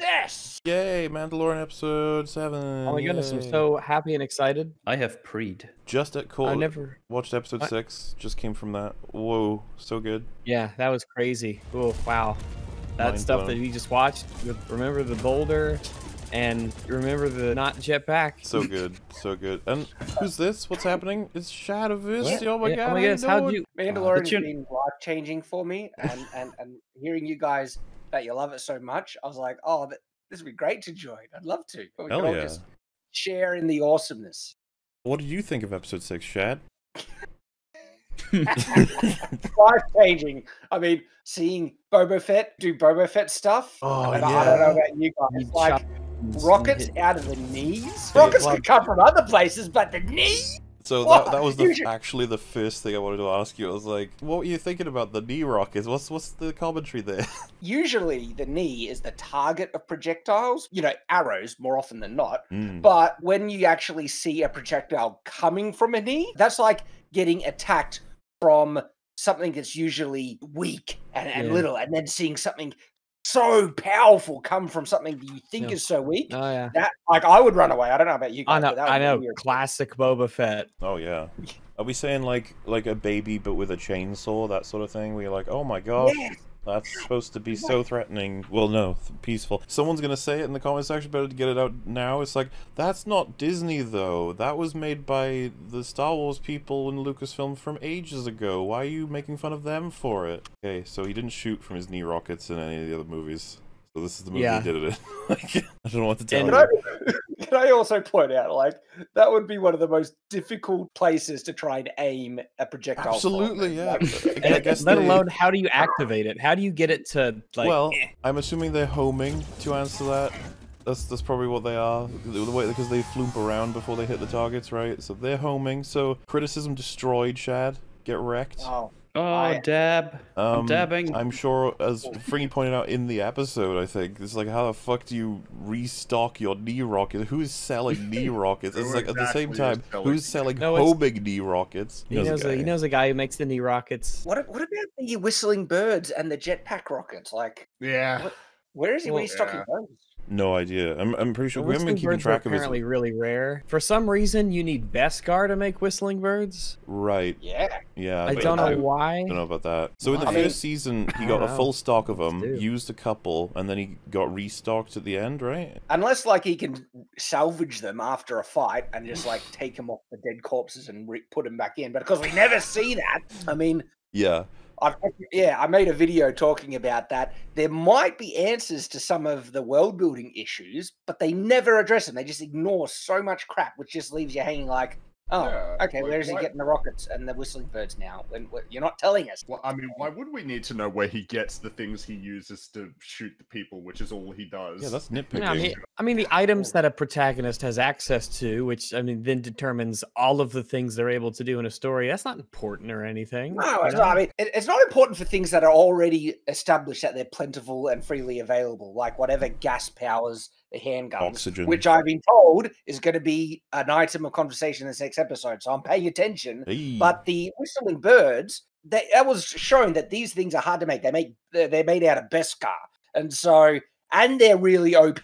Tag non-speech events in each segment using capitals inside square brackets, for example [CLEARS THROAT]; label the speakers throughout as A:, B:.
A: Yes.
B: Yay, Mandalorian episode seven.
C: Oh my goodness, I'm so happy and excited.
D: I have preed.
B: just at
C: I never.
B: watched episode
C: I-
B: six. Just came from that. Whoa, so good.
C: Yeah, that was crazy. Oh wow, that
B: Mind
C: stuff
B: blown.
C: that we just watched. Remember the boulder, and remember the not jetpack.
B: So good, so good. And who's this? What's happening? It's Shadowist.
C: Yeah,
B: Oh my
C: yeah, oh
B: god!
C: Oh my goodness, how'd
B: it.
C: you?
A: Mandalorian's
D: But you-
A: been life changing for me, and, and and hearing you guys that you love it so much, I was like, oh, th- this would be great to join. I'd love to. We could
B: Hell
A: all
B: yeah.
A: just share in the awesomeness.
B: What did you think of episode six, Shad? [LAUGHS]
A: life changing. I mean, seeing Boba Fett do Boba Fett stuff.
B: Oh,
A: and I don't know about you
C: You
A: guys. Like rockets out of the knees.
B: Yeah.
A: Rockets
C: Well-
A: could come from other places, but the knee.
B: So
A: What?
B: that, that was the,
A: should-
B: actually the first thing I wanted to ask you. I was like, what were you thinking about the knee rockets? What's what's the commentary there? [LAUGHS]
A: Usually, the knee is the target of projectiles. You know, arrows more often than not.
B: Mm.
A: But when you actually see a projectile coming from a knee, that's like getting attacked from something that's usually weak and, and
C: Yeah.
A: little, and then seeing something so powerful come from something that you think
C: Yeah.
A: is so weak.
C: Oh yeah.
A: That like I would run away. I don't know about you guys.
C: I know.
A: but that
C: I
A: be
C: know.
A: weird.
C: Classic Boba Fett.
B: Oh yeah. [LAUGHS] Are we saying like like a baby but with a chainsaw, that sort of thing? Where you're like, oh my god.
A: Yes.
B: That's supposed to be so threatening. Well, no, peaceful. Someone's gonna say it in the comment section. Better to get it out now. It's like that's not Disney though. That was made by the Star Wars people in Lucasfilm from ages ago. Why are you making fun of them for it? Okay, so he didn't shoot from his knee rockets in any of the other movies. So this is the movie
C: Yeah.
B: he did it in. [LAUGHS] like, I don't know what to tell
C: And-
A: Can
B: you.
A: I, [LAUGHS] can I also point out, like, that would be one of the most difficult places to try and aim a projectile.
B: Absolutely, yeah. [LAUGHS]
A: like-
B: I guess
C: Let
B: they-
C: alone how do you activate it? How do you get it to like?
B: well,
C: eh.
B: I'm assuming they're homing to answer that. That's that's probably what they are. The the way because they floop around before they hit the targets, right? So they're homing. So criticism destroyed. Shad, get wrecked.
A: Oh,
D: Oh,
A: I-
D: dab. I'm
B: Um,
D: dabbing.
B: I'm sure, as Fringy pointed out in the episode, I think it's like, how the fuck do you restock your knee rockets? Who's selling knee [LAUGHS] rockets? It's
E: Who
B: like at the same time,
E: selling
B: who's selling
C: No, it's-
B: homing knee rockets?
C: he knows.
B: a
C: A, he
B: guy.
C: knows a guy who makes the knee rockets.
A: what, what about the whistling birds and the jetpack rockets? Like,
E: Yeah.
A: where is he
C: Well,
A: restocking
E: yeah.
A: those?
B: No idea. I'm, I'm pretty sure we haven't been
C: whistling
B: keeping
C: birds are
B: track of his.
C: apparently really rare. For some reason, you need Beskar to make whistling birds.
B: Right.
A: Yeah.
B: Yeah.
C: I don't
B: I-
C: know why.
B: I don't know about that. So in the first season, he got a full stock of them, used a couple, and then he got restocked at the end, right?
A: Unless, like, he can salvage them after a fight and just, like, take them off the dead corpses and re- put them back in. But because we never see that, I mean,
B: Yeah.
A: I've, yeah, I made a video talking about that. There might be answers to some of the world building issues, but they never address them. They just ignore so much crap, which just leaves you hanging like, oh,
E: Yeah,
A: okay,
E: like,
A: where's he
E: why-
A: getting the rockets and the whistling birds now? When what, you're not telling us.
E: Well, I mean, why would we need to know where he gets the things he uses to shoot the people, which is all he does?
B: Yeah, that's nitpicking.
C: Yeah, I mean, I mean, the items that a protagonist has access to, which I mean, then determines all of the things they're able to do in a story. That's not important or anything.
A: No, it's not. I mean, it, it's not important for things that are already established that they're plentiful and freely available, like whatever gas powers the handguns,
B: Oxygen.
A: which I've been told is going to be an item of conversation in this next episode. So I'm paying attention. But the whistling birds, they, that was shown that these things are hard to make. They make they're they're made out of Beskar, and so and they're really OP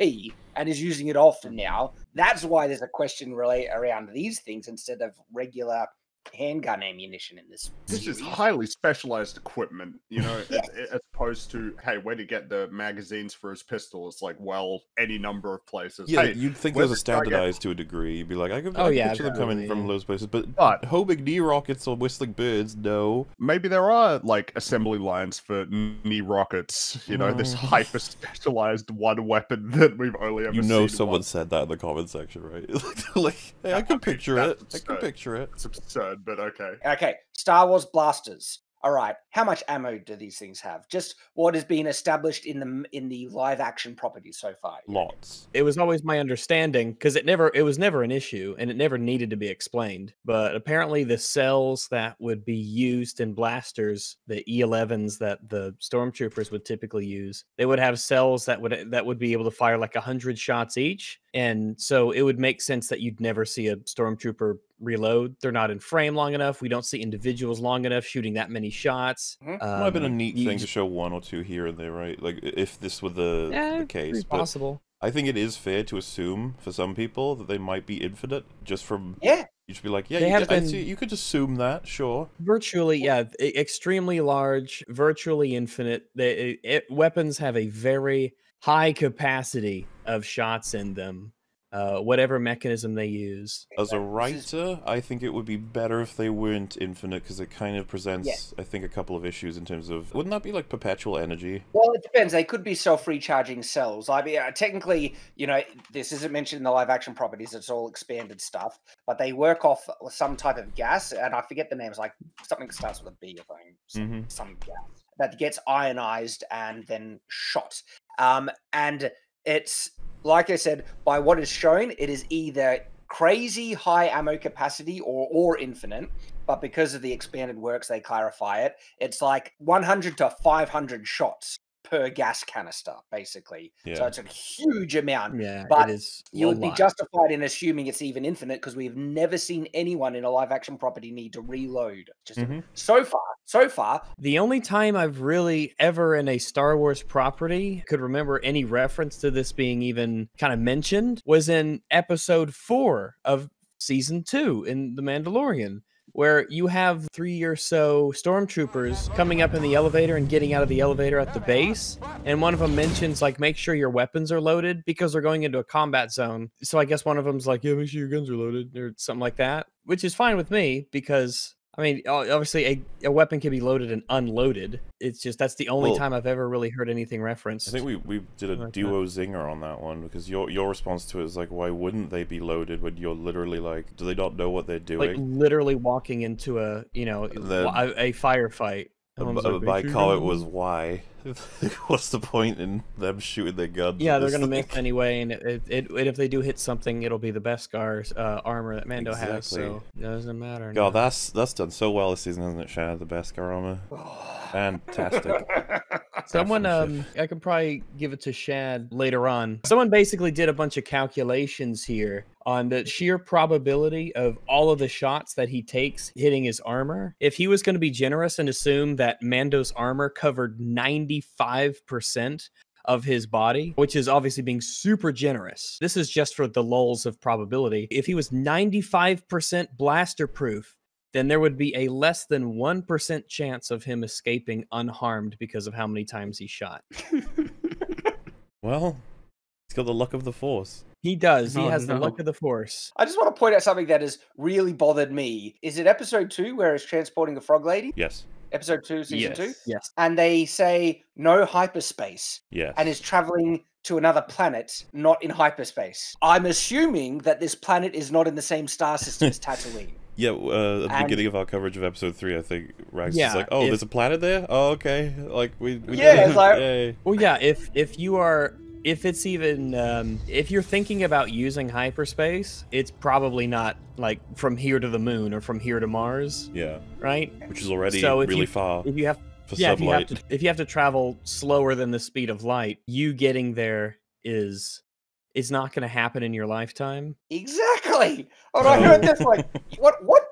A: and is using it often now. That's why there's a question relate around these things instead of regular handgun ammunition in this.
E: This is highly specialized equipment, you know,
A: Yeah. [LAUGHS]
E: as, as opposed to, hey, where to get the magazines for his pistol? It's like, well, any number of places.
B: yeah,
E: hey,
B: you'd think
E: where's
B: those are
E: this guy get-
B: standardized to a degree. You'd be like, I could,
C: Oh,
B: I could
C: yeah,
B: picture them coming
C: definitely,
B: from those places. But,
E: But-
B: homing knee rockets or whistling birds, no.
E: maybe there are like assembly lines for knee rockets, you know, this
B: Mm.
E: hyper specialized one weapon [LAUGHS] that we've only ever
B: You know,
E: seen
B: someone
E: once.
B: said that in the comment section, right? [LAUGHS] like, hey, I can picture it.
E: that's
B: I can picture it.
E: It's absurd, but okay.
A: Okay, Star Wars blasters. All right, how much ammo do these things have? Just what has been established in the in the live action property so far.
B: Lots.
C: It was always my understanding because it never it was never an issue and it never needed to be explained. But apparently, the cells that would be used in blasters, the E11s that the stormtroopers would typically use, they would have cells that would that would be able to fire like hundred shots each. And so it would make sense that you'd never see a stormtrooper reload. They're not in frame long enough. We don't see individuals long enough shooting that many shots.
A: Mhm.
B: Might have been a
C: Um,
B: neat thing to show one or two here and there, right? Like if this were the,
C: Yeah,
B: the case. But
C: possible.
B: I think it is fair to assume for some people that they might be infinite just from
A: Yeah,
B: you should be like, yeah,
C: They
B: you, could, see, you could assume that, sure.
C: Virtually, yeah, extremely large, virtually infinite. They, it, weapons have a very high capacity of shots in them, uh, whatever mechanism they use.
B: As a writer, I think it would be better if they weren't infinite because it kind of presents, I think, a couple of issues in terms of wouldn't that be like perpetual energy?
A: Well, it depends. They could be self-recharging cells. I mean, uh, technically, you know, this isn't mentioned in the live-action properties. It's all expanded stuff, but they work off some type of gas, and I forget the names. Like something that starts with a B, I think. Some,
B: Mhm.
A: some gas that gets ionized and then shot. Um, and it's like I said, by what is shown, it is either crazy high ammo capacity or or infinite. But because of the expanded works, they clarify it. It's like 100 to 500 shots per gas canister, basically.
B: Yeah.
A: So it's a huge amount.
C: Yeah,
A: But. You would be justified in assuming it's even infinite because we've never seen anyone in a live action property need to reload. Just
B: Mhm.
A: so far, so far,
C: The only time I've really ever in a Star Wars property could remember any reference to this being even kind of mentioned was in episode four of season two in The Mandalorian, where you have three or so stormtroopers coming up in the elevator and getting out of the elevator at the base. And one of them mentions, like, make sure your weapons are loaded because they're going into a combat zone. So I guess one of them's like, yeah, make sure your guns are loaded or something like that, which is fine with me because I mean, obviously, a, a weapon can be loaded and unloaded. It's just that's the only
B: Well-
C: time I've ever really heard anything referenced.
B: I think we, we did a
C: Like that.
B: duo zinger on that one because your your response to it is like, why wouldn't they be loaded when you're literally like, do they not know what they're doing?
C: like literally walking into a you know
B: Then-
C: a, a firefight. Everyone's like, "Make
B: my
C: sure your
B: comment
C: guns
B: was why. [LAUGHS] What's the point in them shooting their guns?
C: Yeah, they're gonna
B: thing?
C: miss anyway, and it, it, it, if they do hit something, it'll be the Beskar uh, armor that Mando has, so it doesn't matter.
B: God,
C: now.
B: that's that's done so well this season, hasn't it, Shad? The best armor. Fantastic. [LAUGHS]
C: Someone, um, I could probably give it to Shad later on. Someone basically did a bunch of calculations here on the sheer probability of all of the shots that he takes hitting his armor. If he was going to be generous and assume that Mando's armor covered 95% of his body, which is obviously being super generous. This is just for the lulls of probability. If he was 95% blaster proof, then there would be a less than 1% chance of him escaping unharmed because of how many times he shot. [LAUGHS]
B: Well, he's got the luck of the force.
C: He does. He
E: Oh,
C: has the luck of the force.
A: I just want to point out something that has really bothered me. Is it episode two where it's transporting the frog lady?
B: Yes.
A: Episode two, season two?
B: Yes.
C: Yes.
A: And they say no hyperspace
B: Yes.
A: and is traveling to another planet, not in hyperspace. I'm assuming that this planet is not in the same star system as [LAUGHS] Tatooine.
B: Yeah, uh, at the
A: And-
B: beginning of our coverage of episode three, I think Rags
C: Yeah,
B: is like, "Oh,
C: if-
B: there's a planet there. Oh, okay. Like we, we
A: Yeah, it's like- [LAUGHS]
B: Yay.
C: Well, yeah. If if you are, if it's even, um, if you're thinking about using hyperspace, it's probably not like from here to the moon or from here to Mars,
B: yeah,
C: right?
B: which is already
C: So if
B: really
C: you-
B: far
C: If you have
B: for
C: yeah, if you have
B: sublight.
C: to if you have to travel slower than the speed of light, you getting there is is not going to happen in your lifetime.
A: Exactly. [LAUGHS] When I heard this, like, [LAUGHS] what? What?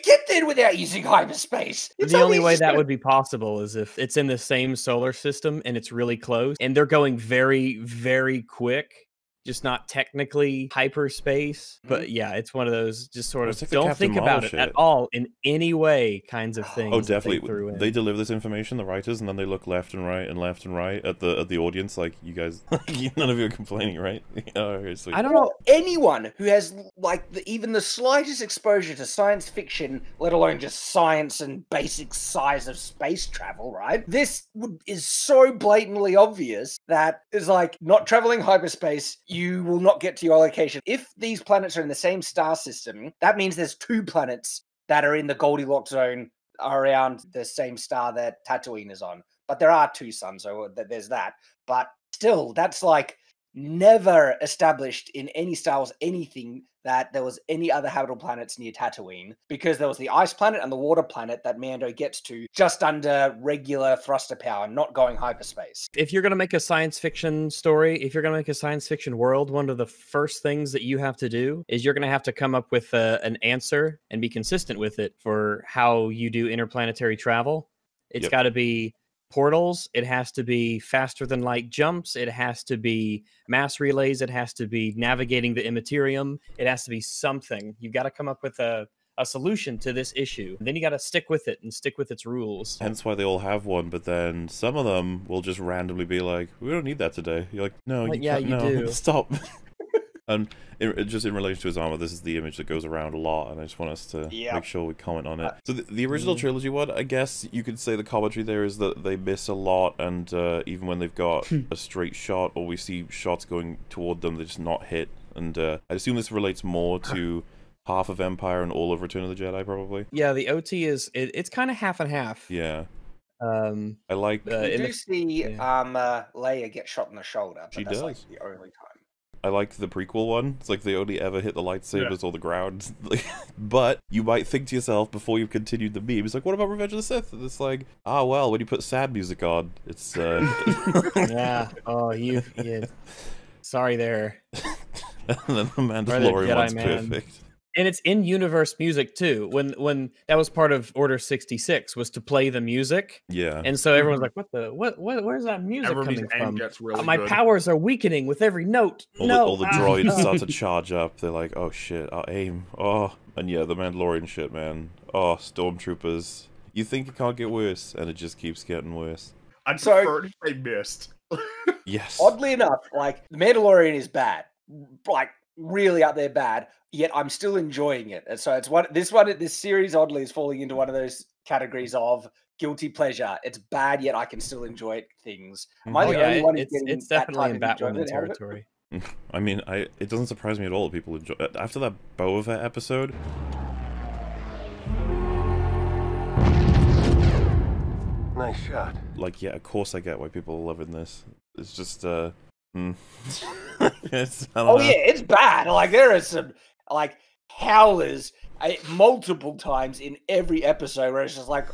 A: How can you get there without using hyperspace? You
C: the only way that
A: gonna-
C: would be possible is if it's in the same solar system and it's really close and they're going very very quick just not technically hyperspace mm-hmm. but yeah it's one of those just sort of
B: like
C: don't
B: Captain
C: think about
B: Marvel
C: it at all in any way kinds of oh, things
B: Oh,
C: that they
B: definitely.
C: threw in.
B: They deliver this information, the writers, and then they look left and right and left and right at the at the audience. Like you guys, [LAUGHS] none of you are complaining, right? [LAUGHS] oh.
C: I don't know
A: anyone who has like the, even the slightest exposure to science fiction, let alone just science and basic size of space travel, right? This would, is so blatantly obvious that it's like not traveling hyperspace, you will not get to your location. If these planets are in the same star system, that means there's two planets that are in the Goldilocks zone around the same star that Tatooine is on. But there are two suns, so uh, there's that. But still, that's like never established in any Star Wars anything that there was any other habitable planets near Tatooine because there was the ice planet and the water planet that Mando gets to just under regular thruster power, not going hyperspace.
C: If you're going to make a science fiction story, if you're going to make a science fiction world, one of the first things that you have to do is you're going to have to come up with a, an answer and be consistent with it for how you do interplanetary travel. It's
B: Yep.
C: got to be portals, it has to be faster than light jumps, it has to be mass relays, it has to be navigating the immaterium, it has to be something. You've got to come up with a a solution to this issue. Then you got to stick with it and stick with its rules.
B: Hence why they all have one, but then some of them will just randomly be like, "We don't need that today." You're like, "No,
C: Well,
B: you
C: yeah,
B: can't,
C: you
B: no, [LAUGHS]
C: do.
B: stop." And in, just in relation to his armor, this is the image that goes around a lot, and I just want us to
A: Yeah.
B: make sure we comment on it.
A: Uh,
B: So the, the original
C: Mhm.
B: trilogy one, I guess you could say the commentary there is that they miss a lot, and uh, even when they've got
C: Hmm.
B: a straight shot or we see shots going toward them, they just not hit. And uh, I assume this relates more to half of Empire and all of Return of the Jedi, probably.
C: Yeah, the OT is it, it's kind of half and half.
B: Yeah,
C: Um,
B: I like.
C: Uh,
A: you do
C: the-
A: see
C: yeah.
A: um, uh, Leia get shot in the shoulder, but
B: She
A: that's like
B: does.
A: the only time.
B: I liked the prequel one. It's like they only ever hit the lightsabers or the ground. [LAUGHS] but you might think to yourself before you've continued the meme, it's like, what about Revenge of the Sith? And it's like, ah, well, when you put sad music on, it's. uh [LAUGHS] [LAUGHS]
C: yeah. Oh, you. Yeah. Sorry there.
B: and then the Mandalorian
C: Jedi
B: one's
C: man.
B: perfect.
C: And it's in universe music too. When when that was part of Order sixty six was to play the music,
B: Yeah.
C: and so everyone's like, "What the what? what where's that music
E: Everybody's
C: coming from?"
E: gets really
C: My
E: good.
C: powers are weakening with every note.
B: All,
C: no,
B: the, all the
C: ah,
B: droids
C: ah."
B: start to [LAUGHS] charge up. They're like, oh shit, our aim. Oh. And yeah, the Mandalorian shit, man. Oh, stormtroopers. You think it can't get worse, and it just keeps getting worse.
E: i'm
A: sorry
E: prefer if they missed. [LAUGHS]
B: Yes.
A: Oddly enough, like the Mandalorian is bad, like really up there bad. Yet I'm still enjoying it, and so it's one. This one, this series, oddly, is falling into one of those categories of guilty pleasure. It's bad, yet I can still enjoy it things. Am I
C: Oh
A: the
C: yeah,
A: only
C: it-
A: one who's
C: it's
A: getting
C: it's
A: that
C: definitely in
A: type of
C: Batwoman
A: enjoyment out of it?
C: territory. [LAUGHS]
B: I mean, I it doesn't surprise me at all that people enjoy after that Boba Fett episode.
D: Nice shot.
B: Like, yeah, of course I get why people are loving this. It's just, uh, [LAUGHS] it's,
A: Oh
B: know.
A: yeah, it's bad. Like there are some like howlers uh, multiple times in every episode where it's just like,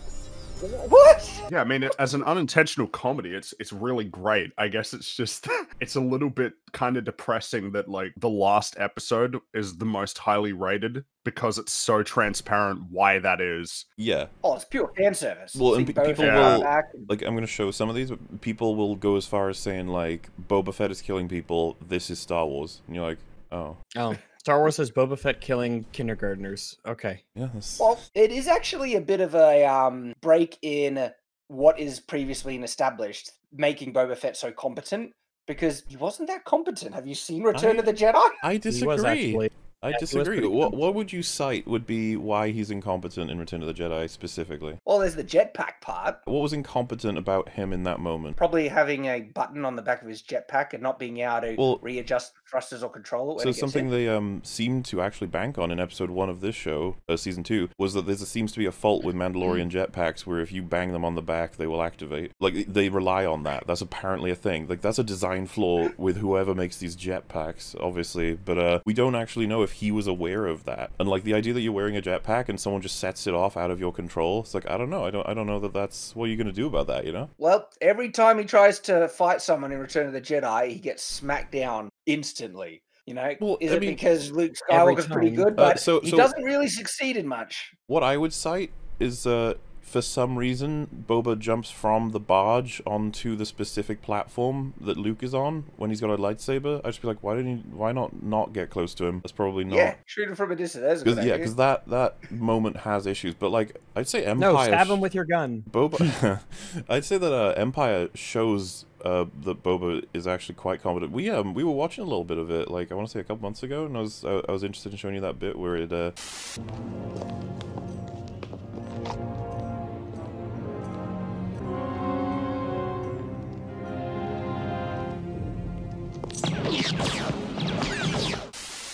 A: what?
E: Yeah, I mean, as an unintentional comedy, it's it's really great. I guess it's just [LAUGHS] it's a little bit kind of depressing that like the last episode is the most highly rated because it's so transparent why that is.
B: Yeah,
A: Oh, it's pure fan service.
B: Well, and
A: See
B: pe- people
A: Fett
E: will-
A: back.
B: like I'm gonna show some of these, but people will go as far as saying like Boba Fett is killing people. This is Star Wars, and you're like, oh,
C: Oh, Star Wars has Boba Fett killing kindergartners. Okay.
B: yeah, that's,
A: Well, it is actually a bit of a um, break in what is previously established, making Boba Fett so competent because he wasn't that competent. Have you seen Return
B: I-
A: of the Jedi?
B: I
C: He
B: disagree.
C: was actually.
B: I
C: yeah,
B: disagree. What what would you cite would be why he's incompetent in Return of the Jedi specifically?
A: Well, there's the jetpack part.
B: What was incompetent about him in that moment?
A: Probably having a button on the back of his jetpack and not being able to
B: Well-
A: readjust thrusters or control
B: So
A: it gets
B: something they um seem to actually bank on in episode one of this show, uh, season two, was that there seems to be a fault with Mandalorian jetpacks where if you bang them on the back, they will activate. Like they rely on that. That's apparently a thing. Like that's a design flaw with whoever makes these jetpacks, obviously. But uh, we don't actually know if he was aware of that. And like the idea that you're wearing a jetpack and someone just sets it off out of your control, it's like I don't know. I don't. I don't know that that's what you're gonna do about that. You know?
A: Well, every time he tries to fight someone in Return of the Jedi, he gets smacked down instantly. You know,
B: Well,
A: is
B: I
A: it
B: mean,
A: because Luke
C: every
A: Skywalker's pretty
C: time.
A: good,
B: Uh,
A: but
B: so-
A: he
B: so-
A: doesn't really succeed in much.
B: What I would cite is uh, for some reason, Boba jumps from the barge onto the specific platform that Luke is on when he's got a lightsaber. I'd just be like, why didn't he? Why not not get close to him? That's probably not.
A: Yeah, shoot him from a distance. That's a
B: Cause, yeah, because that that moment has issues. But like, I'd say Empire.
C: No, stab him with your gun.
B: Boba. [LAUGHS] [LAUGHS] I'd say that uh, Empire shows uh, that Boba is actually quite competent. We um we were watching a little bit of it, like I want to say a couple months ago, and I was I, I was interested in showing you that bit where it. Uh,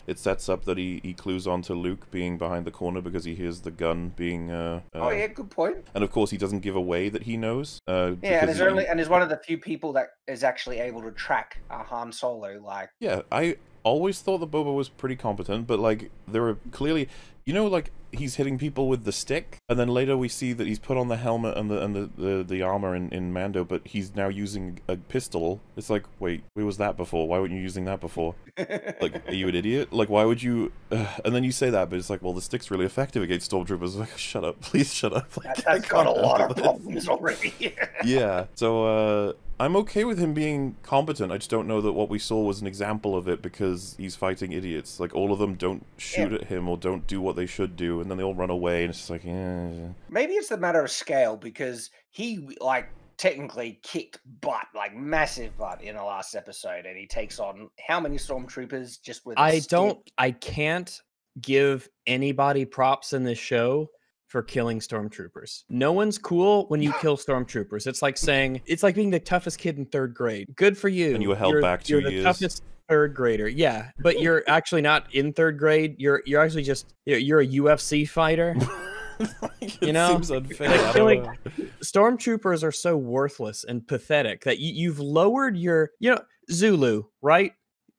B: it sets up that he, he clues on to Luke being behind the corner because he hears the gun being. Uh,
A: oh
B: uh,
A: yeah, good point.
B: And of course, he doesn't give away that he knows. Uh,
A: Yeah, and
B: because
A: is
B: he-
A: only and is one of the few people that is actually able to track uh, Han Solo. Like,
B: Yeah, I always thought that Boba was pretty competent, but like there are clearly, you know, like he's hitting people with the stick, and then later we see that he's put on the helmet and the and the the, the armor in, in Mando, but he's now using a pistol. It's like, wait, where was that before? Why weren't you using that before? Like, are you an idiot? Like, why would you? Uh, [SIGHS] and then you say that, but it's like, well, the stick's really effective against stormtroopers. [LAUGHS] Like, shut up, please shut up. Like,
A: that,
B: I
A: that's [LAUGHS] got a lot of
B: this.
A: problems already. [LAUGHS]
B: Yeah. So uh, I'm okay with him being competent. I just don't know that what we saw was an example of it because he's fighting idiots. Like all of them don't shoot
A: Yeah.
B: at him or don't do what they should do, and then they all run away, and it's just like, yeah.
A: Maybe it's a matter of scale because he like technically kicked butt, like massive butt in the last episode, and he takes on how many stormtroopers just with. a
C: I
A: stick?
C: don't. I can't give anybody props in this show for killing stormtroopers. No one's cool when you [LAUGHS] kill stormtroopers. It's like saying it's like being the toughest kid in third grade. Good for you.
B: And you were held
C: you're,
B: back
C: You're
B: two
C: the
B: years.
C: toughest third grader. Yeah, but you're [LAUGHS] actually not in third grade. You're you're actually just you're, you're a UFC fighter. [LAUGHS]
B: it
C: know,
B: seems unfair.
C: like,
B: I don't
C: killing-
B: know.
C: Stormtroopers are so worthless and pathetic that you, you've lowered your you know Zulu right.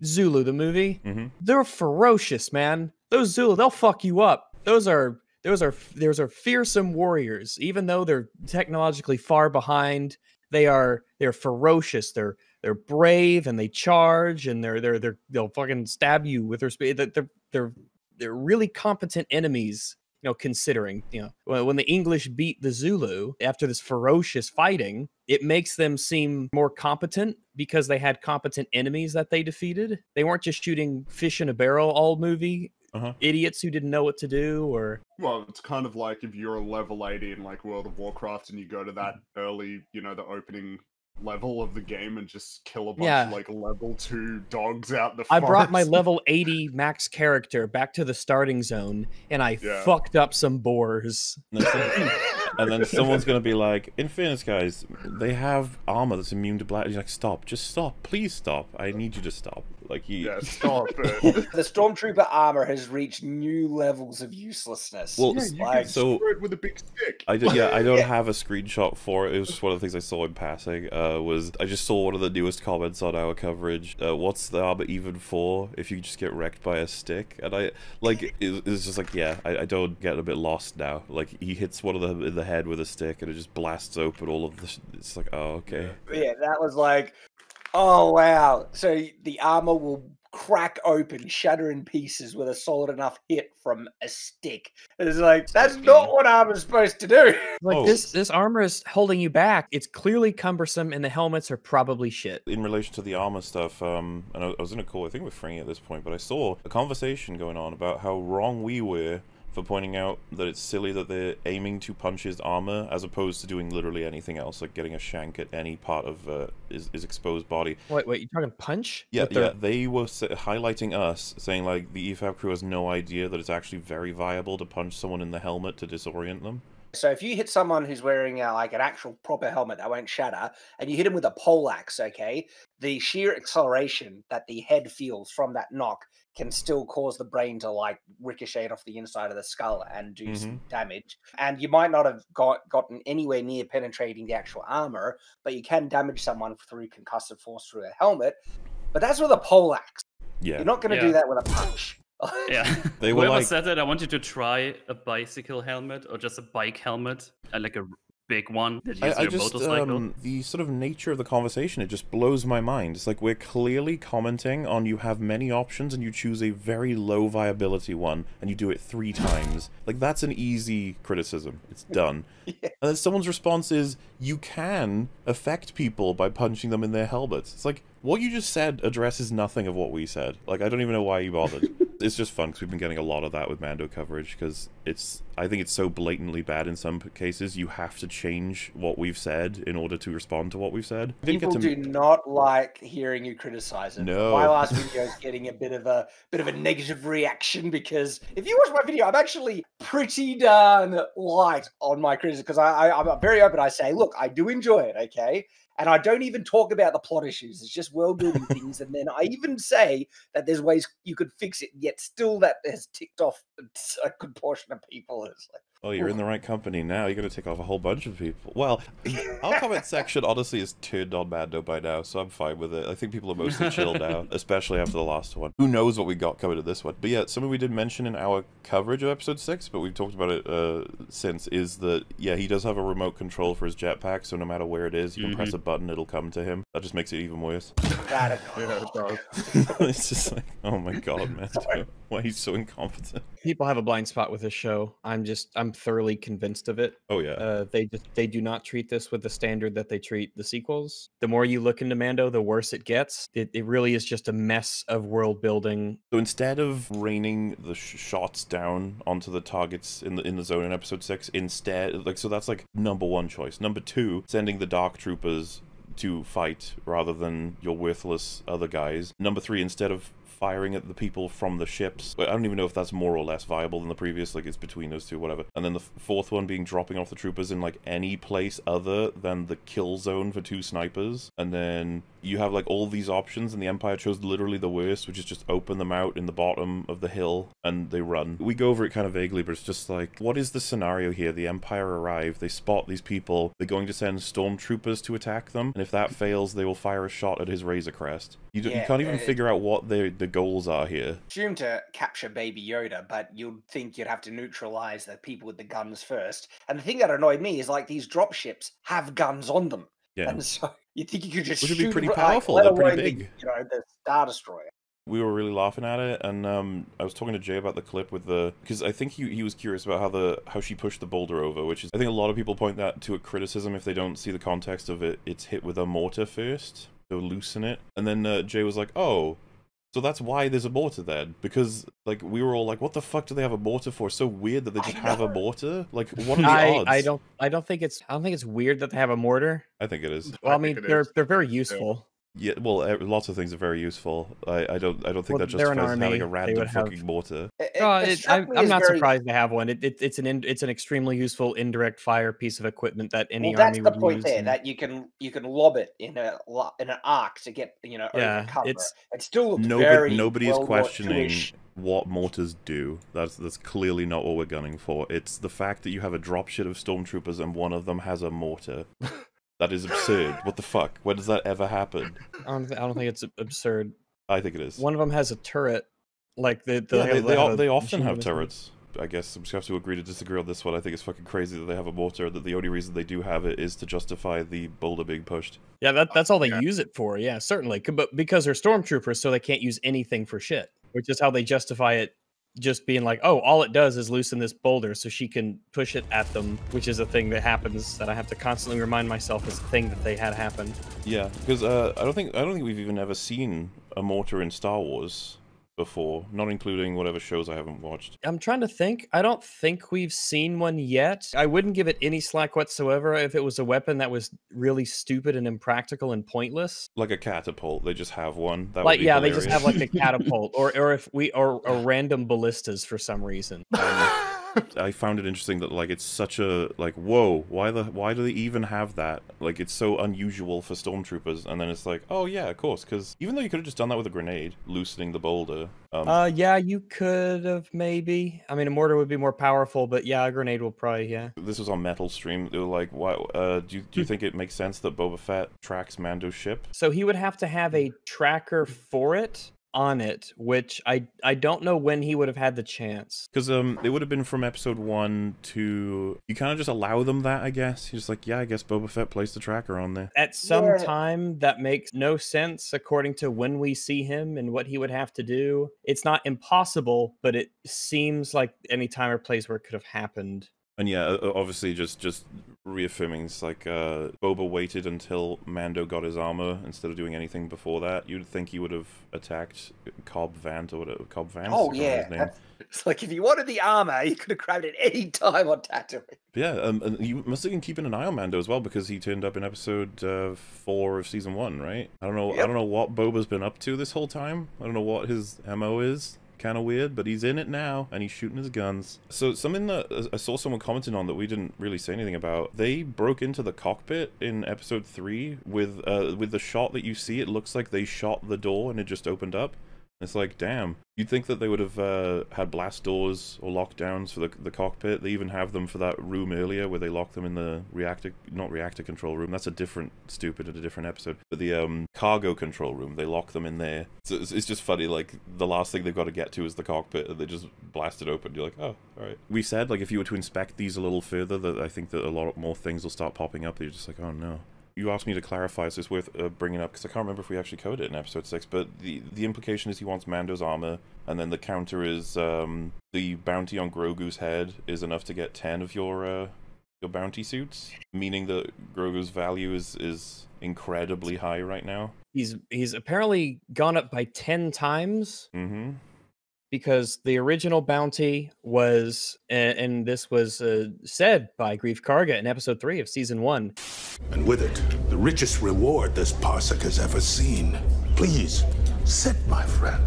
C: Zulu, the movie,
B: Mhm.
C: they're ferocious, man. Those Zulu, they'll fuck you up. Those are those are those are fearsome warriors. Even though they're technologically far behind, they are they're ferocious. They're they're brave and they charge and they're they're they're they'll fucking stab you with their speed. They're they're they're, they're really competent enemies. You know, considering you know when, when the English beat the Zulu after this ferocious fighting, it makes them seem more competent because they had competent enemies that they defeated. They weren't just shooting fish in a barrel all movie
B: Uh-huh.
C: idiots who didn't know what to do or
E: Well, it's kind of like if you're a level 80 in like World of Warcraft and you go to that early, you know, the opening level of the game and just kill a bunch
C: Yeah.
E: of like level two dogs out the
C: I brought my [LAUGHS] level 80 max character back to the starting zone and I
E: Yeah.
C: fucked up some boars.
B: And then, [LAUGHS] and then someone's gonna be like, "In fairness, guys, they have armor that's immune to black." He's like, "Stop! Just stop! Please stop! I need you to stop!" Like he.
E: Yeah, [LAUGHS] stop it.
A: The stormtrooper armor has reached new levels of uselessness.
B: Well,
E: yeah, you
A: like-
E: can
B: so-
E: screw it with a big stick.
B: I don't, yeah, I don't have a screenshot for it. It was just one of the things I saw in passing. Uh, was I just saw one of the newest comments on our coverage. Uh, what's the armor even for if you just get wrecked by a stick? And I like it, it's just like yeah, I, I don't get a bit lost now. Like he hits one of them in the head with a stick and it just blasts open all of the. sh- It's like oh okay.
A: yeah, that was like, oh wow. So the armor will crack open, shatter in pieces with a solid enough hit from a stick. It's like that's not what armor's supposed to do.
C: Like
B: Oh.
C: this this armor is holding you back. It's clearly cumbersome and the helmets are probably shit.
B: in relation to the armor stuff, um, and I, I was in a call, I think with Franny at this point, but I saw a conversation going on about how wrong we were for pointing out that it's silly that they're aiming to punch his armor as opposed to doing literally anything else, like getting a shank at any part of uh, his, his exposed body.
C: Wait, wait, you're talking punch?
B: Yeah,
C: With their-
B: yeah, they were s- highlighting us, saying like the EFAP crew has no idea that it's actually very viable to punch someone in the helmet to disorient them.
A: So if you hit someone who's wearing uh, like an actual proper helmet that won't shatter, and you hit him with a pole axe, okay, the sheer acceleration that the head feels from that knock can still cause the brain to like ricochet off the inside of the skull and do some mm-hmm. damage. And you might not have got gotten anywhere near penetrating the actual armor, but you can damage someone through concussive force through a helmet. But that's with a poleaxe.
B: Yeah,
A: You're not going to
F: Yeah.
A: do that with a punch. [LAUGHS]
F: Yeah.
B: They were
F: Whoever
B: like-
F: said that, I want you to try a bicycle helmet or just a bike helmet, like a r- big one that you
B: I, I
F: your
B: just
F: motorcycle.
B: um, the sort of nature of the conversation it just blows my mind. It's like we're clearly commenting on you have many options and you choose a very low viability one and you do it three times. Like that's an easy criticism. It's done. [LAUGHS] And then someone's response is you can affect people by punching them in their helmets. It's like what you just said addresses nothing of what we said. Like I don't even know why you bothered. [LAUGHS] it's just fun because we've been getting a lot of that with Mando coverage because it's I think it's so blatantly bad in some cases you have to change what we've said in order to respond to what we've said.
A: People
B: to
A: do not like hearing you criticize it.
B: No.
A: My last [LAUGHS] video is getting a bit of a bit of a negative reaction because if you watch my video, I'm actually pretty darn light on my criticism because I, I I'm very open. I say, look, I do enjoy it, okay, And I don't even talk about the plot issues. It's just world building [LAUGHS] things. And then I even say that there's ways you could fix it, yet still that has ticked off a good portion of people. It's like,
B: Oh, you're in the right company now. You're going to take off a whole bunch of people. Well, our comment section honestly is turned on Mando by now, so I'm fine with it. I think people are mostly chilled [LAUGHS] now, especially after the last one. Who knows what we got coming to this one? But yeah, something we did mention in our coverage of episode six, but we've talked about it uh, since, is that yeah, he does have a remote control for his jetpack, so no matter where it is, you can press a button, it'll come to him. That just makes it even worse. [LAUGHS]
A: that
E: Yeah, it does. [LAUGHS]
B: it's just like, oh my god, man, why he's so incompetent.
C: People have a blind spot with this show. I'm just I'm thoroughly convinced of it.
B: Oh yeah.
C: Uh, they just they do not treat this with the standard that they treat the sequels. The more you look into Mando, the worse it gets. It, it really is just a mess of world building.
B: So instead of raining the sh- shots down onto the targets in the in the zone in episode six, instead, like so that's like number one choice. Number two, sending the dark troopers to fight rather than your worthless other guys. Number three, instead of firing at the people from the ships. I don't even know if that's more or less viable than the previous. Like it's between those two, whatever. And then the fourth one being dropping off the troopers in like any place other than the kill zone for two snipers. And then you have like all these options, and the Empire chose literally the worst, which is just open them out in the bottom of the hill and they run. We go over it kind of vaguely, but it's just like, what is the scenario here? The Empire arrive, they spot these people, they're going to send stormtroopers to attack them, and if that fails, they will fire a shot at his Razor Crest. You, d- you can't even
A: uh,
B: figure out what the the goals are here.
A: assumed to capture Baby Yoda, but you'd think you'd have to neutralize the people with the guns first. And the thing that annoyed me is like these drop ships have guns on them,
B: Yeah.
A: and so [LAUGHS] you think you could just
B: Which would be pretty powerful, they're pretty
A: alone the,
B: big.
A: you know, the Star Destroyer.
B: we were really laughing at it and um I was talking to Jay about the clip with the because I think he, he was curious about how the how she pushed the boulder over which is I think a lot of people point that to a criticism if they don't see the context of it it's hit with a mortar first to loosen it and then uh, Jay was like oh so that's why there's a mortar then because like we were all like what the fuck do they have a mortar for so weird that they just have a mortar like what are the
C: I,
B: odds
C: I don't I don't think it's I don't think it's weird that they have a mortar.
B: I think it is
C: Well, I,
E: I
C: mean they're
E: is.
C: they're very useful.
B: Yeah well lots of things are very useful I, I don't I don't think
C: Well,
B: that
C: they're an
B: justifies
C: army,
B: having a random
C: would have-
B: fucking mortar oh,
A: It- it-
C: Oh,
A: it
C: it, I'm, I'm not
A: very-
C: surprised to have one. It, it, it's an in, it's an extremely useful indirect fire piece of equipment that any
A: Well, that's
C: army
A: the
C: would
A: point
C: use.
A: there
C: and-
A: that you can you can lob it in a in an arc to get you know
C: Yeah,
A: cover.
C: it's-
A: It still looks
B: Nobody,
A: very
B: nobody is
A: World
B: questioning what mortars do. That's that's clearly not what we're gunning for. It's the fact that you have a dropship of stormtroopers and one of them has a mortar. [LAUGHS] that is absurd. What the fuck? When does that ever happen?
C: I don't, thi- I don't think it's absurd.
B: I think it is.
C: One of them has a turret, like the, the
B: yeah, they, they,
C: have
B: they often have
C: gun or something.
B: turrets. I guess I'm just have to agree to disagree on this one. I think it's fucking crazy that they have a mortar. That the only reason they do have it is to justify the boulder being pushed.
C: Yeah, that, that's all they
E: Yeah.
C: use it for. Yeah, certainly. But because they're stormtroopers, so they can't use anything for shit, which is how they justify it just being like, oh, all it does is loosen this boulder so she can push it at them, which is a thing that happens that I have to constantly remind myself is a thing that they had happen.
B: Yeah, because uh, I don't think I don't think we've even ever seen a mortar in Star Wars before, not including whatever shows I haven't watched.
C: I'm trying to think. I don't think we've seen one yet. I wouldn't give it any slack whatsoever if it was a weapon that was really stupid and impractical and pointless.
B: Like a catapult, they just have one. That would
C: like
B: be
C: yeah, they just have like a [LAUGHS] catapult or or if we or, or random ballistas for some reason.
B: Um, I found it interesting that like it's such a like whoa why the why do they even have that? Like it's so unusual for stormtroopers and then it's like oh yeah of course because even though you could have just done that with a grenade loosening the boulder um,
C: Uh, yeah, you could have maybe. I mean, a mortar would be more powerful, but yeah, a grenade will probably yeah.
B: this was on metal stream. They were like why uh, do you, do you think it makes sense that Boba Fett tracks Mando's ship?
C: So he would have to have a tracker for it on it, which I I don't know when he would have had the chance.
B: because um it would have been from episode one to you kind of just allow them that I guess you're just like yeah I guess Boba Fett placed the tracker on there
C: At some
A: Yeah.
C: time, that makes no sense according to when we see him and what he would have to do. It's not impossible, but it seems like any time or place where it could have happened.
B: And yeah, obviously, just just reaffirming, it's like uh, Boba waited until Mando got his armor instead of doing anything before that. You'd think he would have attacked Cobb Vant or whatever. Cobb Vanth. I
A: Oh yeah, it's like if you wanted the armor, you could have grabbed it any time on Tatooine.
B: Yeah, um, and you must have been keeping an eye on Mando as well because he turned up in episode uh, four of season one, right? I don't know. I don't know what Boba's been up to this whole time. I don't know what his mo is. Kind of weird, but he's in it now and he's shooting his guns. So something that uh, I saw someone commenting on that we didn't really say anything about. They broke into the cockpit in episode three with uh with the shot that you see. It looks like they shot the door and it just opened up. It's like, damn. You'd think that they would have uh, had blast doors or lockdowns for the, the cockpit. They even have them for that room earlier where they lock them in the reactor, not reactor control room. That's a different, stupid, in a different episode. But the um, cargo control room, they lock them in there. So it's, it's just funny. Like the last thing they've got to get to is the cockpit, and they just blast it open. You're like, oh, all right. We said like if you were to inspect these a little further, that I think that a lot more things will start popping up. You're just like, oh no you asked me to clarify, so it's worth uh, bringing up because I can't remember if we actually coded it in episode six. But the the implication is he wants Mando's armor, and then the counter is um, the bounty on Grogu's head is enough to get ten of your uh, your bounty suits, meaning that Grogu's value is is incredibly high right now.
C: He's he's apparently gone up by ten times.
B: Mm-hmm.
C: Because the original bounty was, a- and this was uh, said by Greef Karga in episode three of season one.
G: And with it, the richest reward this parsec has ever seen. Please, sit, my friend.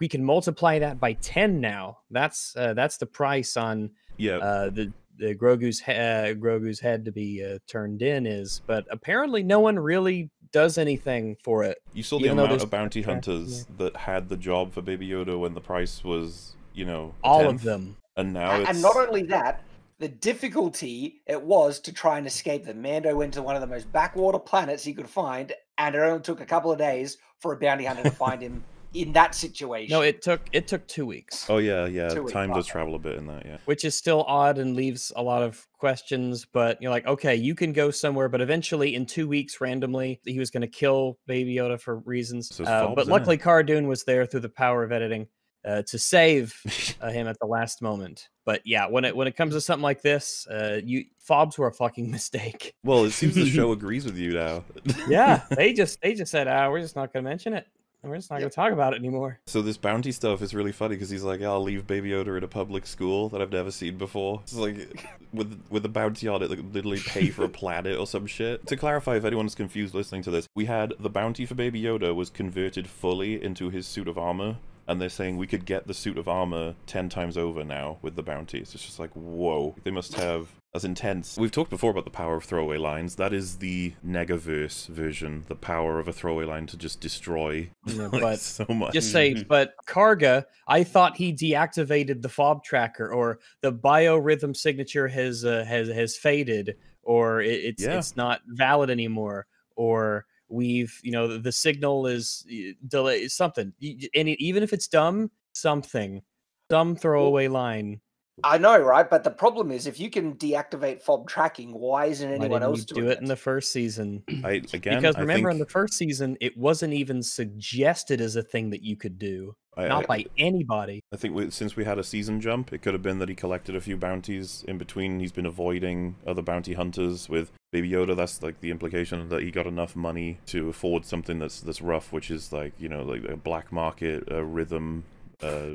C: We can multiply that by ten now. That's uh, that's the price on
B: Yeah,
C: uh, the the Grogu's he- uh, Grogu's head to be uh, turned in is. But apparently, no one really does anything for it.
B: you saw the amount of bounty
C: Okay,
B: hunters that had the job for Baby Yoda when the price was, you know, a
C: All of them.
B: and now
A: A-
B: it's
A: and not only that, the difficulty it was to try and escape them. Mando went to one of the most backwater planets he could find, and it only took a couple of days for a bounty hunter to find him in that situation.
C: No, it took it took two weeks.
B: Oh yeah, yeah.
A: Two
B: Time does travel a bit in that. Yeah.
C: which is still odd and leaves a lot of questions. But you're like, okay, you can go somewhere, but eventually, in two weeks, randomly, he was going to kill Baby Yoda for reasons.
B: So
C: Uh, but luckily,
B: it.
C: Cara Dune was there through the power of editing uh, to save [LAUGHS] uh, him at the last moment. But yeah, when it when it comes to something like this, uh, you fobs were a fucking [LAUGHS] mistake.
B: Well, it seems the show [LAUGHS] agrees with you now.
C: Yeah, they just they just said, ah, we're just not going to mention it. We're just not gonna talk about it anymore.
B: So this bounty stuff is really funny because he's like, "Yeah, "I'll leave Baby Yoda in a public school that I've never seen before." It's like [LAUGHS] with with a bounty on it, like literally pay for a [LAUGHS] planet or some shit. To clarify, if anyone's confused listening to this, we had the bounty for Baby Yoda was converted fully into his suit of armor, and they're saying we could get the suit of armor ten times over now with the bounties. It's just like, whoa, they must have. That's intense. We've talked before about the power of throwaway lines. That is the Negaverse version, the power of a throwaway line to just destroy
C: Yeah, [LAUGHS]
B: like,
C: but
B: so much.
C: just say, [LAUGHS] but Karga, I thought he deactivated the fob tracker, or the biorhythm signature has uh, has has faded, or it, it's
B: Yeah.
C: it's not valid anymore, or we've you know the, the signal is uh, delay something, Y- y- and it, even if it's dumb, something, dumb throwaway line.
A: I know, right? But the problem is, if you can deactivate fob tracking, why isn't
C: Why
A: anyone
C: didn't
A: else
C: you
A: doing
C: do it in the first season? [CLEARS THROAT]
B: I [CLEARS THROAT] again
C: because
B: I
C: remember, in the first season, it wasn't even suggested as a thing that you could do,
B: I,
C: not
B: I,
C: by anybody.
B: I think we, since we had a season jump, it could have been that he collected a few bounties in between. He's been avoiding other bounty hunters with Baby Yoda. That's like the implication that he got enough money to afford something that's that's rough, which is like you know like a black market, a rhythm, uh,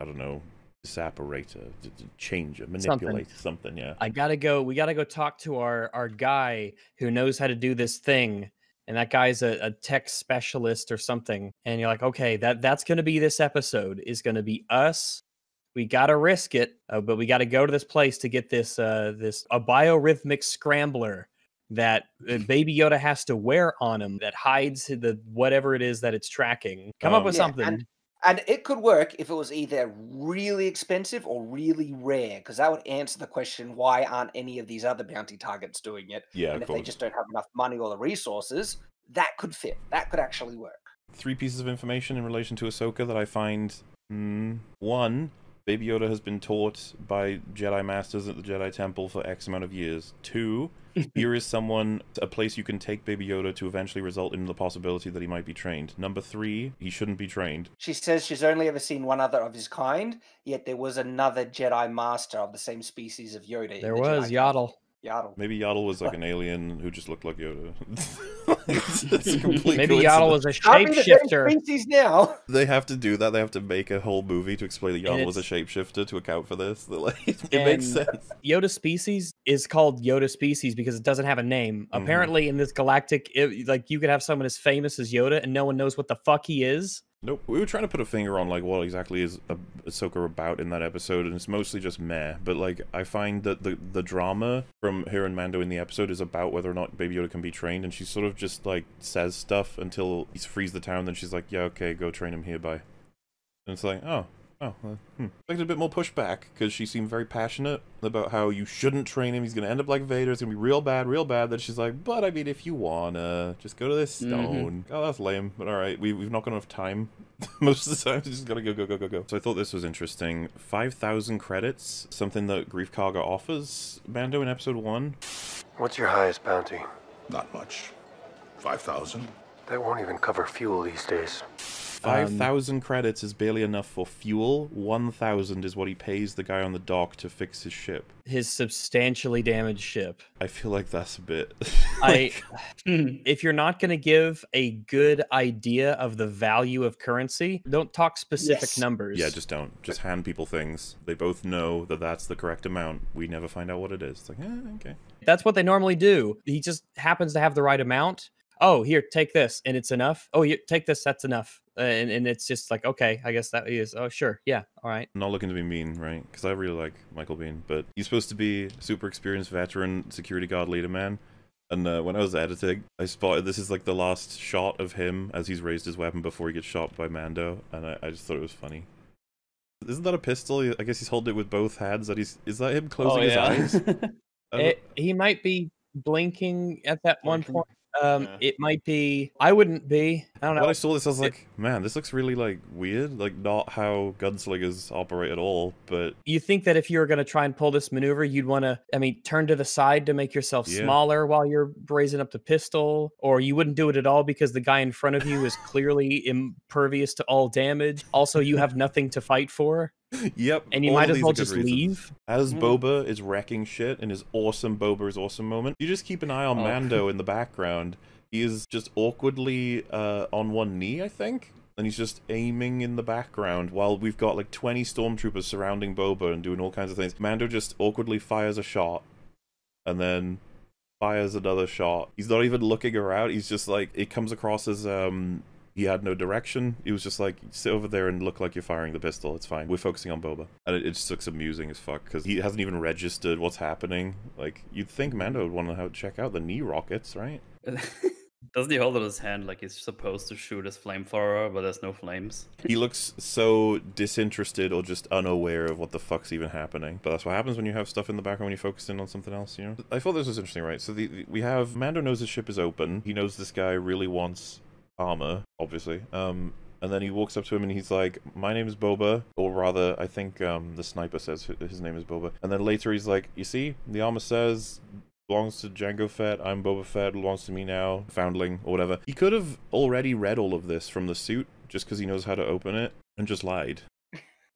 B: I don't know, separator, d- d- changer, manipulate something. Yeah.
C: I gotta go. We gotta go talk to our our guy who knows how to do this thing, and that guy's a, a tech specialist or something. And you're like, okay, that that's gonna be this episode. Is gonna be us. We gotta risk it, uh, but we gotta go to this place to get this uh this a biorhythmic scrambler that uh, [LAUGHS] Baby Yoda has to wear on him that hides the whatever it is that it's tracking. Come up
B: Um,
C: with
A: Yeah,
C: something.
A: and- And it could work if it was either really expensive or really rare, because that would answer the question why aren't any of these other bounty targets doing it?
B: Yeah,
A: and
B: of
A: if they just don't have enough money or the resources, that could fit. That could actually work.
B: three pieces of information in relation to Ahsoka that I find. Mm, one, Baby Yoda has been taught by Jedi Masters at the Jedi Temple for X amount of years. Two, [LAUGHS] here is someone, a place you can take Baby Yoda to eventually result in the possibility that he might be trained. Number three, he shouldn't be trained.
A: She says she's only ever seen one other of his kind, yet there was another Jedi Master of the same species of Yoda.
C: there
A: the
C: was
A: Jedi
C: Yaddle.
A: Yaddle.
B: Maybe Yaddle was like [LAUGHS] an alien who just looked like Yoda. [LAUGHS] It's- it's a complete
C: Maybe Yaddle was a
A: Can't be the
C: shapeshifter.
A: species now. [LAUGHS]
B: They have to do that. They have to make a whole movie to explain that
C: And
B: Yaddle was a shapeshifter to account for this. They're like, it makes sense.
C: Yoda species is called Yoda species because it doesn't have a name.
B: Mhm.
C: Apparently, in this galactic, it, like you could have someone as famous as Yoda and no one knows what the fuck he is.
B: Nope. We were trying to put a finger on like what exactly is Ah- Ahsoka about in that episode, and it's mostly just meh. But like, I find that the the drama from her and Mando in the episode is about whether or not Baby Yoda can be trained, and she sort of just like says stuff until he frees the town. Then she's like, "Yeah, okay, go train him here." Bye. And it's like, oh, oh, uh, hmm. Expected a bit more pushback because she seemed very passionate about how you shouldn't train him. He's gonna end up like Vader. It's gonna be real bad, real bad. Then she's like, but I mean, if you wanna, just go to this
F: Mhm.
B: stone. Oh, that's lame. But all right, we we've not got enough time. [LAUGHS] Most of the time, we just gotta go, go, go, go, go. So I thought this was interesting. Five thousand credits, something that Greef Karga offers Mando in Episode One.
D: What's your highest bounty?
G: Not much. 5,000?
D: That won't even cover fuel these days.
B: Five thousand credits is barely enough for fuel. One thousand is what he pays the guy on the dock to fix his ship.
C: His substantially damaged ship.
B: I feel like that's a bit. [LAUGHS]
C: I, [CLEARS THROAT] if you're not going to give a good idea of the value of currency, don't talk specific
A: Yes.
C: numbers.
B: yeah, just don't. Just hand people things. They both know that that's the correct amount. We never find out what it is. It's like, eh, okay.
C: That's what they normally do. He just happens to have the right amount. Oh, here, take this, and it's enough. Oh, you take this, that's enough. Uh, and, and it's just like, okay, I guess that is. Oh, sure, yeah, all right.
B: Not looking to be mean, right? Because I really like Michael Biehn, but he's supposed to be super experienced veteran security guard leader man. And uh, when I was editing, I spotted this is like the last shot of him as he's raised his weapon before he gets shot by Mando, and I, I just thought it was funny. Isn't that a pistol? I guess he's holding it with both hands. That he's is that him closing his eyes? [LAUGHS] I don't-
C: It, he might be blinking at that one point. Um,
B: Yeah.
C: it might be. I wouldn't be. I don't know.
B: when I saw this, I was like, man, this looks really like weird. Like not how gunslingers operate at all. But
C: you think that if you were going to try and pull this maneuver, you'd want to, I mean, turn to the side to make yourself
B: Yeah.
C: smaller while you're raising up the pistol, or you wouldn't do it at all because the guy in front of you is [LAUGHS] clearly impervious to all damage. Also, you have nothing to fight for,
B: yep,
C: and you might as well just
B: reasons.
C: leave.
B: As
F: Mm.
B: Boba is wrecking shit in his awesome Boba's awesome moment, you just keep an eye on
F: Oh.
B: Mando [LAUGHS] in the background. He is just awkwardly uh, on one knee, I think, and he's just aiming in the background while we've got like 20 stormtroopers surrounding Boba and doing all kinds of things. Mando just awkwardly fires a shot and then fires another shot. He's not even looking around. He's just like it comes across as um he had no direction. He was just like sit over there and look like you're firing the pistol. It's fine. We're focusing on Boba, and it, it just looks amusing as fuck because he hasn't even registered what's happening. Like you'd think Mando would want to check out the knee rockets, right? [LAUGHS]
F: Doesn't he hold it in his hand like he's supposed to shoot his flamethrower, but there's no flames?
B: He looks so disinterested or just unaware of what the fuck's even happening. But that's what happens when you have stuff in the background when you focus in on something else, you know? I thought this was interesting, right? So the, the- we have Mando knows his ship is open. He knows this guy really wants armor, obviously. Um and then he walks up to him and he's like, "My name is Boba," or rather, I think um, the sniper says his name is Boba. And then later he's like, "You see, the armor says belongs to Jango Fett. I'm Boba Fett. Belongs to me now. Foundling or whatever." He could have already read all of this from the suit just because he knows how to open it and just lied.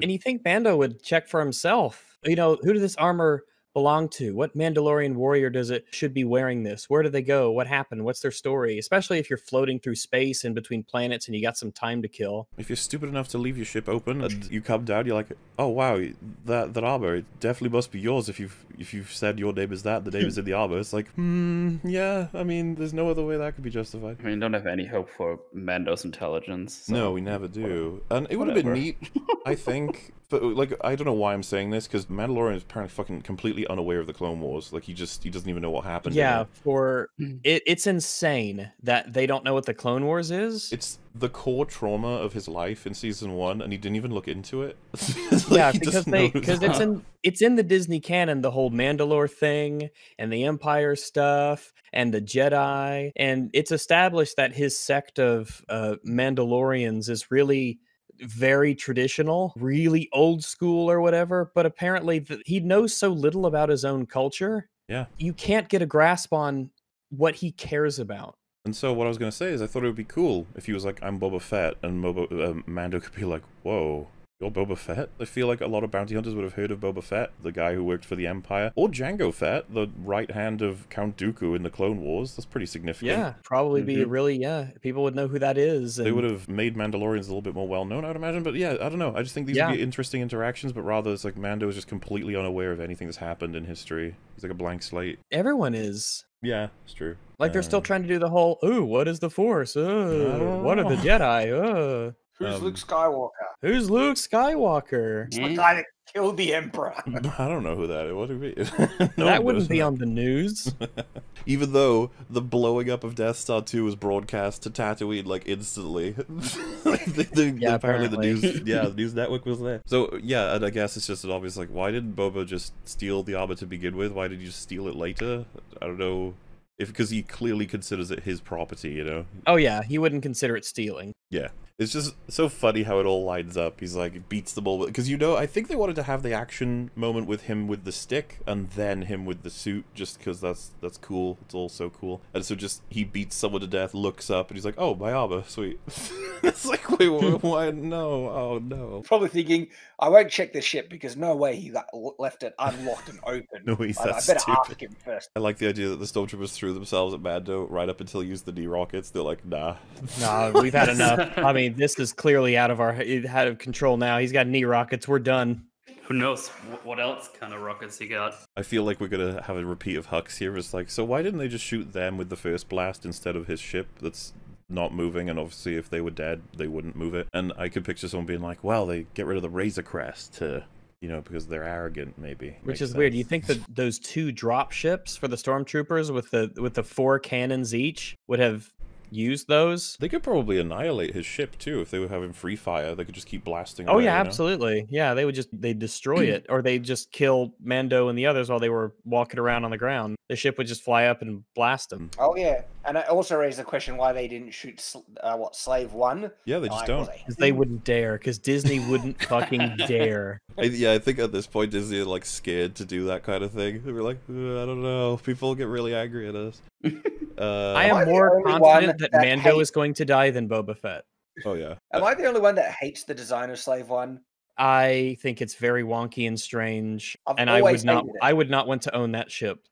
C: And you think Mando would check for himself? You know, who did this armor belong to? What Mandalorian warrior does it should be wearing this? Where do they go? What happened? What's their story? Especially if you're floating through space in between planets and you got some time to kill.
B: If you're stupid enough to leave your ship open and you come down, you're like, "Oh wow, that that armor it definitely must be yours." If you've if you've said your name is that, the name is in the armor. It's like, hmm, yeah. I mean, there's no other way that could be justified.
F: I mean, don't have any hope for Mando's intelligence. so
B: No, we never do. And it would have been neat, I [LAUGHS] think. But like, I don't know why I'm saying this because Mandalorian is apparently fucking completely unaware of the Clone Wars. Like, he just he doesn't even know what happened.
C: Yeah, for [CLEARS THROAT] it, it's insane that they don't know what the Clone Wars is.
B: It's the core trauma of his life in season one, and he didn't even look into it. [LAUGHS] Like,
C: yeah, because they because it's in it's in the Disney canon, the whole Mandalore thing and the Empire stuff and the Jedi, and it's established that his sect of uh, Mandalorians is really very traditional, really old school or whatever. But apparently, th- he knows so little about his own culture.
B: Yeah.
C: you can't get a grasp on what he cares about.
B: And so what I was gonna say is I thought it would be cool if he was like I'm Boba Fett and Mobo, uh, Mando could be like whoa you're Boba Fett. I feel like a lot of bounty hunters would have heard of Boba Fett, the guy who worked for the Empire, or Jango Fett, the right hand of Count Dooku in the Clone Wars. That's pretty significant.
C: Yeah, probably be
F: Mhm.
C: really yeah. People would know who that is.
B: They would have made Mandalorians a little bit more well known, I would imagine. But yeah, I don't know. I just think these
C: Yeah.
B: would be interesting interactions, but rather it's like Mando is just completely unaware of anything that's happened in history. He's like a blank slate.
C: Everyone is.
B: Yeah, it's true.
C: Like they're still
B: Um,
C: trying to do the whole, ooh, what is the Force? What are the. Jedi? [LAUGHS] Uh.
A: Who's
B: Um,
A: Luke Skywalker?
C: Who's Luke Skywalker?
A: It's the
F: Eh?
A: guy that killed the Emperor. [LAUGHS]
B: I don't know who that is. What do you mean? [LAUGHS] No
C: that wouldn't be
B: that.
C: on the news. [LAUGHS]
B: Even though the blowing up of Death Star 2 was broadcast to Tatooine like instantly. like, the, the,
C: Yeah,
B: apparently the news yeah, the news network was there. So yeah, and I guess it's just an obvious like why didn't Boba just steal the armor to begin with? Why did you just steal it later? I don't know. If because he clearly considers it his property, you know.
C: oh yeah, he wouldn't consider it stealing.
B: Yeah. It's just so funny how it all lines up. He's like beats the all because you know I think they wanted to have the action moment with him with the stick and then him with the suit just because that's that's cool. It's all so cool. And so just he beats someone to death, looks up, and he's like, "Oh, my armor, sweet." [LAUGHS] it's like, wait, wh- [LAUGHS] why? No, oh no.
A: Probably thinking, I won't check the ship because no way he left it unlocked and open. [LAUGHS]
B: No, he's
A: I, I better
B: stupid.
A: ask him first.
B: I like the idea that the stormtroopers threw themselves at Mando right up until he used the knee rockets. They're like, nah.
C: No, we've had enough. I mean, this is clearly out of our out of control now. He's got knee rockets. We're done.
F: Who knows what else kind of rockets he got?
B: I feel like we're gonna have a repeat of Hux here. It's like, so why didn't they just shoot them with the first blast instead of his ship that's not moving? And obviously, if they were dead, they wouldn't move it. And I could picture someone being like, well, they get rid of the Razor Crest to, you know, because they're arrogant, maybe.
C: Which
B: Makes
C: is weird. You think that those two drop ships for the stormtroopers with the with the four cannons each would have used those?
B: They could probably annihilate his ship too if they were having free fire. They could just keep blasting.
C: Oh
B: away,
C: yeah,
B: you know?
C: absolutely. Yeah, they would just they destroy it, or they just kill Mando and the others while they were walking around on the ground. The ship would just fly up and blast them.
A: Oh yeah, and it also raised the question why they didn't shoot uh, what Slave One.
B: Yeah, they just
A: Like,
B: don't.
C: Because they wouldn't dare. Because Disney wouldn't [LAUGHS] fucking dare.
B: I, yeah, I think at this point Disney are like scared to do that kind of thing. They were like, "Uh, I don't know, people get really angry at us. [LAUGHS] Uh,
C: I
A: Am
C: am more confident that
A: that
C: Mando
A: hate-
C: is going to die than Boba Fett.
B: oh yeah,
A: Am I the only one that hates the designer Slave One?
C: I think it's very wonky and strange,
A: I've
C: and I would not.
A: it.
C: I would not want to own that ship.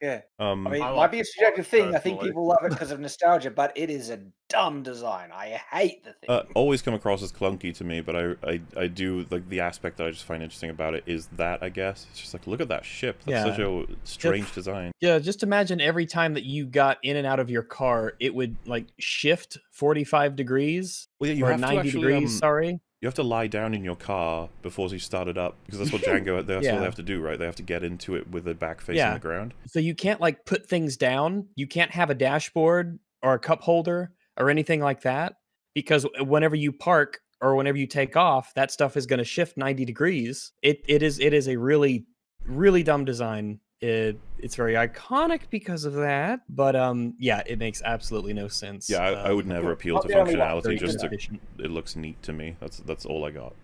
A: Yeah,
B: um,
A: I mean,
F: I
A: it
F: like
A: might be a subjective
F: it
A: thing. I think people love it because of nostalgia, but it is a dumb design. I hate the thing.
B: uh, always come across as clunky to me, but I, I, I do like the aspect that I just find interesting about it is that I guess it's just like look at that ship. That's such a strange design.
C: Yeah, just imagine every time that you got in and out of your car, it would like shift forty-five degrees
B: Well, yeah, you
C: or
B: have to
C: ninety
B: actually,
C: degrees.
B: um,
C: sorry.
B: You have to lie down in your car before you start it up because that's what [LAUGHS] Jango. That's what
C: Yeah.
B: they have to do, right? They have to get into it with their back facing
C: Yeah.
B: the ground.
C: So you can't like put things down. You can't have a dashboard or a cup holder or anything like that because whenever you park or whenever you take off, that stuff is going to shift 90 degrees. It it is it is a really really dumb design. It it's very iconic because of that, but um yeah, it makes absolutely no sense.
B: Yeah, I, I would
C: Um,
B: never appeal to
A: the only one.
B: functionality. Just to, it looks neat to me. That's that's all I got.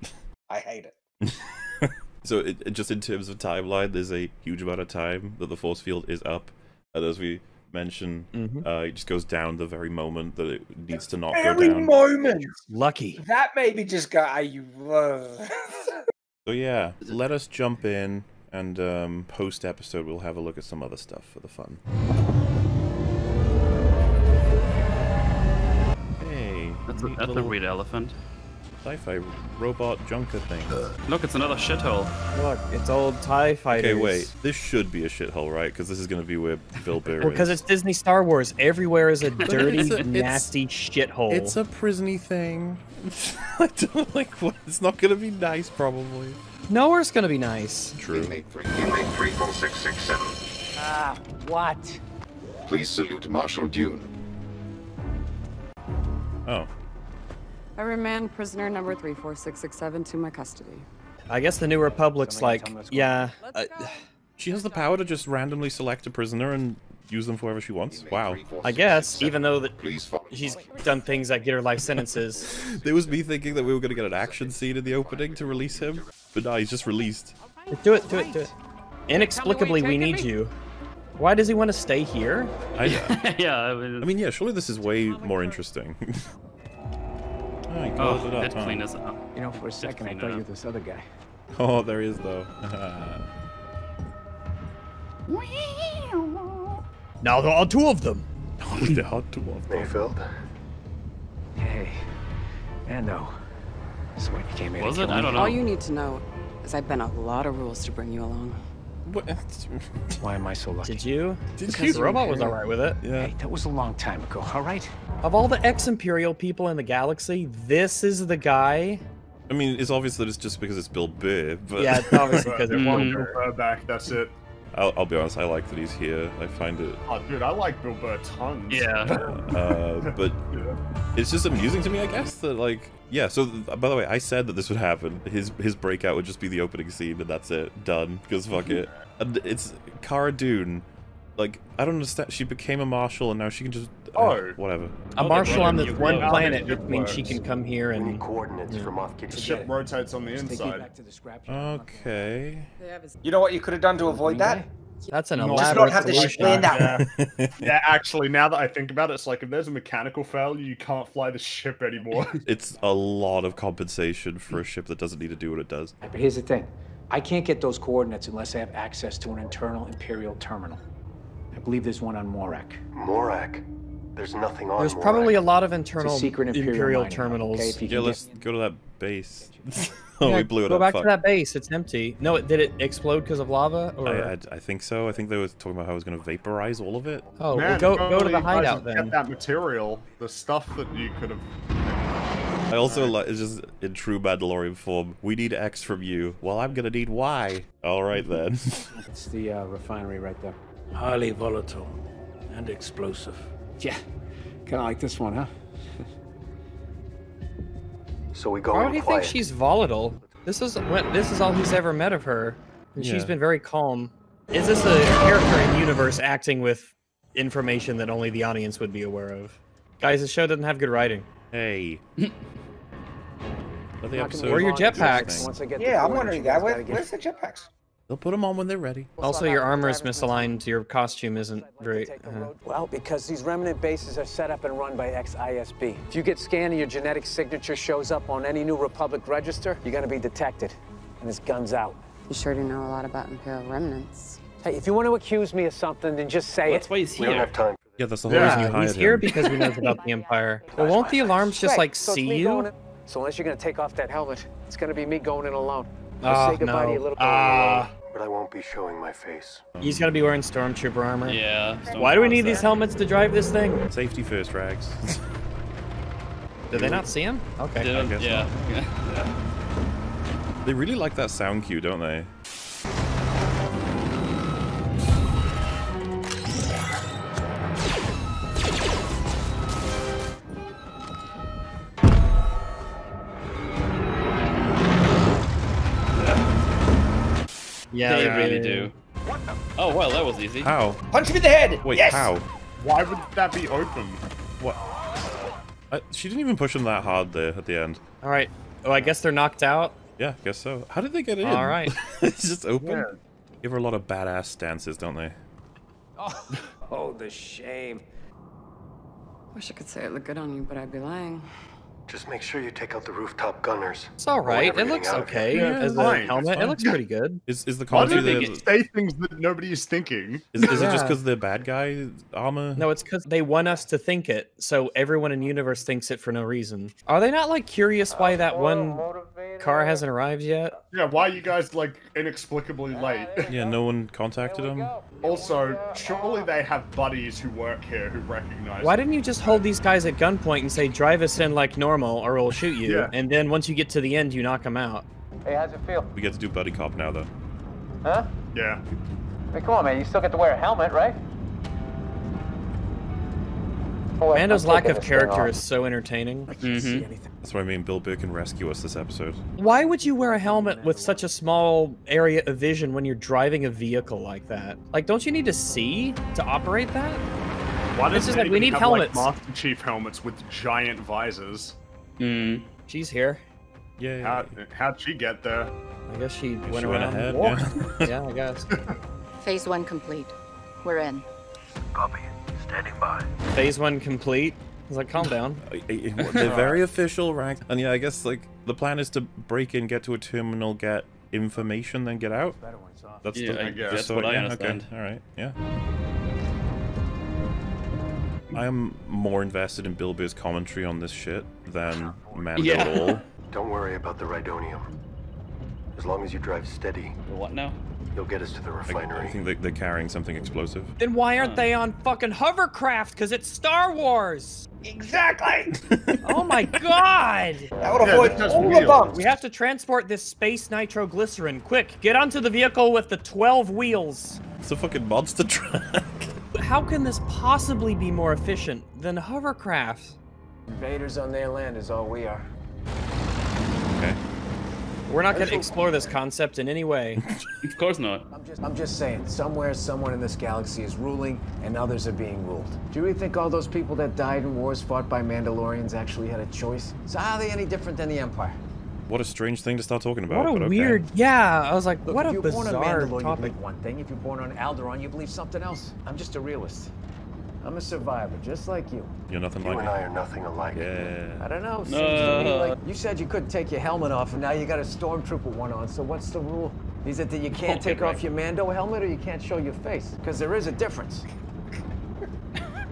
A: I hate it. [LAUGHS]
B: So it, it- just in terms of timeline, there's a huge amount of time that the force field is up, and as we mentioned,
C: Mhm.
B: uh, it just goes down the very moment that it needs to not go
A: Every
B: down.
A: moment.
C: Lucky.
A: That made me just go, "Are you?" [LAUGHS]
B: So yeah, let us jump in, and um, post episode we'll have a look at some other stuff for the fun. Hey,
F: That's a,
B: neat
F: that's a
B: little
F: real elephant.
B: sci-fi robot junker thing. [SIGHS]
F: Look, it's another shithole.
C: Look, it's old Tie Fighters.
B: Okay, wait. This should be a shithole, right? Because this is going to be where Bill Burr
C: Well, because it's Disney Star Wars. Everywhere is a [LAUGHS] dirty,
B: it's a- it's-
C: nasty shithole.
B: It's a prisony thing. [LAUGHS] I don't like what. It's not going to be nice, probably.
C: Nowhere's gonna be nice.
B: True.
H: Inmate 3, inmate 34667.
A: ah, what?
H: Please salute Marshal Dune.
B: Oh,
I: I remand prisoner number 34667 to my custody.
C: I guess the New Republic's like,
A: tell me what's going
C: yeah, uh, [SIGHS]
B: she has the power to just randomly select a prisoner and use them for whoever she wants. Wow.
C: I guess even though that she's done things that get her life sentences. [LAUGHS]
B: There was me thinking that we were going to get an action scene in the opening to release him, but no, he's just released.
C: do it, do it, do it. Inexplicably, we need you. Why does he want to stay here?
B: I, [LAUGHS]
F: yeah, I mean,
B: I mean, yeah, surely this is way more interesting. [LAUGHS] oh, he closed
F: oh,
B: it up,
F: did
B: huh?
F: clean us up.
J: You know, for a second, I thought you were this other guy.
B: Oh, there he is, though. [LAUGHS]
C: Now there are two of them. [LAUGHS]
B: there are two of them.
D: Mayfeld?
J: Hey, Ando. Swear you came here
F: Was it? I don't know.
I: All you need to know is I bent a lot of rules to bring you along.
B: What? [LAUGHS]
J: Why am I so lucky?
C: Did you?
B: Did
C: Because
B: you?
C: The robot was all right with it.
B: Yeah.
J: Hey, that was a long time ago, all right?
C: Of all the ex-imperial people in the galaxy, this is the guy.
B: I mean, it's obvious that it's just because it's Bill Burr, but
C: Yeah, it's obviously because
E: They [LAUGHS]
C: they're
E: want
F: Mm.
E: Bill Burr back. That's it.
B: I'll, I'll be honest. I like that he's here. I find it,
E: Oh, dude, I like Bill Burr tons. [LAUGHS]
F: Yeah.
B: uh, but
E: Yeah.
B: it's just amusing to me, I guess. That like, yeah. So by the way, I said that this would happen. His his breakout would just be the opening scene, and that's it, done. Because fuck it. And it's Cara Dune. Like, I don't understand. She became a marshal, and now she can just. uh,
E: Oh.
B: whatever.
C: A marshal on this one planet,
E: It
C: which means she can come here
D: We need
C: and.
D: coordinates from off
E: The ship rotates on the
J: Just
E: inside.
J: back to the.
B: Okay.
I: They have his-
A: You know what you could have done to avoid that?
C: That's an
E: Just
A: Just
C: elaborate
A: not have the ship
C: solution.
A: land out.
E: Yeah. yeah, actually, now that I think about it, it's like if there's a mechanical failure, you can't fly the ship anymore. [LAUGHS]
B: It's a lot of compensation for a ship that doesn't need to do what it does.
J: But here's the thing. I can't get those coordinates unless I have access to an internal Imperial terminal. I believe there's one on Morak.
D: Morak. There's nothing on
C: There's
D: Morak.
C: probably a lot of internal
J: secret Imperial,
C: Imperial
J: mining hub,
C: terminals.
J: Okay, if you
B: Yeah, let's
J: get...
B: go to that base. [LAUGHS] oh,
C: Yeah,
B: we blew it
C: go
B: up.
C: Go back
B: fuck.
C: to that base. It's empty. No, it, did it explode because of lava? Or
B: I, I, I think so. I think they were talking about how I was going to vaporize all of it.
C: oh,
E: Man,
C: well, go go to the hideout
E: had
C: then.
E: kept that material, the stuff that you could have.
B: I also like it's just in true Mandalorian form. We need X from you. Well, I'm gonna need Y. All right then. [LAUGHS]
J: It's the uh, refinery right there.
K: Highly volatile and explosive.
J: Yeah, kind of like this one, huh? [LAUGHS]
D: So we go
C: Why
D: in
C: would he think she's volatile? This is when this is all he's ever met of her, and she's
B: Yeah.
C: been very calm. Is this a character in universe acting with information that only the audience would be aware of? Guys, the show doesn't have good writing.
B: Hey. [CLEARS THROAT] Let the episode.
C: Or your
J: on to this
C: jetpacks.
J: thing. Once I get the
A: Yeah, I'm wondering that. Where,
J: gotta
A: where's the jetpacks?
B: They'll put them on when they're ready.
C: Also, your armor is misaligned. Your costume isn't great. Uh,
J: Well, because these remnant bases are set up and run by ex-ISB. If you get scanned and your genetic signature shows up on any New Republic register, you're gonna be detected, and it's guns out.
I: You sure do know a lot about Imperial remnants.
J: Hey, if you want to accuse me of something, then just say
F: That's
J: it.
F: why he's here.
D: We don't have time.
B: Yeah, that's the whole reason you
C: yeah,
B: hired
C: he's here
B: him.
C: because we know about the [LAUGHS] Empire. [LAUGHS] Well, won't the alarms just like
J: so
C: see you?
J: in- So unless you're gonna take off that helmet, it's gonna be me going in alone. We'll
C: Ah,
J: say goodbye to you a
C: no.
J: little bit.
E: Ah,
D: But I won't be showing my face.
C: He's gonna be wearing stormtrooper armor.
F: Yeah.
C: Why do we need these helmets to drive this thing?
B: Safety first, Rags. [LAUGHS]
C: Did they not see him? Okay.
F: Didn't-
B: guess
F: yeah.
B: they really like that sound cue, don't they?
C: Yeah,
F: they
C: yeah,
F: really
C: yeah,
F: do. Oh well, that was easy.
B: How?
A: Punch him in the head!
B: Wait,
A: yes!
B: how?
E: why would that be open?
B: What? I, she didn't even push him that hard there at the end.
C: All right. Oh, I guess they're knocked out.
B: Yeah, I guess so. How did they get in?
C: All right. [LAUGHS]
B: it's just open.
E: Yeah.
B: Give her a lot of badass stances, don't they?
J: Oh, [LAUGHS] Oh, the shame.
I: Wish I could say it looked good on you, but I'd be lying.
D: Just make sure you take out the rooftop gunners.
C: It's all right. It looks
D: out of here.
C: okay
E: Yeah,
C: as
E: it's
C: a helmet. It looks pretty good.
B: Is is the
E: Why
B: commentary
E: do they
B: there?
E: say things that nobody is thinking?
B: Is, is it just because they're bad guy armor?
C: No, it's because they want us to think it, so everyone in universe thinks it for no reason. Are they not like curious why that one car hasn't arrived yet?
E: Yeah, why are you guys like inexplicably late?
B: Yeah, no one contacted him.
E: Also, surely oh. they have buddies who work here who recognize.
C: Why didn't you just hold these guys at gunpoint and say, drive us in like normal or we'll shoot you?
E: Yeah.
C: And then once you get to the end, you knock them out.
J: Hey, how's it feel?
B: We get to do buddy cop now, though.
J: Huh?
E: Yeah.
J: Hey, come on, man. You still get to wear a helmet, right? Oh,
C: Mando's lack of character is so entertaining. Mm-hmm.
J: I can't see anything.
B: That's why I mean Bill Burr can rescue us this episode.
C: Why would you wear a helmet with such a small area of vision when you're driving a vehicle like that? Like, don't you need to see to operate that?
E: Why
C: It's
E: does
C: just like, we
E: anybody
C: need
E: have,
C: helmets.
E: Like, Master Chief helmets with giant visors.
F: Hmm.
C: She's here.
B: Yeah.
E: How how'd she get there?
C: I guess she went
B: she went
C: around.
B: ahead. Yeah.
C: yeah, I guess. [LAUGHS]
L: Phase one complete. We're in.
D: Copy. Standing by.
C: Phase one complete. I was like, calm down. [LAUGHS]
B: I- I- They're very official, right? And yeah, I guess like the plan is to break in, get to a terminal, get information, then get out. That's
F: Yeah,
B: the,
F: I
E: guess.
F: that's
B: so-
F: what I
B: yeah,
F: understand.
B: Okay. All right. Yeah. I am more invested in Bill Burr's commentary on this shit than Mando
F: Yeah.
B: at all. [LAUGHS]
D: Don't worry about the Rhydonium. As long as you drive steady,
F: What now?
D: You'll get us to the
B: I,
D: refinery.
B: I think they, they're carrying something explosive.
C: Then why aren't they on fucking hovercraft? Because it's Star Wars.
A: Exactly. [LAUGHS]
C: Oh my god.
A: That would avoid
E: that does
A: all the bumps.
C: We have to transport this space nitroglycerin. Quick, get onto the vehicle with the 12 wheels.
B: It's a fucking monster [LAUGHS] truck.
C: How can this possibly be more efficient than hovercraft?
J: Invaders on their land is all we are.
B: okay.
C: We're not going to explore this concept in any way. [LAUGHS]
F: Of course not.
J: I'm just, I'm just saying, somewhere, someone in this galaxy is ruling, and others are being ruled. Do you really think all those people that died in wars fought by Mandalorians actually had a choice? So how are they any different than the Empire?
B: What a strange thing to start talking about.
C: What a
B: but okay.
C: weird. Yeah, I was like,
J: Look,
C: what
J: if
C: a
J: you're born on
C: bizarre
J: Mandalore, you
C: topic.
J: believe one thing. If you're born on Alderaan, you believe something else. I'm just a realist. I'm a survivor, just like you.
B: You're nothing
D: You
B: like
D: and
B: me.
D: I are nothing alike.
B: Yeah.
J: I don't know. Seems to me like you said you couldn't take your helmet off, and now you got a stormtrooper one on. So what's the rule? Is it that you can't
F: Okay,
J: take
F: right.
J: off your Mando helmet, or you can't show your face? Because there is a difference.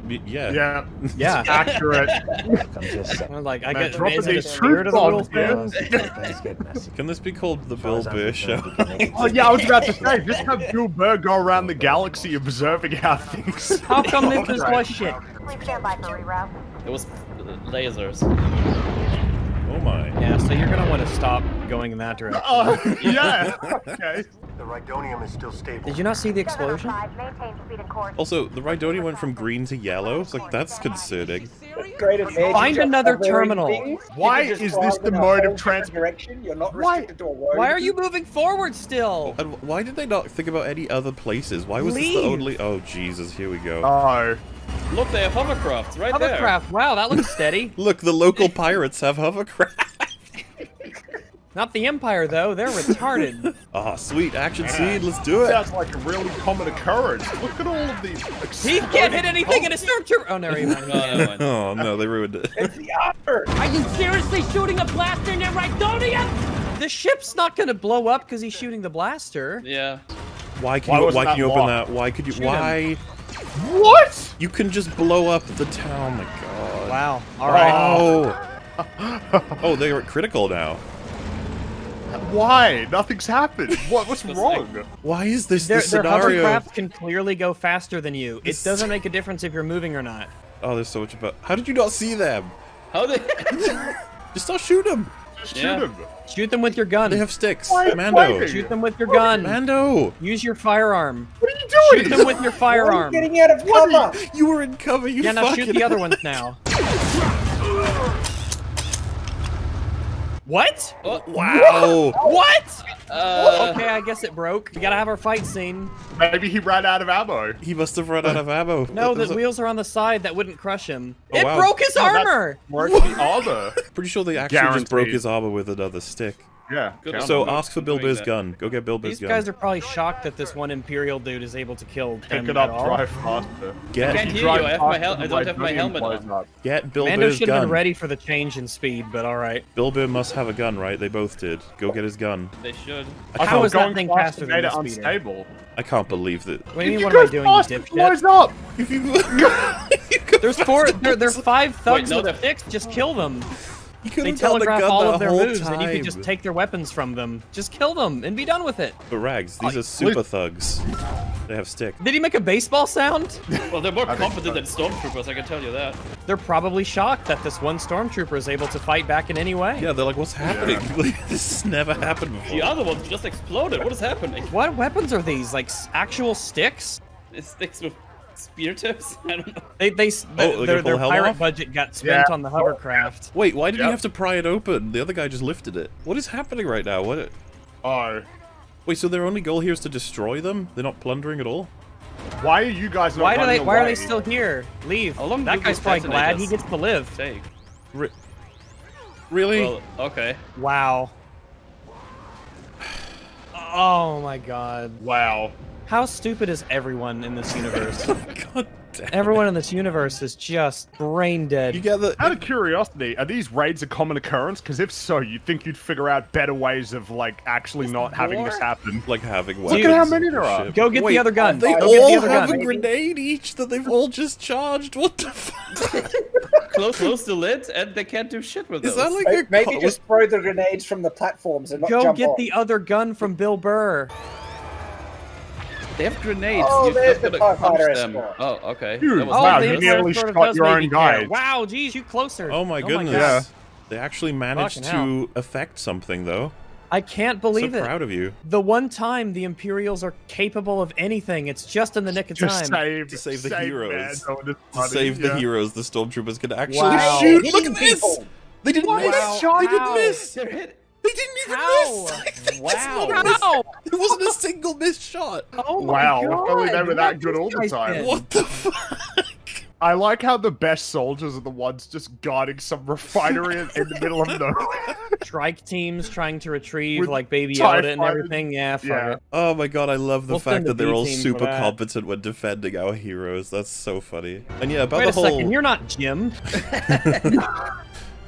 B: Y- Yeah.
E: Yeah,
C: Yeah.
E: accurate.
J: I'm just.
C: I'm like, I
E: Man,
C: get
E: dropping
C: is the
E: these
C: spirit of the
E: truth bombs,
C: thing?
E: man.
J: Things.
B: Can this be called the Bill
J: as
B: Burr show?
J: we can make [LAUGHS] it
E: Oh yeah, I was about to say, just have Bill Burr go around the galaxy observing how things. [LAUGHS]
C: How come this [LAUGHS] is
E: operate.
C: shit?
M: Please stand by for reroute.
F: It was uh, lasers.
B: Oh my.
C: Yeah, so you're gonna want to stop going in that direction.
E: Oh [LAUGHS] yeah. Okay.
D: The Rhydonium is still stable.
C: Did you not see the explosion?
M: 705, maintain speed and course.
B: Also, the Rhydoni went from green to yellow. It's like that's concerning.
C: Find another terminal.
E: Why is this the mode of
A: whole different
E: trans-
A: direction? You're not
E: Why-
A: to a road.
C: Why are you moving forward still?
B: And why did they not think about any other places? Why was this the only? Oh Jesus, here we go.
E: Oh.
F: Look, they have hovercrafts right there.
C: Hovercraft. Wow, that looks steady. [LAUGHS]
B: Look, the local pirates have hovercraft. [LAUGHS]
C: Not the Empire though. They're retarded. [LAUGHS]
B: Ah, sweet action scene. Let's do it.
E: Sounds like a really common occurrence. Look at all of these.
C: he can't hit anything in a stormtrooper. Oh no, he
F: No, never mind.
B: Oh no, they ruined it.
A: It's the armor.
C: Are you seriously shooting a blaster near Rhydonium? The ship's not gonna blow up because he's shooting the blaster.
F: Yeah.
B: Why can
E: Why
B: you?
E: wasn't
B: Why can
E: that
B: you open
E: locked?
B: that? Why could you?
C: Shoot him.
B: Why?
E: What?
B: You can just blow up the town. Oh my god.
C: Wow. All right.
B: Oh. [LAUGHS] oh, they are critical now.
E: Why? Nothing's happened. [LAUGHS] What? What's
F: Just
E: wrong?
B: Why is this
C: Their,
B: the
C: their
B: scenario?
C: hovercraft can clearly go faster than you. It
B: This-
C: doesn't make a difference if you're moving or not.
B: Oh, there's so much about. How did you not see them?
F: How they? [LAUGHS]
B: Just don't shoot them.
E: Just
F: Yeah.
E: shoot him.
C: Shoot them with your gun.
B: They have sticks.
E: Why-
B: Mando.
E: why-
C: Shoot them with your gun.
B: Mando.
C: Use your firearm.
E: What are you doing?
C: Shoot them with your
A: Why are you
C: firearm.
A: getting out of cover?
B: You were in cover. You
C: Yeah, now
B: fucking.
C: shoot the other ones now. [LAUGHS] What?
F: Oh,
B: Wow.
C: What?
F: uh,
C: Okay, I guess it broke. We gotta have our fight scene.
E: Maybe he ran out of ammo.
B: He must have run out of ammo. [LAUGHS]
C: No, the wheels are on the side that wouldn't crush him.
B: Oh,
C: it
B: wow.
C: broke his
E: No, that's-
C: armor.
E: Broke the armor.
B: Pretty sure they actually just broke his armor with another stick.
E: Yeah.
F: Good
B: So ask for Bill
F: doing
B: Burr's
F: that.
B: gun. Go get Bill Burr's
C: These
B: gun.
C: guys are probably shocked that this one Imperial dude is able to kill them
E: Pick it
C: at
E: up,
C: all.
E: drive faster.
B: Get,
F: can't hear
E: drive
F: you. I have my
E: faster,
F: hel- I
E: the
F: don't have my helmet
E: blows
F: on.
E: up.
B: get Bill
C: Mando should have been ready for the change in speed, but all right.
B: Bill Burr must have a gun, right? They both did. Go get his gun.
F: they should.
E: I
C: How
E: thought
C: that thing
E: faster
C: faster than
E: made it unstable.
B: I can't believe that.
C: What do you
E: If
C: mean? What am I doing,
E: fast,
C: you
E: it
C: dipshit?
E: blows up.
B: If you, [LAUGHS] you go
C: There's four. There, there are five thugs
F: no,
C: with
F: they're-
C: sticks. Just kill them.
B: You could
C: They
B: have got the
C: telegraph
B: gun
C: all
B: the
C: of their moves,
B: time.
C: and you can just take their weapons from them. Just kill them and be done with it.
B: But Rags, these
E: Oh,
B: are super thugs. They have stick.
C: Did he make a baseball sound? [LAUGHS]
F: Well, they're more
E: think
F: competent than stormtroopers. I can tell you that.
C: They're probably shocked that this one stormtrooper is able to fight back in any way.
B: Yeah, they're like, what's happening? [LAUGHS] this has never happened before.
F: The other ones just exploded. What is happening?
C: What weapons are these? Like actual sticks?
F: It sticks with spear tips. [LAUGHS] I don't know.
C: They they s-
B: Oh, they
C: their, their
B: pull
C: pirate
B: off?
C: budget got spent
E: Yeah.
C: on the hovercraft.
B: Wait, why did you
E: Yep.
B: have to pry it open? The other guy just lifted it. What is happening right now? What?
E: Oh.
B: Wait, so their only goal here is to destroy them? They're not plundering at all?
E: Why are you guys not
C: Why do they?
E: running
C: Why are they still here? Leave.
F: How long
C: that guy's
F: these
C: probably glad he gets to live.
F: Take.
B: Re- really?
F: Well, okay.
C: Wow. [SIGHS] Oh my god.
E: Wow.
C: How stupid is everyone in this universe? [LAUGHS]
B: God damn.
C: everyone in this universe is just brain dead.
B: You get the.
E: Out of curiosity, are these raids a common occurrence? Because if so, you'd think you'd figure out better ways of like actually not having this happen.
B: Like having weapons.
C: Look at how
E: many there are.
C: Go get the other gun.
B: They
C: Go get the
B: all
C: other
B: have
C: gun.
B: a grenade each that they've all just charged. What the fuck? [LAUGHS]
F: Close, close the lid, and they can't do shit with
B: Is
F: those.
B: that like
A: May-
B: a
A: Maybe just throw the grenades from the platforms and not
C: Go
A: jump
C: get
A: off.
C: the other gun from Bill Burr.
F: They have grenades.
A: Oh,
F: You're
A: there's
F: not
A: the
F: gonna
A: TIE
F: punch them.
A: escort.
F: Oh, okay.
E: Dude,
F: That was
E: wow, you
C: the
E: nearly
C: insert sort of
E: shot your own
C: me
E: guy.
C: Wow, geez, you closer.
B: Oh my oh goodness.
C: God.
B: They actually managed to affect something, though.
C: I can't believe
B: so
C: it.
B: proud of you.
C: The one time the Imperials are capable of anything, it's just in the nick of
E: Just
C: time.
E: save,
B: To save the
E: save
B: heroes.
E: Mando, it's
B: To
E: funny,
B: save the heroes, the stormtroopers can actually
C: Wow.
B: shoot. Look at this!
A: people.
B: They didn't
C: Wow.
B: miss. They didn't miss.
F: They're hit.
B: They didn't even
C: How?
B: miss. [LAUGHS]
C: Wow.
B: Wow. There wasn't a single missed shot.
C: Oh my
E: Wow, if
C: god.
E: only they were that good all the time.
C: guy's
B: What the fuck?
E: I like how the best soldiers are the ones just guarding some refinery in, in the middle of nowhere. [LAUGHS]
C: Strike teams trying to retrieve
E: With
C: like Baby
E: TIE
C: Yoda and everything. Yeah, fuck
E: Yeah.
C: it.
B: Oh my god, I love the
C: We'll
B: fact that
C: the
B: they're all super competent when defending our heroes. That's so funny. And yeah, about
C: Wait
B: the
C: a
B: whole
C: second, you're not Jim. [LAUGHS]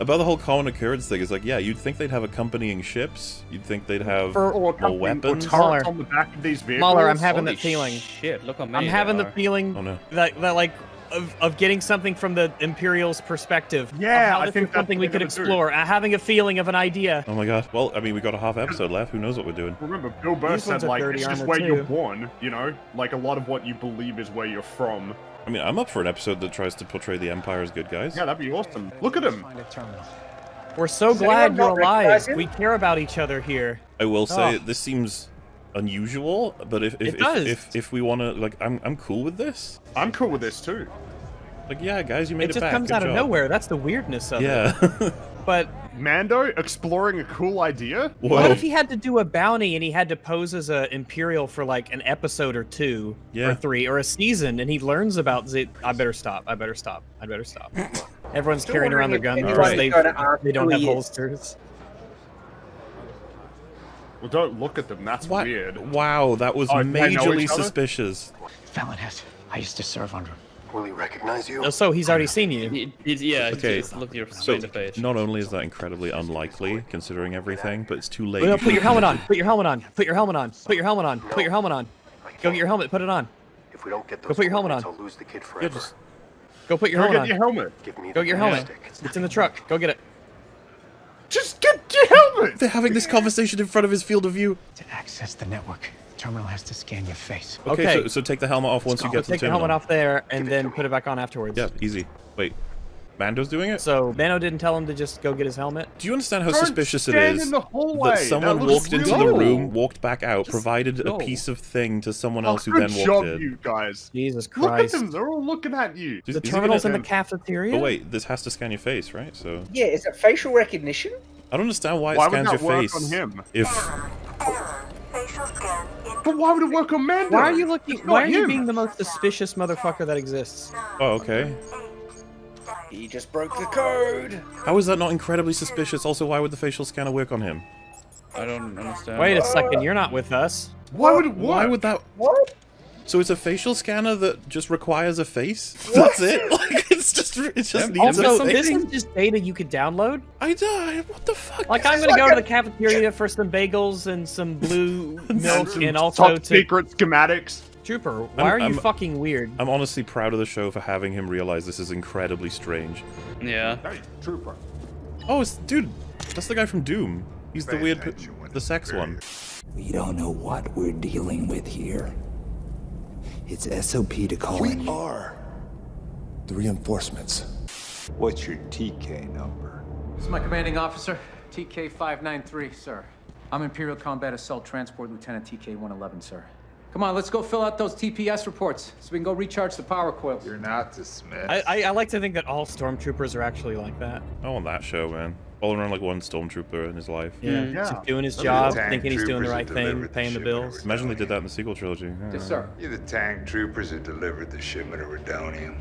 B: about the whole common occurrence thing is like, yeah, you'd think they'd have accompanying ships. You'd think they'd have
C: For-
E: Or,
B: more
E: company- or
B: weapons.
E: turrets on the back of these vehicles.
C: Mahler, I'm having
F: Holy
C: that feeling.
F: Shit, look how
C: I'm having
F: there
C: the feeling
B: Oh no.
C: that, that like of, of getting something from the Imperial's perspective.
E: Yeah, I think that's
C: something we could
E: gonna do.
C: explore. Uh, having a feeling of an idea.
B: Oh my god. Well, I mean, we got a half episode left. Who knows what we're doing?
E: Remember, Bill Burr
C: These
E: said like it's just
C: armor,
E: where you're born. You know, like a lot of what you believe is where you're from.
B: I mean, I'm up for an episode that tries to portray the Empire as good guys.
E: Yeah, that'd be awesome. Look at him.
C: We're so
A: Does
C: glad you're alive.
A: recognize?
C: We care about each other here.
B: I will say
C: Oh.
B: this seems unusual, but if if if, if, if we want to like, I'm I'm cool with this.
E: I'm cool with this too.
B: Like, yeah, guys, you made
C: It
B: it,
C: just
B: back.
C: comes
B: Good
C: out of nowhere. That's the weirdness of it.
B: Yeah. [LAUGHS]
C: But
E: Mando exploring a cool idea.
C: what
B: Whoa.
C: if he had to do a bounty and he had to pose as a Imperial for like an episode or two
B: Yeah.
C: or three or a season and he learns about Z I better stop. I better stop. I better stop. Everyone's
A: Still
C: carrying around their
A: wondering
C: guns because
B: anyone's
C: they, they don't have holsters.
E: Well, don't look at them. That's
B: What?
E: weird.
B: Wow, that was
E: Oh,
B: majorly
E: each other?
B: suspicious.
J: Valin Hess. I used to serve under him.
D: Will he recognize you?
C: Oh, So he's already seen you.
F: He- he- yeah,
B: Okay,
F: just look your
B: So
F: straight face.
B: not only is that incredibly unlikely, considering everything, but it's too late.
C: Wait, no,
B: You
C: put your helmet on. Put your helmet on. Put your helmet on. Put your helmet on. Put your helmet on. Go get your helmet. Put it on.
D: If we don't get
C: Go
D: those
C: put your helmet on.
D: I'll lose the kid
B: Yeah,
D: forever.
B: just
C: Go put your
E: Go
C: helmet
E: get
C: on.
E: your helmet.
D: Give me
C: Go get your helmet.
D: stick.
C: It's in the truck. Go get it.
E: Just get your helmet.
B: they're having this conversation in front of his field of view.
J: To access the network, the terminal has to scan your face.
B: Okay,
C: Okay.
B: So, so take the helmet off once you get to the terminal.
C: take the helmet off there and then put it back on afterwards.
B: Yeah, easy. Wait, Mando's doing it.
C: So Mando didn't tell him to just go get his helmet.
B: Do you understand how
E: Don't
B: suspicious it
E: stand
B: is
E: in the hallway.
B: that someone
E: That
B: walked into
E: really
B: the room, walked back out, provided
F: go.
B: a piece of thing to someone
E: Oh,
B: else who then walked
E: job,
B: in?
E: you guys.
C: Jesus Christ.
E: Look at them. They're all looking at you.
B: Is-
C: The
B: is he
C: terminal's in
B: gonna-
C: the cafeteria?
B: But wait, this has to scan your face, right? So
A: Yeah, is it facial recognition?
B: I don't understand why it
E: Why would
B: scans
E: that
B: your
E: work
B: face.
E: on him?
B: If
E: But why would it work on Mando?
C: Why are you looking? Why
E: not
C: are you
E: him.
C: being the most suspicious motherfucker that exists?
B: oh, okay.
A: He just broke the code.
B: How is that not incredibly suspicious? Also, why would the facial scanner work on him?
F: I don't understand.
C: Wait a second, you're not with us.
E: Why would it work?
B: Why would that?
A: What?
B: So it's a facial scanner that just requires a face. That's it. [LAUGHS] Like it's just it just needs
C: Also,
B: a
C: this is just data you could download.
B: I died. What the fuck?
C: Like I'm gonna go
A: like
C: to the cafeteria for some bagels and some blue [LAUGHS] milk,
E: Some
C: and also
E: top
C: to
E: secret schematics.
C: Trooper. Why
B: I'm-
C: are you
B: I'm-
C: fucking weird?
B: I'm honestly proud of the show for having him realize this is incredibly strange.
F: Yeah.
D: Hey, trooper.
B: Oh, it's, dude, that's the guy from Doom. He's the weird, the sex one.
N: We don't know what we're dealing with here. It's SOP to call
G: We
N: in.
G: are the reinforcements.
O: What's your TK number?
J: This is my commanding officer, TK 593, sir. I'm Imperial Combat Assault Transport Lieutenant TK 111, sir. Come on, let's go fill out those TPS reports so we can go recharge the power coils.
O: You're not dismissed.
C: I, I, I like to think that all stormtroopers are actually like that.
B: I want that show, man. Following around like one stormtrooper in his life.
C: Yeah, mm.
E: Yeah.
C: just doing his job, thinking he's doing the right thing,
O: delivered the
C: paying the bills.
B: Imagine they did that in the sequel trilogy.
J: Yes, sir.
O: You're the tank troopers that delivered the shipment of Rhydonium.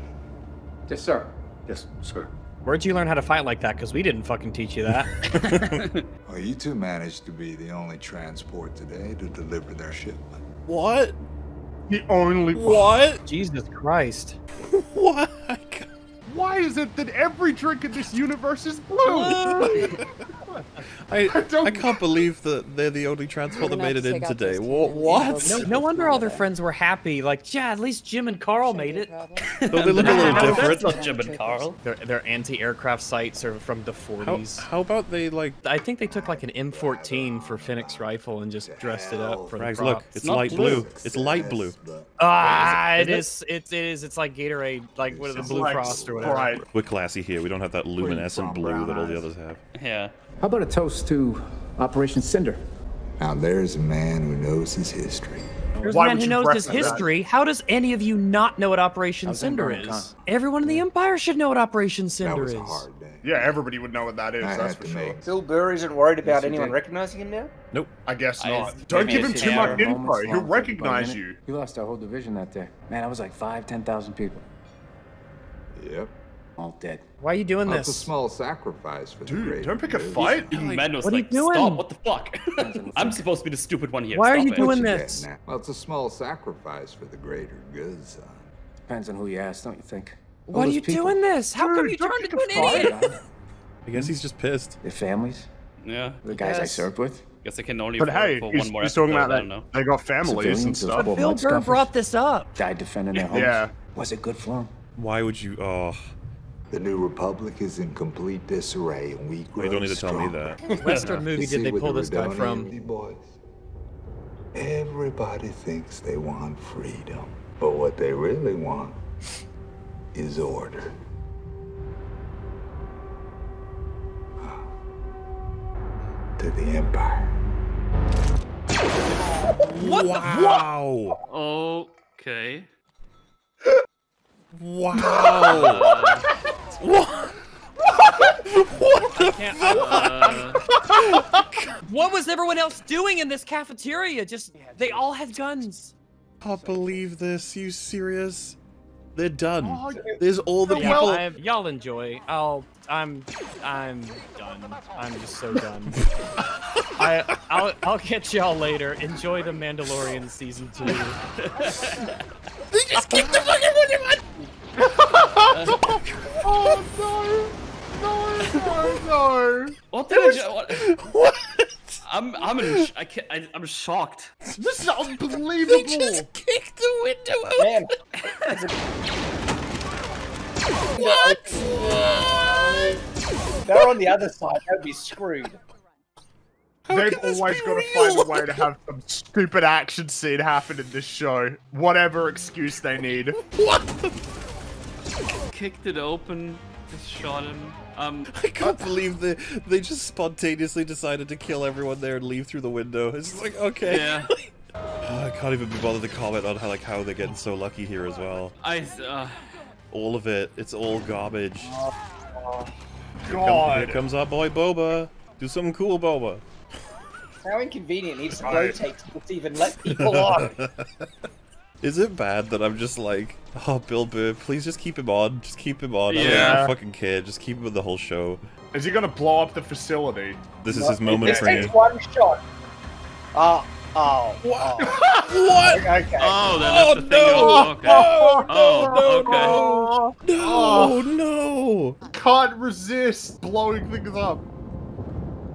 J: Yes, sir.
D: Yes, sir.
C: Where'd you learn how to fight like that? Because we didn't fucking teach you that. [LAUGHS] [LAUGHS]
O: Well, you two managed to be the only transport today to deliver their shipment.
B: What?
E: The only.
B: What?
C: Jesus Christ. [LAUGHS]
B: What?
E: Why is it that every drink in this universe is blue? [LAUGHS] [LAUGHS]
B: I, [LAUGHS] I can't believe that they're the only transport that made it in today. What? What?
C: No, no wonder all their friends were happy. Like, yeah, at least Jim and Carl made it.
B: Though [LAUGHS] they look a little different.
F: That's not Jim and Carl.
C: Their, their anti-aircraft sights are from the 40s.
B: how about they like?
C: I think they took like an M14 for Phoenix rifle and just dressed it up for
B: Rags,
C: the
B: look,
C: prop.
B: it's light
F: blue.
B: blue. It's light blue.
C: Ah,
F: Is
C: it
F: it?
C: is. It is. It's like Gatorade, like what are the Blue
E: like
C: Frost or whatever.
E: Sprite.
B: We're classy here. We don't have that luminescent blue that all the others have.
F: Yeah.
N: How about a toast to Operation Cinder?
O: Now there's a man who knows his history.
C: There's
E: Why
C: a man who knows his
E: preference that?
C: history. How does any of you not know what Operation
N: was in
C: Cinder is?
N: Con.
C: Everyone in the Empire should know what Operation
O: That
C: Cinder
O: was
C: is.
O: a hard day.
E: Yeah, everybody would know what that is.
O: I
E: that's for sure.
O: make
A: Bill Burr isn't worried about
N: you
A: anyone
N: did.
A: recognizing him now.
B: Nope.
E: I guess
F: I-
E: not. Don't give him too much
F: hair.
E: info.
N: Moments
E: He'll
N: long for about a
E: recognize you.
N: You lost our whole division that day. Man, that was like five, ten thousand people.
O: Yep.
N: All dead.
C: Why are you doing
O: That's a small sacrifice for the
E: Dude,
O: greater
E: don't pick a
O: good.
E: fight.
F: Man was
C: what are you
F: like,
C: doing?
F: stop, what the fuck? [LAUGHS] I'm supposed to be the stupid one here.
C: Why are you
F: it.
C: doing this?
O: getting? Well, it's a small sacrifice for the greater good, son.
N: Depends on who you ask, don't you think? All
C: Why are you
N: people,
C: doing this? How come you turned
E: pick
C: into an
E: fight.
C: idiot? [LAUGHS]
B: I guess he's just pissed.
N: Their families,
F: Yeah.
N: the guys I served with.
F: Guess I can only
E: But
F: for,
E: hey,
F: for
E: he's,
F: one more
E: he's talking about that
F: know.
E: they got families and stuff.
N: poor
C: Bill Burr brought this up.
N: Died defending their homes.
E: Yeah.
N: Was it good for them?
B: Why would you? Oh,
O: The new republic is in complete disarray, and we grow
B: you don't need to tell me
O: stronger.
B: that.
C: Western movie did they pull
O: the
C: this guy from?
O: Boys, everybody thinks they want freedom, but what they really want is order. Ah. To the Empire.
B: What? Wow!
F: Okay.
B: Wow! [LAUGHS]
F: Uh,
B: what?
C: Can't-
F: uh,
C: what was everyone else doing in this cafeteria? Just they all had guns.
B: I Can't believe this. You serious? They're done.
E: Oh,
B: There's all the
C: Yeah,
B: people.
C: Y'all enjoy. I'll. I'm. I'm done. I'm just so done. [LAUGHS] I. I'll. I'll catch y'all later. Enjoy the Mandalorian season two.
B: They just kicked the fucking one.
E: Oh no! No, no, no!
F: what did I what?
B: What?
F: I'm I'm in, I can't, I, I'm shocked.
E: This is unbelievable!
B: They just kicked the window out.
A: Man,
B: What?
A: if they're on the other side. They'd be screwed.
B: How
E: They've always got to find a way to have some stupid action scene happen in this show. Whatever excuse they need.
B: What? the-
F: Kicked it open, just shot him. Um,
B: I can't believe they they just spontaneously decided to kill everyone there and leave through the window. It's just like okay.
F: yeah. [LAUGHS]
B: I can't even be bothered to comment on how like how they're getting so lucky here as well.
F: I uh,
B: All of it. It's all garbage. Come-
E: God.
B: here comes our boy Boba. Do something cool, Boba.
A: How inconvenient needs to
E: Right.
A: rotate to even let people on. [LAUGHS]
B: Is it bad that I'm just like, oh, Bill Burr, please just keep him on. Just keep him on. I don't
E: Yeah.
B: even fucking care. Just keep him in the whole show.
E: Is he gonna blow up the facility?
B: This is his moment
A: This
B: for
A: takes
B: you.
A: one shot. Uh, oh, [LAUGHS] oh, oh.
B: What?
A: Okay.
F: oh, then
B: Oh,
F: that's the thing.
B: no.
F: Oh, okay.
B: Oh,
F: oh, okay. Oh.
B: No, no.
E: Can't resist blowing things up.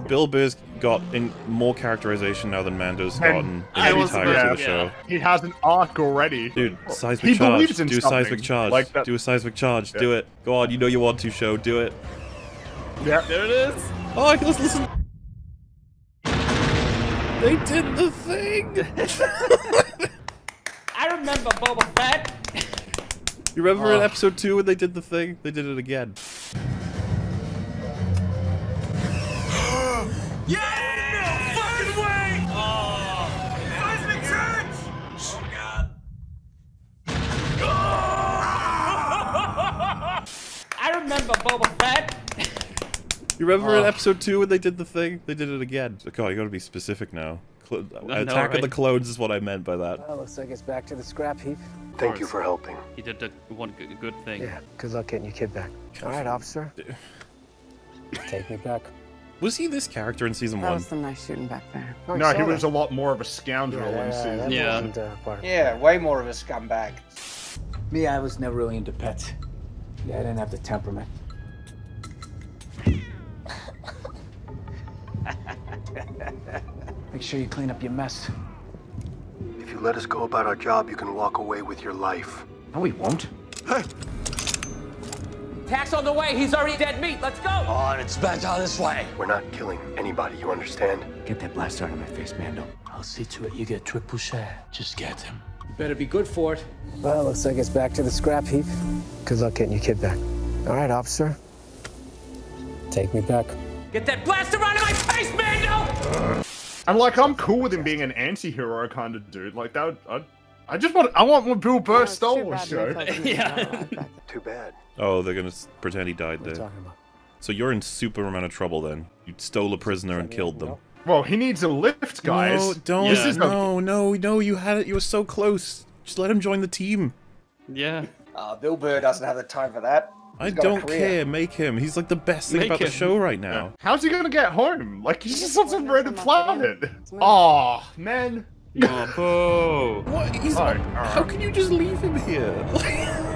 B: Bill Burr's got in more characterization now than Mando's
E: And
B: gotten in
F: I
B: the entirety
E: yeah,
B: of the show.
E: He has an arc already.
B: Dude, seismic
E: He
B: charge.
E: believes in
B: Do a seismic charge.
E: like that-
B: Do a seismic charge. Do it. Go on. You know you want to. Show. Do it.
E: Yeah.
F: There it is.
B: Oh, let's listen. They did the thing. [LAUGHS]
C: I remember Boba Fett.
B: You remember in
E: Oh.
B: episode two when they did the thing? They did it again. Oh.
C: Oh, [LAUGHS] I remember Boba Fett.
B: You remember in
E: Oh.
B: episode two when they did the thing? They did it again. Like, oh, you gotta be specific now. Cl-
F: know,
B: Attack of
F: right?
B: the Clones is what I meant by that.
J: Well, looks like it's back to the scrap heap.
D: Thank you for helping.
F: He did the one good thing.
J: Yeah, good luck getting your kid back. All right, officer. [LAUGHS] Take me back.
B: Was he this character in season
I: That
B: one?
I: was some nice shooting back there.
J: Oh,
E: No, he was
J: that.
E: a lot more of a scoundrel in season.
J: that
F: Yeah.
J: wasn't, uh,
A: Yeah, way more of a scumbag.
N: Me, I was never really into pets. Yeah, I didn't have the temperament. [LAUGHS]
J: Make sure you clean up your mess.
D: If you let us go about our job, you can walk away with your life.
J: No, we won't.
D: Hey!
J: Tax on the way. He's already dead meat. Let's go.
D: On, it's better this way. We're not killing anybody, you understand?
J: Get that blaster out of my face, Mando.
K: I'll see to it you get triple share. Just get him.
J: You better be good for it.
P: Well, looks like it's back to the scrap heap. Good luck getting your kid back. All right, officer. Take me back.
J: Get that blaster out of my face, Mando!
E: And like, I'm cool with him being an anti-hero kind of dude. Like that, I, I just want, I want more Bill Burr Star Wars [LAUGHS] show.
F: yeah.
D: Too bad.
B: Oh, they're gonna pretend he died there. So you're in super amount of trouble then. You stole a prisoner and killed them.
E: Well, he needs a lift, guys.
B: No, don't.
E: This is
B: no, no, no. You had it. You were so close. Just let him join the team.
F: Yeah.
A: Uh, Bill Burr doesn't have the time for that.
B: I
A: He's got a
B: don't care. Make him. He's like the best thing
F: Make
B: about the show right now.
E: How's he gonna get home? Like he's just on some random planet. Oh man. [LAUGHS]
F: Oh, boo.
B: What? He's
E: Alright,
B: not-
E: alright.
B: How can you just leave him here? [LAUGHS]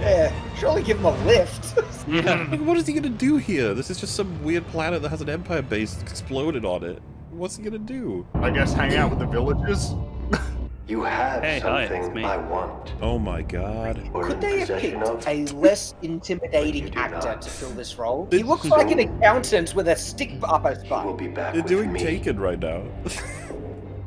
A: Yeah, surely give him a lift. [LAUGHS]
F: Yeah.
B: Like, what is he gonna do here? This is just some weird planet that has an empire base exploded on it. What's he gonna do?
E: I guess hang out with the villagers.
D: You have
F: Hey,
D: something
F: me.
D: I want.
B: Oh my god.
A: Could they have picked
D: of.
A: a less intimidating actor
D: not.
A: to fill this role? He looks like an accountant with a stick up his
D: He will
A: butt.
D: be back
B: They're
D: with
B: doing
D: me.
B: Taken right now.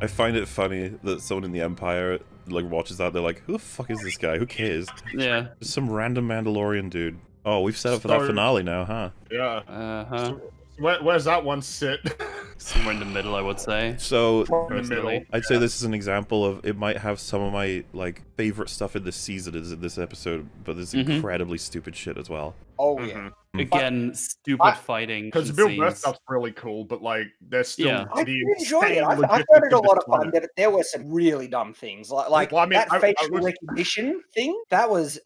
B: I find it funny that someone in the Empire like watches that. They're like, "Who the fuck is this guy? Who cares?"
F: Yeah.
B: Just some random Mandalorian dude. Oh, we've set up for that
E: So-
B: finale now, huh?
E: Yeah.
F: Uh huh.
E: Where, where's that one sit? [LAUGHS]
F: Somewhere in the middle, I would say.
B: So
E: In the middle.
B: I'd say this is an example of it might have some of my like favorite stuff in this season is in this episode, but there's
F: Mhm.
B: incredibly stupid shit as well.
A: Oh yeah.
E: Mhm.
F: Again, stupid
A: I-
F: fighting.
E: Because Bill Burr stuff's really cool, but like there's still
F: Yeah.
A: I
E: the
A: did enjoy it. I,
E: insane
A: I found it a lot of fun.
E: planet.
A: There, there were some really dumb things, like like
E: Well, I mean,
A: that
E: I- I
A: facial
E: was-
A: recognition thing. That was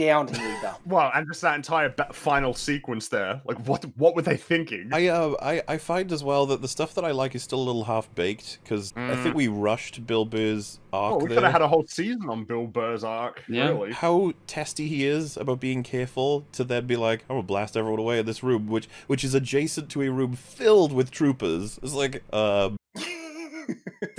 A: astoundingly [LAUGHS] dumb.
E: Well, and just that entire ba- final sequence there. Like, what what were they thinking?
B: I uh, I I find as well that the stuff that I like is still a little half baked because I think we rushed Bill Burr's arc
E: oh, we could have had a whole season on Bill Burr's arc.
F: Yeah.
E: Really.
B: how testy he is about being careful to then be like, I'm gonna blast everyone away in this room, which which is adjacent to a room filled with troopers. It's like, um,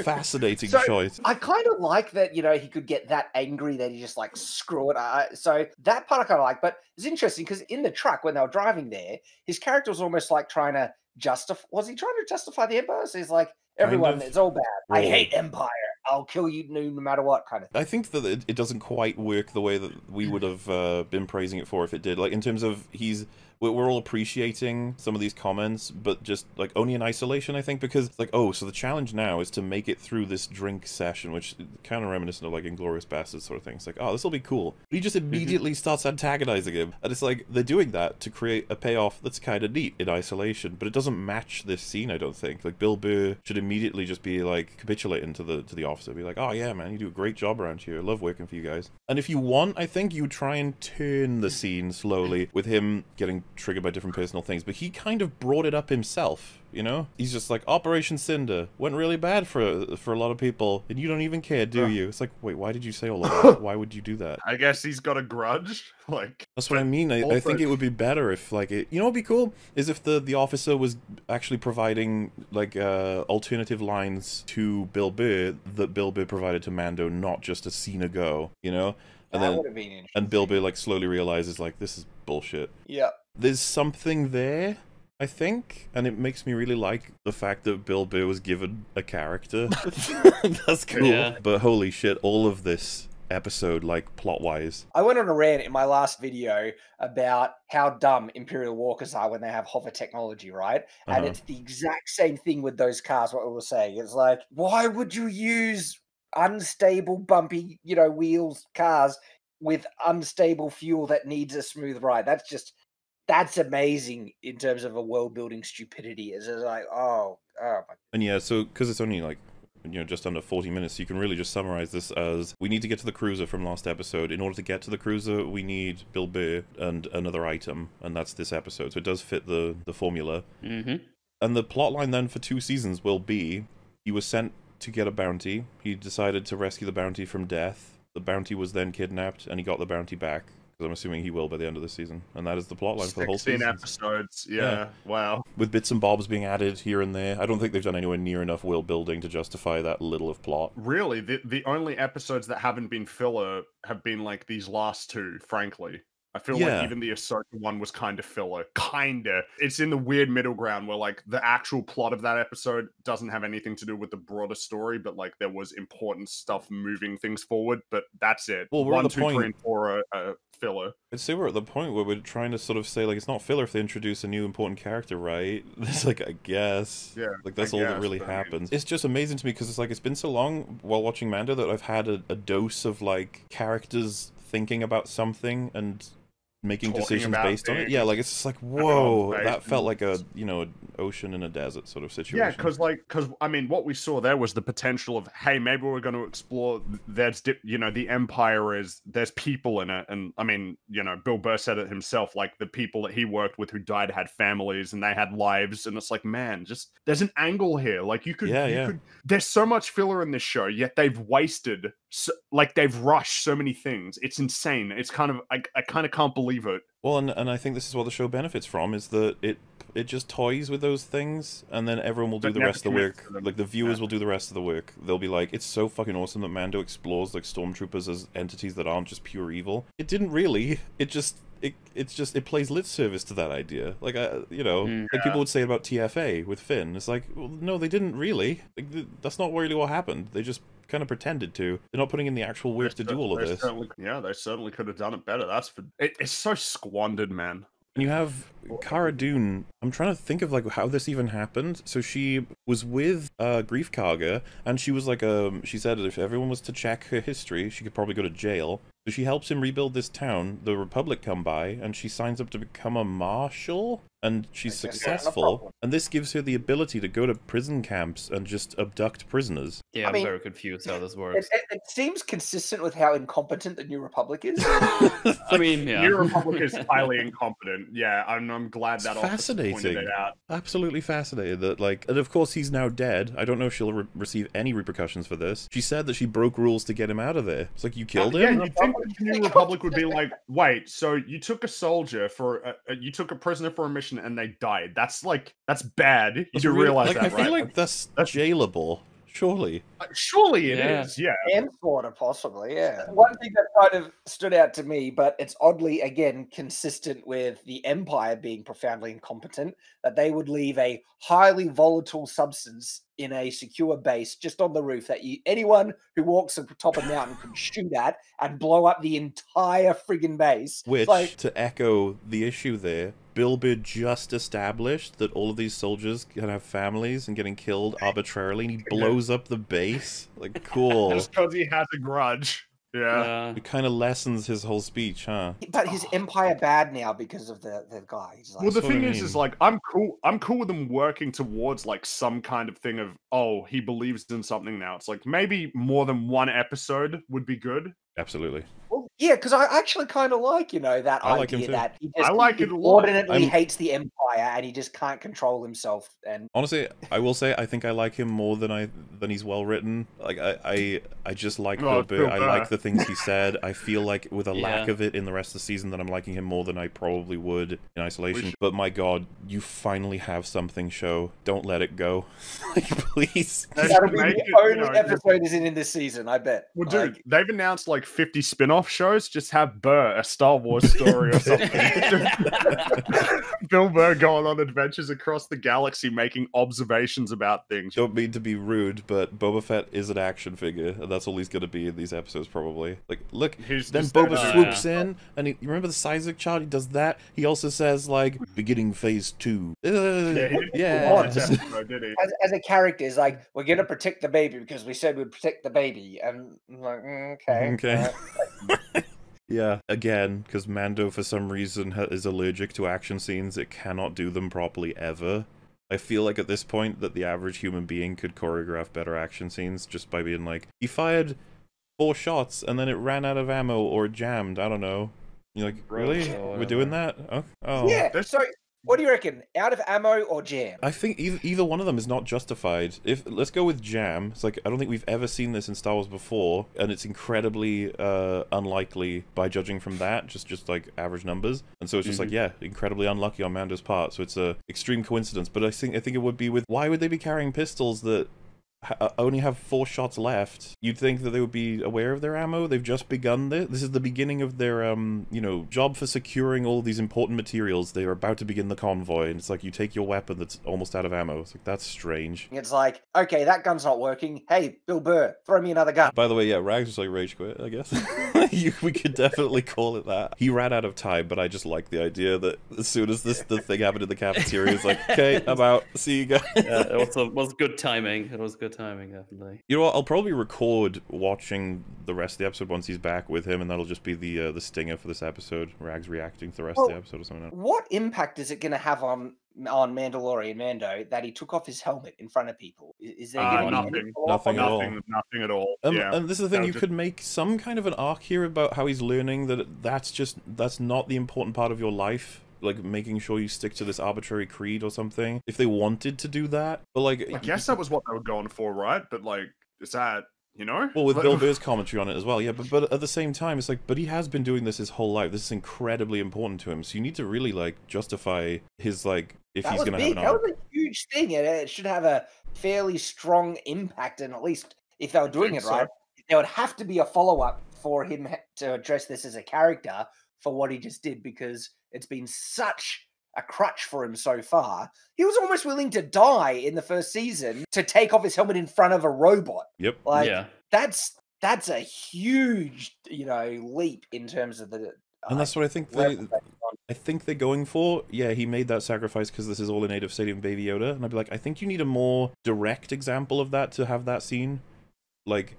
B: fascinating
A: So,
B: choice.
A: I kind of like that, you know, he could get that angry that he just like screw it. Uh, so that part I kind of like, but it's interesting because in the truck when they were driving there, his character was almost like trying to justify. Was he trying to justify the Empire? So he's like, everyone,
B: of.
A: it's all bad. I hate Empire. I'll kill you no, no matter what, kind of thing.
B: I think that it, it doesn't quite work the way that we would have uh, been praising it for if it did. Like in terms of he's we're, we're all appreciating some of these comments, but just like only in isolation. I think because it's like oh, so the challenge now is to make it through this drink session, which kind of reminiscent of like Inglourious Basterds sort of thing. It's like oh, this will be cool. But he just mm-hmm. immediately starts antagonizing him, and it's like they're doing that to create a payoff that's kind of neat in isolation, but it doesn't match this scene. I don't think. Like Bill Burr should immediately just be like capitulating to the to the officer, be like, oh yeah, man, you do a great job around here. I love working for you guys. And if you want, I think you try and turn the scene slowly [LAUGHS] with him getting triggered by different personal things, but he kind of brought it up himself. You know, he's just like Operation Cinder went really bad for for a lot of people, and you don't even care, do you? It's like, wait, why did you say all of [LAUGHS] that? why would you do that?
E: I guess he's got a grudge. [LAUGHS] Like
B: That's what I mean. I, I think it would be better if, like, it, you know, what'd be cool is if the the officer was actually providing like uh, alternative lines to Bill Burr that Bill Burr provided to Mando, not just a scene ago. You know, and
A: That
B: then and Bill Burr like slowly realizes like this is bullshit.
A: Yeah.
B: There's something there. I think, and it makes me really like the fact that Bill Burr was given a character. [LAUGHS] [LAUGHS] That's cool.
F: Yeah.
B: But holy shit, all of this episode, like plot wise,
A: I went on a rant in my last video about how dumb Imperial Walkers are when they have hover technology, right? And
B: Uh-huh.
A: it's the exact same thing with those cars, what we were saying. It's like, why would you use unstable, bumpy, you know, wheels cars with unstable fuel that needs a smooth ride? That's just that's amazing in terms of a world building stupidity. It's just like, oh, oh my
B: And yeah, so because it's only like you know just under 40 minutes, you can really just summarize this as we need to get to the cruiser from last episode. In order to get to the cruiser, we need Bill Burr and another item, and that's this episode. So it does fit the the formula.
F: Mm-hmm.
B: And the plot line then for two seasons will be he was sent to get a bounty. He decided to rescue the bounty from death. The bounty was then kidnapped, and he got the bounty back Because I'm assuming he will by the end of the season, and that is the plotline for the whole season.
E: episodes. Yeah. Wow.
B: With bits and bobs being added here and there, I don't think they've done anywhere near enough world building to justify that little of plot.
E: Really, the the only episodes that haven't been filler have been like these last two. Frankly, I feel
B: Yeah.
E: like even the Ahsoka one was kind of filler. Kinda. It's in the weird middle ground where like the actual plot of that episode doesn't have anything to do with the broader story, but like there was important stuff moving things forward. But that's it.
B: Well, we're at the
E: two,
B: point-
E: three, and four are uh, filler.
B: I'd say we're at the point where we're trying to sort of say like it's not filler if they introduce a new important character, right? [LAUGHS] It's like I guess,
E: Yeah,
B: like that's
E: I
B: all that really
E: but I mean-
B: happens. It's just amazing to me because it's like it's been so long while watching Mando that I've had a, a dose of like characters thinking about something and making decisions based on it. Yeah, like it's just like whoa, that felt like a you know an ocean in a desert sort of situation.
E: Yeah, because like, because I mean, what we saw there was the potential of, hey, maybe we're going to explore. There's, you know, the empire is there's people in it, and I mean, you know, Bill Burr said it himself. Like the people that he worked with who died had families and they had lives, and it's like, man, just there's an angle here. Like you could,
B: Yeah,
E: you
B: yeah.
E: could. There's so much filler in this show, yet they've wasted, so, like they've rushed so many things. It's insane. It's kind of, I, I kind of can't believe it.
B: Well, and, and I think this is what the show benefits from is that it it just toys with those things, and then everyone will do
E: But
B: the rest of the work. Like the viewers will do the rest of the work. They'll be like, "It's so fucking awesome that Mando explores like stormtroopers as entities that aren't just pure evil." It didn't really. It just it it's just it plays lip service to that idea. Like I, you know,
F: Mm.
B: like people would say about TFA with Finn. It's like, well, no, they didn't really. Like th- that's not really what happened. They just kind of pretended to. They're not putting in the actual work to do all of this.
E: yeah, they certainly could have done it better. That's for. It, it's so squandered, man.
B: And you have Cara Dune. I'm trying to think of like how this even happened. So she was with uh, Greef Karga, and she was like, um, she said if everyone was to check her history, she could probably go to jail. So she helps him rebuild this town. The Republic come by, and she signs up to become a marshal. And she's
A: guess that's no
B: successful. And this gives her the ability to go to prison camps and just abduct prisoners.
F: Yeah,
A: I
F: I'm
A: mean,
F: very confused how this works.
A: it, it seems consistent with how incompetent the New Republic is. [LAUGHS]
F: I mean, yeah.
E: New Republic is highly incompetent. Yeah, I'm, I'm glad
B: It's
E: that officer pointed it out.
B: Absolutely fascinated that, like, and of course he's now dead. I don't know if she'll re- receive any repercussions for this. She said that she broke rules to get him out of there. It's like you uh, killed
E: Yeah,
B: him.
E: you'd think the New [LAUGHS] Republic would be like, wait, so you took a soldier for, a, a- you took a prisoner for a mission and they died. That's like, that's bad. You
B: That's
E: do
B: really-
E: realize
B: like,
E: that,
B: I
E: right?
B: feel like that's, jailable. Surely.
E: Uh, Surely it
F: Yeah.
E: is. yeah.
A: and Florida, possibly, yeah. One thing that kind of stood out to me, but it's oddly, again, consistent with the Empire being profoundly incompetent, that they would leave a highly volatile substance in a secure base just on the roof that you anyone who walks at the top of a mountain can [LAUGHS] shoot at and blow up the entire friggin' base.
B: Which,
A: like,
B: to echo the issue there, Bill Burr just established that all of these soldiers can have families and getting killed arbitrarily, and he [LAUGHS] blows up the base. Like, cool. [LAUGHS]
E: Just because he has a grudge. Yeah.
B: It kind of lessens his whole speech, huh?
A: but his empire bad now because of the the guy. He's like,
E: Well, the
B: That's what I
E: thing is, is like I'm cool. I'm cool with them working towards like some kind of thing of oh, he believes in something now. It's like maybe more than one episode would be good.
B: Absolutely.
A: Well, yeah, because I actually kind of like you know that
B: I like him
A: idea
B: too.
A: that he
E: I
A: just
E: like it a lot.
A: inordinately
B: I'm-
A: hates the empire and he just can't control himself. And
B: Honestly, I will say I think I like him more than I than he's well written. Like I I, I just like
E: Oh,
B: Bill Burr.
E: Bill
B: I like the things he said. I feel like with a lack
F: Yeah.
B: of it in the rest of the season that I'm liking him more than I probably would in isolation.
E: should-
B: But my god, you finally have something show. Don't let it go. [LAUGHS] like please.
E: They
A: that'll be
E: make
A: the
E: it, you
A: only
E: know,
A: episode is in in this season. I bet.
E: Well, dude,
A: Like,
E: they've announced like 50 spin-off shows. Just have Burr, a Star Wars story or [LAUGHS] something. [LAUGHS] Bill Burr going on adventures across the galaxy, making observations about things.
B: Don't mean to be rude, but Boba Fett is an action figure, and that's all he's gonna be in these episodes, probably. Like, look,
E: He's
B: then
E: just
B: Boba
E: that, uh,
B: swoops in, and he, you remember the Isaac child? He does that. He also says like, beginning phase two. Uh, [LAUGHS]
E: Yeah, he didn't
B: yeah.
E: episode,
A: as, as a character, is like we're gonna protect the baby because we said we'd protect the baby, and I'm like mm, okay,
B: Okay.
A: alright.
B: Yeah, again, because Mando for some reason ha- is allergic to action scenes. It cannot do them properly ever. I feel like at this point that the average human being could choreograph better action scenes just by being like, he fired four shots and then it ran out of ammo or jammed. I don't know. You're like, really?
F: or
B: We're doing that? Oh, oh.
A: yeah.
E: There's-
A: So What do you reckon? Out of ammo or jam?
B: I think either, either one of them is not justified. If let's go with jam, it's like I don't think we've ever seen this in Star Wars before, and it's incredibly uh, unlikely by judging from that, just just like average numbers. And so it's just like
F: Mhm.
B: yeah, incredibly unlucky on Mando's part. So it's a extreme coincidence. But I think I think it would be with why would they be carrying pistols that ha- only have four shots left? You'd think that they would be aware of their ammo. They've just begun this. This is the beginning of their um you know job for securing all these important materials. They are about to begin the convoy, and it's like you take your weapon that's almost out of ammo. It's like that's strange.
A: It's like, okay, that gun's not working. Hey, Bill Burr, throw me another gun.
B: By the way, yeah, Rags was like rage quit, I guess. [LAUGHS] [LAUGHS] you, we could definitely call it that. He ran out of time, but I just like the idea that as soon as this the thing happened in the cafeteria, it's like, okay, I'm [LAUGHS] out. See you guys.
F: yeah, it was, it was good timing. It was good timing, definitely.
B: You know what? I'll probably record watching the rest of the episode once he's back with him, and that'll just be the uh, the stinger for this episode. Rags reacting to the rest of the episode or something. Like.
A: What impact is it going to have on on Mandalorian Mando that he took off his helmet in front of people? Is there
E: Uh,
A: going to be any
E: nothing.
B: Nothing at all.
E: Nothing, nothing at all.
B: Um,
E: yeah.
B: And this is the thing,
E: They'll
B: you
E: just-
B: could make some kind of an arc here about how he's learning that that's just that's not the important part of your life. Like making sure you stick to this arbitrary creed or something. If they wanted to do that, but like,
E: I guess that was what they were going for, right? But like, is that you know?
B: well, with Bill [LAUGHS] Burr's commentary on it as well, yeah. But but at the same time, it's like, but he has been doing this his whole life. This is incredibly important to him. So you need to really like justify his like if
A: that
B: he's gonna have an
A: That was a huge thing, and it should have a fairly strong impact. And at least if they were doing it
E: so.
A: right, there would have to be a follow up for him to address this as a character for what he just did, because it's been such a crutch for him so far. He was almost willing to die in the first season to take off his helmet in front of a robot.
B: Yep.
A: Like
F: yeah.
A: that's that's a huge, you know, leap in terms of the.
B: And
A: uh,
B: that's what I think they,
A: level that he's on.
B: I think they're going for. Yeah, he made that sacrifice because this is all in aid of Stadium Baby Yoda, and I'd be like, I think you need a more direct example of that to have that scene. Like,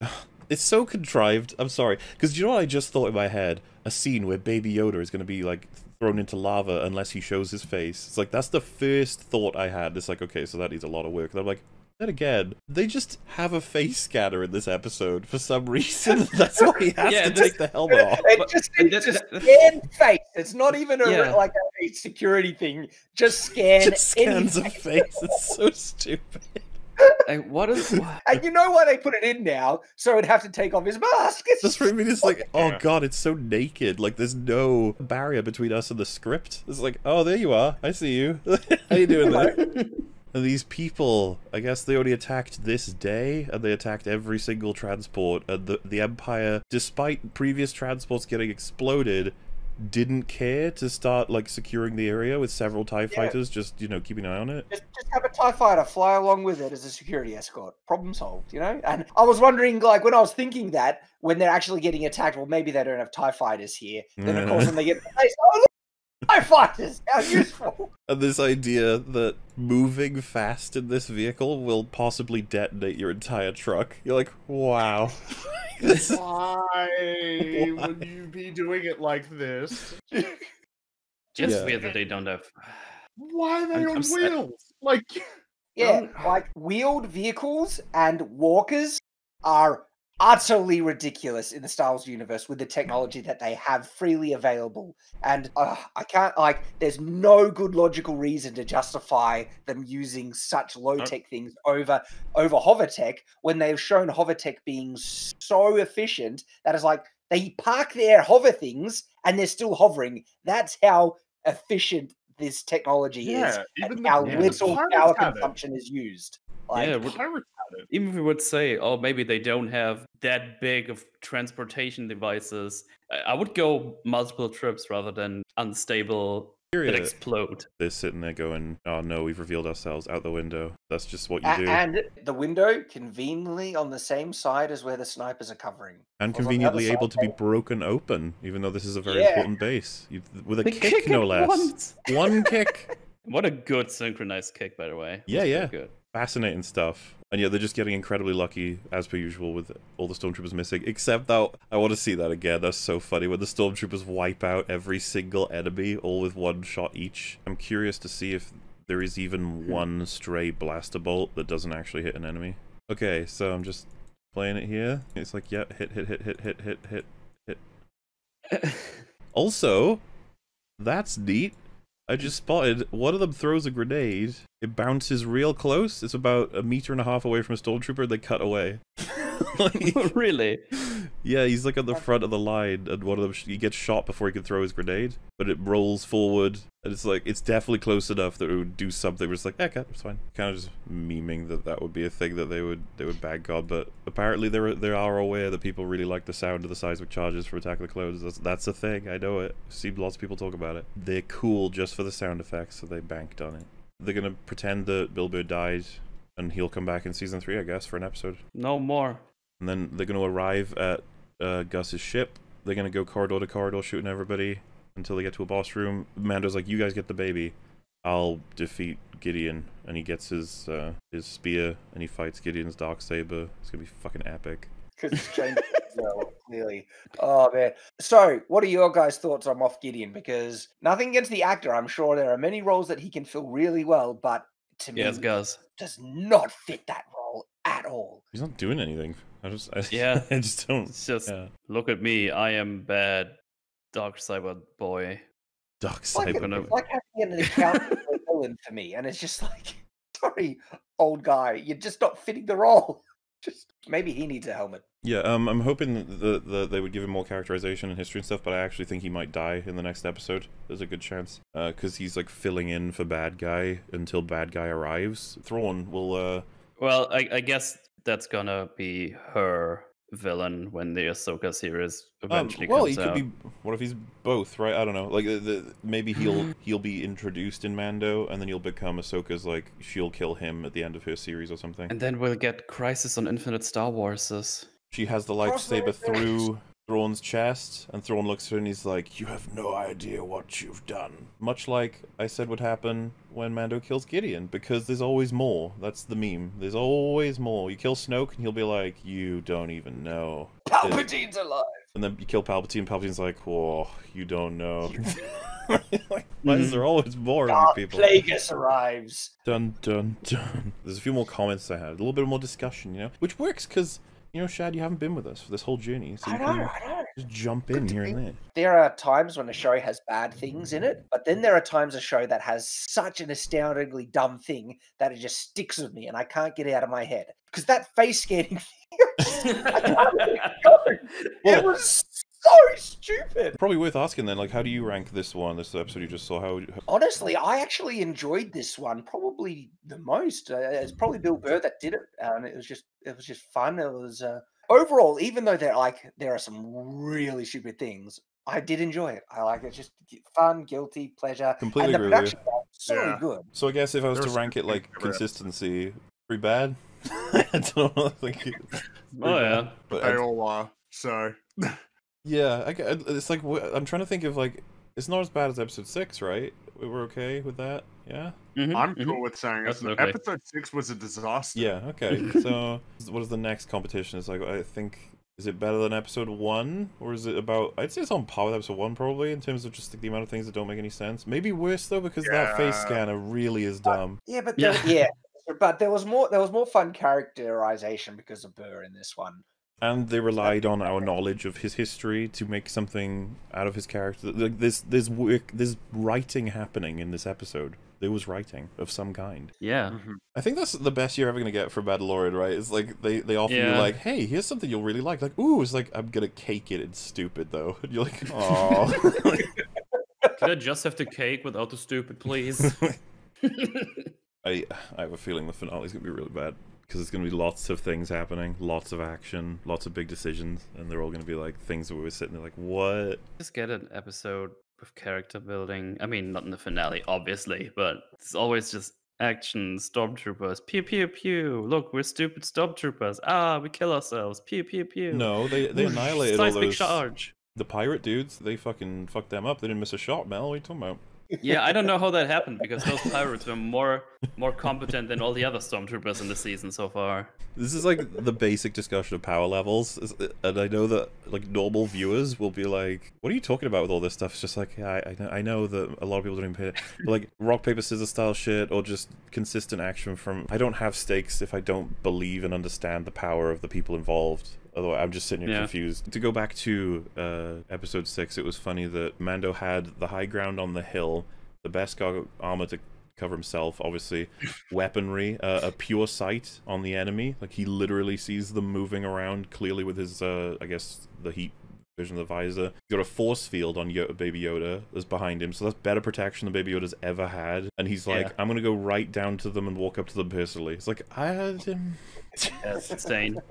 B: [SIGHS] it's so contrived. I'm sorry, because you know what I just thought in my head? A scene where Baby Yoda is going to be like thrown into lava unless he shows his face. It's like that's the first thought I had. It's like, okay, so that needs a lot of work. And I'm like. Then again, they just have a face scanner in this episode for some [LAUGHS] reason. [LAUGHS] That's why he has
F: Yeah,
B: to take the helmet off.
A: It just
F: and
A: it's just
F: that-
A: scan face. It's not even a,
F: Yeah.
A: like a security thing. Just scan.
B: just scans a
A: any-
B: face. It's so stupid.
F: Like, what is. [LAUGHS] what-
A: And you know why they put it in now? So he'd have to take off his mask. It's
B: Just for me, it's like, oh god, it's so naked. Like, there's no barrier between us and the script. It's like, oh, there you are. I see you. [LAUGHS] How you doing there? And these people, I guess they only attacked this day, and they attacked every single transport. And the the Empire, despite previous transports getting exploded, didn't care to start like securing the area with several Tie
A: Yeah.
B: fighters, just you know keeping an eye on it.
A: just, just have a TIE fighter fly along with it as a security escort. Problem solved, you know? And I was wondering, like, when I was thinking that, when they're actually getting attacked, well, maybe they don't have TIE fighters here. Then, of course,
B: mm.
A: when they get [LAUGHS] the oh, [LAUGHS] look, TIE fighters! How useful! [LAUGHS]
B: And this idea that moving fast in this vehicle will possibly detonate your entire truck. You're like, wow. [LAUGHS] This is-
E: Why
B: Why?
E: would you be doing it like this?
F: Just
B: Yeah.
F: weird that they don't have.
E: Why are they
F: I'm-
E: on
F: I'm s-
E: wheels? Like,
A: Yeah, like wheeled vehicles and walkers are utterly ridiculous in the Star Wars universe with the technology that they have freely available. And uh, I can't, like, there's no good logical reason to justify them using such low tech things over over hovertech when they've shown hovertech being so efficient that it's like they park their hover things and they're still hovering. That's how efficient this technology is
E: Yeah,
A: and
E: the-
A: how
F: yeah,
A: little power consumption is used. Like,
F: Yeah,
E: pirates it.
F: even if we would say, oh, maybe they don't have that big of transportation devices, I, I would go multiple trips rather than unstable that
B: Period.
F: explode.
B: They're sitting there going, oh no, we've revealed ourselves out the window. That's just what you
A: a-
B: do.
A: and the window conveniently on the same side as where the snipers are covering.
B: and
A: was on the other
B: conveniently able to be broken open, even though this is a very
A: Yeah.
B: important base. You, with a
F: They
B: kick,
F: kick
B: no less.
F: once.
B: One kick. [LAUGHS]
F: What a good synchronized kick, by the way.
B: Yeah, yeah.
F: Good.
B: Fascinating stuff. And yeah, they're just getting incredibly lucky, as per usual, with all the stormtroopers missing. Except that I want to see that again. That's so funny when the stormtroopers wipe out every single enemy, all with one shot each. I'm curious to see if there is even hmm. one stray blaster bolt that doesn't actually hit an enemy. Okay, so I'm just playing it here. It's like, yeah, hit, hit, hit, hit, hit, hit, hit, hit. [LAUGHS] Also, that's neat. I just spotted one of them throws a grenade. It bounces real close. It's about a meter and a half away from a stormtrooper. They cut away. [LAUGHS] Like- [LAUGHS]
F: really?
B: yeah, he's like at the front of the line, and one of them he gets shot before he can throw his grenade. But it rolls forward, and it's like it's definitely close enough that it would do something. Where it's like, okay, it's fine. Kind of just memeing that that would be a thing that they would they would bag on. But apparently they they are aware that people really like the sound of the seismic charges from Attack of the Clones. That's that's a thing. I know it. I've seen lots of people talk about it. They're cool just for the sound effects, so they banked on it. They're gonna pretend that Bill Burr died, and he'll come back in season three, I guess, for an episode.
F: No more.
B: And then they're going to arrive at uh, Gus's ship. They're going to go corridor to corridor shooting everybody until they get to a boss room. Mando's like, "You guys get the baby. I'll defeat Gideon." And he gets his uh, his spear and he fights Gideon's dark saber. It's gonna be fucking epic. [LAUGHS]
A: Because it's changed as well, clearly. Oh man. So, what are your guys' thoughts on Moff Gideon? Because nothing against the actor, I'm sure there are many roles that he can fill really well, but to me,
F: Yes, Gus.
A: does not fit that role at all.
B: He's not doing anything. I just, I,
F: Yeah. [LAUGHS]
B: I just don't.
F: It's just
B: yeah.
F: look at me. I am bad, dark cyber boy.
B: Dark
A: It's like,
B: saber.
A: it's like having an accountant for a villain for me, and it's just like, [LAUGHS] sorry, old guy, you're just not fitting the role. Just maybe he needs a helmet.
B: Yeah, um, I'm hoping that the, they would give him more characterization and history and stuff, but I actually think he might die in the next episode. There's a good chance. Because he's, like, filling in for bad guy until bad guy arrives. Thrawn will, uh...
F: Well, I, I guess that's gonna be her villain when the Ahsoka series eventually
B: Um,
F: eventually
B: well,
F: comes
B: he could
F: out.
B: be. What if he's both? Right? I don't know. Like, the, the, maybe he'll [LAUGHS] he'll be introduced in Mando, and then he'll become Ahsoka's. Like, she'll kill him at the end of her series or something.
F: And then we'll get Crisis on Infinite Star Warses.
B: She has the lightsaber through Thrawn's chest, and Thrawn looks at her and he's like, "You have no idea what you've done." Much like I said would happen when Mando kills Gideon, because there's always more. That's the meme. There's always more. You kill Snoke, and he'll be like, "You don't even know."
A: Palpatine's alive.
B: And then you kill Palpatine, Palpatine's like, "Whoa, you [LAUGHS] don't know." like, why is there always more
A: Darth
B: people?
A: Plagueis arrives.
B: Dun dun dun. There's a few more comments I had, a little bit more discussion, you know, which works because you know, Shad, you haven't been with us for this whole journey, so
A: I
B: you
A: know,
B: can
A: I know.
B: just jump in here and there.
A: There are times when a show has bad things in it, but then there are times a show that has such an astoundingly dumb thing that it just sticks with me and I can't get it out of my head. Because that face scanning [LAUGHS] thing, I can't let it go. [LAUGHS] it was so stupid.
B: Probably worth asking then, like, how do you rank this one, this episode you just saw? How? how-
A: Honestly, I actually enjoyed this one probably the most. Uh, it's probably Bill Burr that did it, and it was just it was just fun. It was uh, overall, even though there like there are some really stupid things, I did enjoy it. I like it. Just fun, guilty pleasure,
B: Completely
A: and the
B: agree with you.
A: production was so
B: Yeah.
A: good.
B: So I guess if I was
E: There
B: to rank it like
E: things that
B: consistency, pretty bad. [LAUGHS] I don't know. Like, pretty
F: Oh, yeah.
B: but
E: They
B: I-
E: all are. So [LAUGHS]
B: yeah, I, it's like I'm trying to think of like it's not as bad as episode six, right? We We're okay with that, yeah.
E: Mm-hmm, I'm mm-hmm. cool with saying it's
F: Absolutely.
E: episode six was a disaster.
B: Yeah. Okay. [LAUGHS] so what is the next competition? It's like I think is it better than episode one, or is it about? I'd say it's on par with episode one probably in terms of just like, the amount of things that don't make any sense. Maybe worse though because that face scanner really is dumb.
A: Yeah, but
F: Yeah.
A: there, yeah, [LAUGHS] but there was more. There was more fun characterization because of Burr in this one.
B: And they relied on our knowledge of his history to make something out of his character. Like this, there's work, there's writing happening in this episode. There was writing of some kind.
F: Yeah. Mm-hmm.
B: I think that's the best you're ever gonna get for Mandalorian, right? It's like they they offer you like, hey, here's something you'll really like. Like, ooh, it's like I'm gonna cake it. It's stupid though. And [LAUGHS] you're like, oh. [LAUGHS]
F: Could I just have the cake without the stupid, please? [LAUGHS]
B: I I have a feeling the finale's gonna be really bad because it's gonna be lots of things happening, lots of action, lots of big decisions, and they're all gonna be like things that we were sitting there like, what?
F: just get an episode with character building. I mean, not in the finale, obviously, but it's always just action, stormtroopers, pew pew pew. Look, we're stupid stormtroopers. Ah, we kill ourselves. Pew pew pew.
B: No, they they annihilated all those.
F: charge.
B: The pirate dudes, they fucking fucked them up. They didn't miss a shot, Mel. What are you talking about?
F: Yeah, I don't know how that happened because those pirates were more more competent than all the other stormtroopers in the season so far.
B: This is like the basic discussion of power levels, and I know that like normal viewers will be like, "What are you talking about with all this stuff?" It's just like, yeah, I, I know, I know that a lot of people don't even pay it, but like [LAUGHS] rock paper scissors style shit, or just consistent action from. I don't have stakes if I don't believe and understand the power of the people involved. Otherwise, I'm just sitting here
F: Yeah.
B: confused. To go back to uh, episode six, it was funny that Mando had the high ground on the hill the best armor to cover himself, obviously. [LAUGHS] Weaponry, uh, a pure sight on the enemy. Like he literally sees them moving around clearly with his, uh, I guess, the heat vision of the visor. He's got a force field on Yoda, Baby Yoda that's behind him, so that's better protection than Baby Yoda's ever had. And he's like,
F: Yeah.
B: I'm gonna go right down to them and walk up to them personally. It's like, I had him.
F: That's insane. [LAUGHS]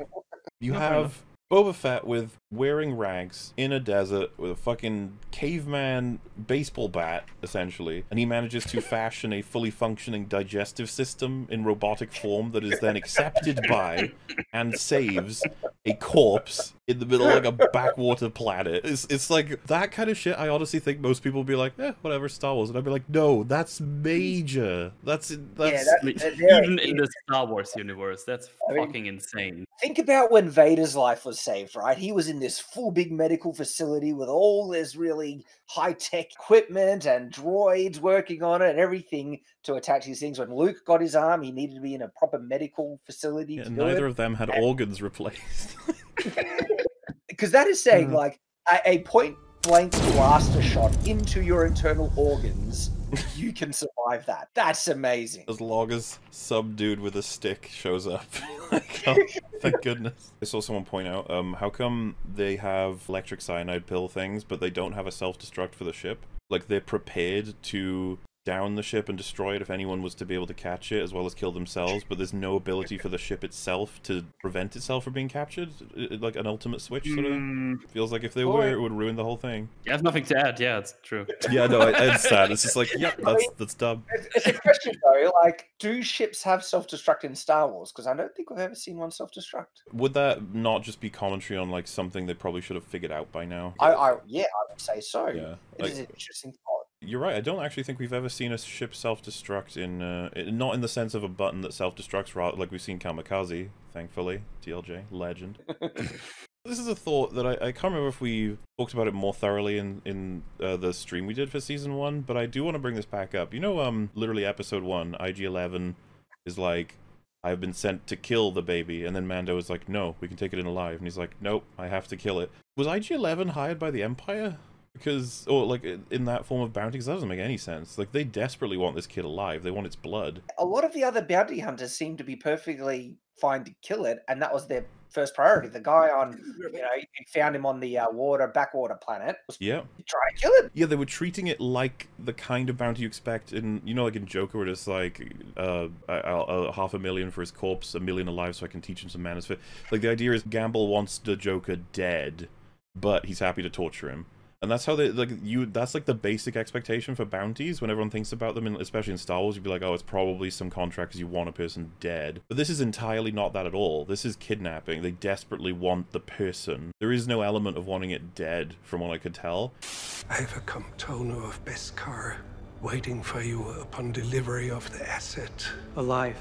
B: You
F: No,
B: have Boba Fett with wearing rags in a desert with a fucking caveman baseball bat, essentially, and he manages to [LAUGHS] fashion a fully functioning digestive system in robotic form that is then accepted by and saves a corpse in the middle of like a [LAUGHS] backwater planet. It's it's like that kind of shit. I honestly think most people would be like, eh, whatever, Star Wars, and I'd be like, no, that's major. That's that's
A: that-
F: Like,
A: that- there-
F: Even in the Star Wars universe, that's
A: I mean-
F: fucking insane.
A: Think about when Vader's life was saved, right? He was in this full big medical facility with all this really high tech equipment and droids working on it and everything to attach these things. When Luke got his arm, he needed to be in a proper medical facility.
B: Yeah,
A: to do
B: neither
A: it.
B: of them had
A: And-
B: organs replaced. [LAUGHS] [LAUGHS]
A: because that is saying
B: Mm.
A: like a, a point blank blaster shot into your internal organs you can survive that that's amazing
B: as long as some dude with a stick shows up. [LAUGHS] Like, oh, thank goodness. I saw someone point out, um, how come they have electric cyanide pill things, but they don't have a self-destruct for the ship? Like they're prepared to down the ship and destroy it if anyone was to be able to catch it, as well as kill themselves. But there's no ability for the ship itself to prevent itself from being captured, I- I- like an ultimate switch sort of. Hmm. thing. Feels like if they oh, were, it would ruin the whole thing.
F: You have nothing to add. Yeah, it's true.
B: Yeah, no, I, I understand. It's just like, [LAUGHS] yep, that's that's dumb.
A: it's, it's a question though like do ships have self-destruct in star wars because i don't think we've ever seen one self-destruct
B: Would that not just be commentary on like something they probably should have figured out by now?
A: I, I yeah i would say so
B: Yeah,
A: it is
B: like-
A: an interesting thought
B: You're right. I don't actually think we've ever seen a ship self-destruct in, uh, not in the sense of a button that self-destructs, ra- like we've seen Kamikaze, thankfully. TLJ, legend. [LAUGHS] this is a thought that I, I can't remember if we talked about it more thoroughly in in uh, the stream we did for season one, but I do want to bring this back up. You know, um, literally episode one, IG Eleven is like. I've been sent to kill the baby, and then Mando is like, "No, we can take it in alive," and he's like, "Nope, I have to kill it." Was IG Eleven hired by the Empire? Because, or like in that form of bounty, because that doesn't make any sense. Like they desperately want this kid alive. They want its blood.
A: a lot of the other bounty hunters seem to be perfectly fine to kill it and that was their first priority the guy on you know you found him on the uh, water backwater planet was
B: Yeah.
A: trying to kill it
B: Yeah, they were treating it like the kind of bounty you expect in, you know, like in Joker, where it's like uh, half a million for his corpse, a million alive, so I can teach him some manners. Fit. Like the idea is Gambol wants the Joker dead, but he's happy to torture him. And that's how they like you. That's like the basic expectation for bounties. When everyone thinks about them, and especially in Star Wars, you'd be like, "Oh, it's probably some contract because you want a person dead." But this is entirely not that at all. This is kidnapping. They desperately want the person. There is no element of wanting it dead, from what I could tell.
Q: I've a Camtono of Beskar waiting for you upon delivery of the asset.
R: Alive.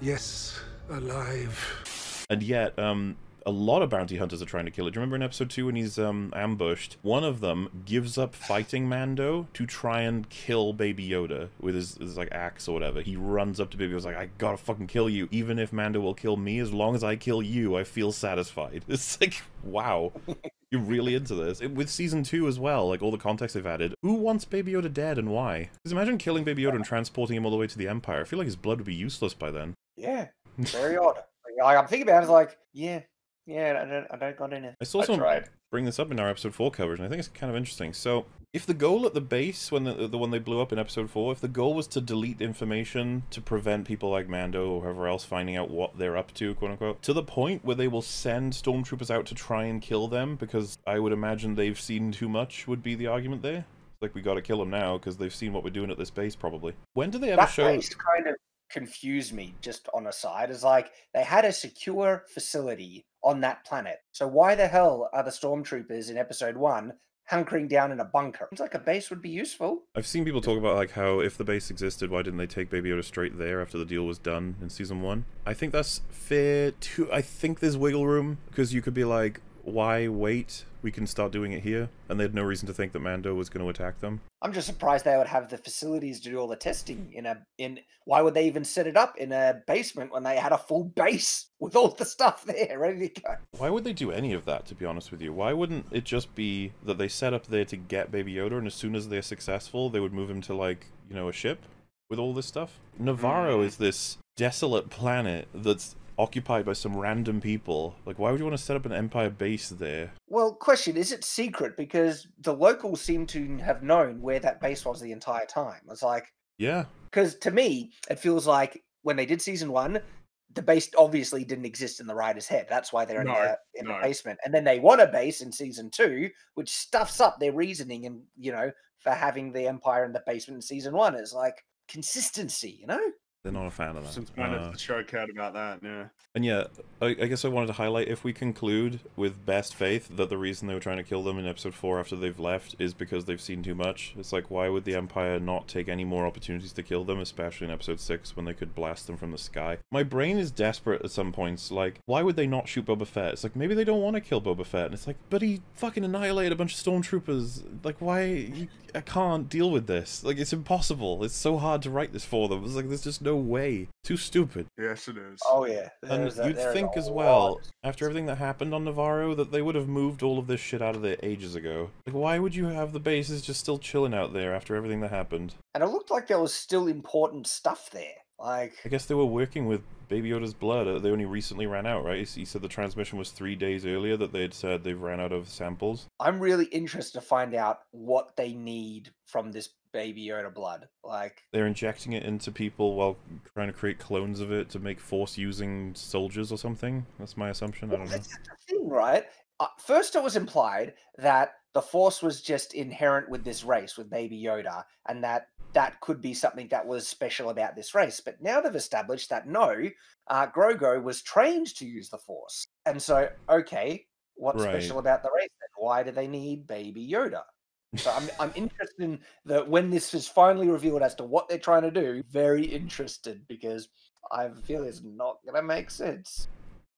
Q: Yes, alive.
B: And yet, um, a lot of bounty hunters are trying to kill it. Do you remember in episode two when he's um ambushed? One of them gives up fighting Mando to try and kill Baby Yoda with his, his like axe or whatever. He runs up to Baby Yoda's like, I gotta fucking kill you. Even if Mando will kill me, as long as I kill you, I feel satisfied. [LAUGHS] It's like, wow. [LAUGHS] You're really into this. It- with season two as well, like all the context they've added. Who wants Baby Yoda dead and why? Because imagine killing Baby Yoda and transporting him all the way to the Empire. I feel like his blood would be useless by then.
A: yeah [LAUGHS] very odd like, i'm thinking about it it's like yeah yeah i don't i don't got any
B: I saw
A: I
B: someone
A: tried.
B: bring this up in our episode four coverage, and I think it's kind of interesting. So, if the goal at the base, when the the one they blew up in episode four, if the goal was to delete information to prevent people like Mando or whoever else finding out what they're up to, quote unquote, to the point where they will send stormtroopers out to try and kill them, because I would imagine they've seen too much, would be the argument there. Like we got to kill them now because they've seen what we're doing at this base, probably. When do they ever
A: that
B: show?
A: base kind of confused me just on a side is like they had a secure facility on that planet so why the hell are the stormtroopers in episode one hunkering down in a bunker it's like a base would be useful
B: I've seen people talk about like how if the base existed, why didn't they take Baby Yoda straight there after the deal was done in season one? I think that's fair too. I think there's wiggle room because you could be like, why wait we can start doing it here, and they had no reason to think that Mando was going to attack them.
A: I'm just surprised they would have the facilities to do all the testing in a in. Why would they even set it up in a basement when they had a full base with all the stuff there ready to go?
B: Why would they do any of that, to be honest with you? Why wouldn't it just be that they set up there to get Baby Yoda, and as soon as they're successful, they would move him to, like, you know, a ship with all this stuff? Navarro hmm. is this desolate planet that's occupied by some random people. Like, why would you want to set up an Empire base there?
A: Well, question: Is it secret? Because the locals seem to have known where that base was the entire time. It's like
B: Yeah.
A: because to me, it feels like when they did season one, the base obviously didn't exist in the writer's head. That's why they're in,
E: No,
A: the, in
E: no.
A: the basement. And then they want a base in season two, which stuffs up their reasoning and you know for having the empire in the basement in season one. It's like consistency, you know.
B: They're not a fan of that.
E: Since when
B: Uh,
E: has the show cared about that? Yeah.
B: And yeah, I, I guess I wanted to highlight if we conclude with best faith that the reason they were trying to kill them in episode 4 after they've left is because they've seen too much. It's like, why would the Empire not take any more opportunities to kill them, especially in episode 6 when they could blast them from the sky? My brain is desperate at some points. Like, why would they not shoot Boba Fett? It's like, maybe they don't want to kill Boba Fett. And it's like, but he fucking annihilated a bunch of stormtroopers. Like, why? I can't deal with this. Like, it's impossible. It's so hard to write this for them. It's like, there's just no way. Too stupid.
E: Yes, it is.
A: Oh yeah,
B: And
A: there's a-
B: you'd think
A: a
B: as
A: lot.
B: well, after everything that happened on Navarro, that they would have moved all of this shit out of there ages ago. Like, why would you have the bases just still chilling out there after everything that happened?
A: And it looked like there was still important stuff there. Like
B: I guess they were working with Baby Yoda's blood. uh, They only recently ran out, right? He said the transmission was three days earlier that they'd said they've ran out of samples.
A: I'm really interested to find out what they need from this baby Yoda blood. Like
B: They're injecting it into people while trying to create clones of it to make force-using soldiers or something. That's my assumption. I don't know.
A: that's the thing, right? Uh, first, it was implied that the Force was just inherent with this race, with Baby Yoda, and that that could be something that was special about this race. But now they've established that no, uh, Grogu was trained to use the Force, and so okay, what's
B: Right.
A: special about the race? Then? Why do they need Baby Yoda? So I'm I'm interested in that when this is finally revealed as to what they're trying to do. Very interested because I feel it's not gonna make sense.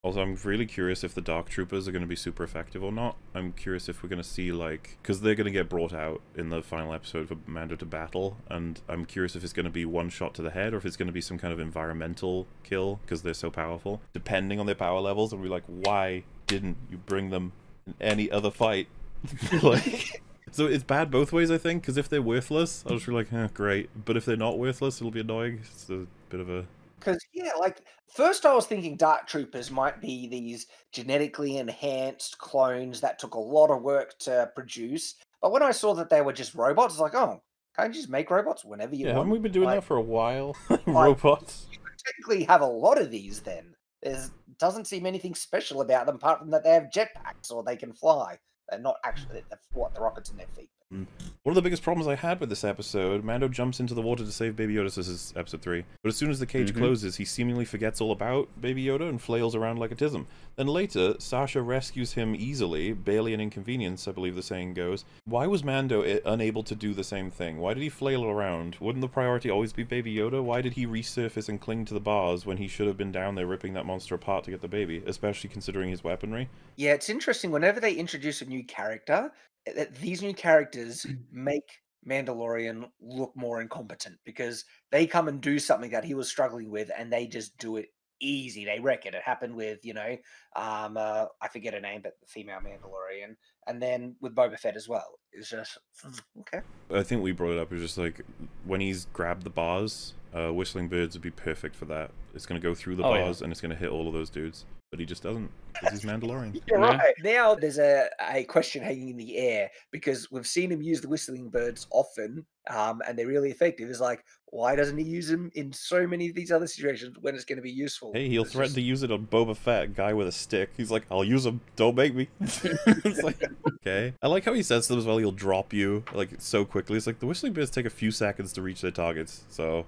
B: Also, I'm really curious if the Dark Troopers are going to be super effective or not. I'm curious if we're going to see, like, because they're going to get brought out in the final episode for Mando to battle, and I'm curious if it's going to be one shot to the head or if it's going to be some kind of environmental kill because they're so powerful. Depending on their power levels, and we're like, why didn't you bring them in any other fight? [LAUGHS] like. So it's bad both ways, I think, because if they're worthless, I'll just be like, eh, great. But if they're not worthless, it'll be annoying. It's a bit of a
A: Because yeah, like first I was thinking Dark Troopers might be these genetically enhanced clones that took a lot of work to produce. But when I saw that they were just robots, it's like, oh, can't you just make robots whenever you
B: Yeah,
A: want?
B: haven't we been doing
A: Like,
B: that for a while? [LAUGHS] [LAUGHS] Robots.
A: you technically have a lot of these then. There doesn't seem anything special about them apart from that they have jetpacks or they can fly. They're not actually they're, what the rockets in their feet.
B: Mm. One of the biggest problems I had with this episode, Mando jumps into the water to save Baby Yoda. This is episode three. But as soon as the cage
E: Mhm.
B: closes, he seemingly forgets all about Baby Yoda and flails around like a tism. Then later, Sasha rescues him easily, barely an inconvenience, I believe the saying goes. Why was Mando i- unable to do the same thing? Why did he flail around? Wouldn't the priority always be Baby Yoda? Why did he resurface and cling to the bars when he should have been down there ripping that monster apart to get the baby, especially considering his weaponry?
A: Yeah, it's interesting. Whenever they introduce a new character, that these new characters make Mandalorian look more incompetent because they come and do something that he was struggling with, and they just do it easy. They wreck it. It happened with you know, um, uh, I forget her name, but the female Mandalorian, and then with Boba Fett as well. It's just mm, okay.
B: I think we brought it up. It was just like when he's grabbed the bars, uh, whistling birds would be perfect for that. It's gonna go through the
F: Oh, yeah.
B: bars and it's gonna hit all of those dudes, but he just doesn't because he's Mandalorian.
A: You're
F: Yeah.
A: right. Now there's a, a question hanging in the air because we've seen him use the whistling birds often, um, and they're really effective. It's like, why doesn't he use them in so many of these other situations when it's going to be useful?
B: Hey, he'll
A: It's
B: threaten
A: just-
B: to use it on Boba Fett, guy with a stick. He's like, "I'll use him. Don't make me." [LAUGHS] it's like, okay. I like how he says to them as well. He'll drop you like so quickly. It's like the whistling birds take a few seconds to reach their targets, so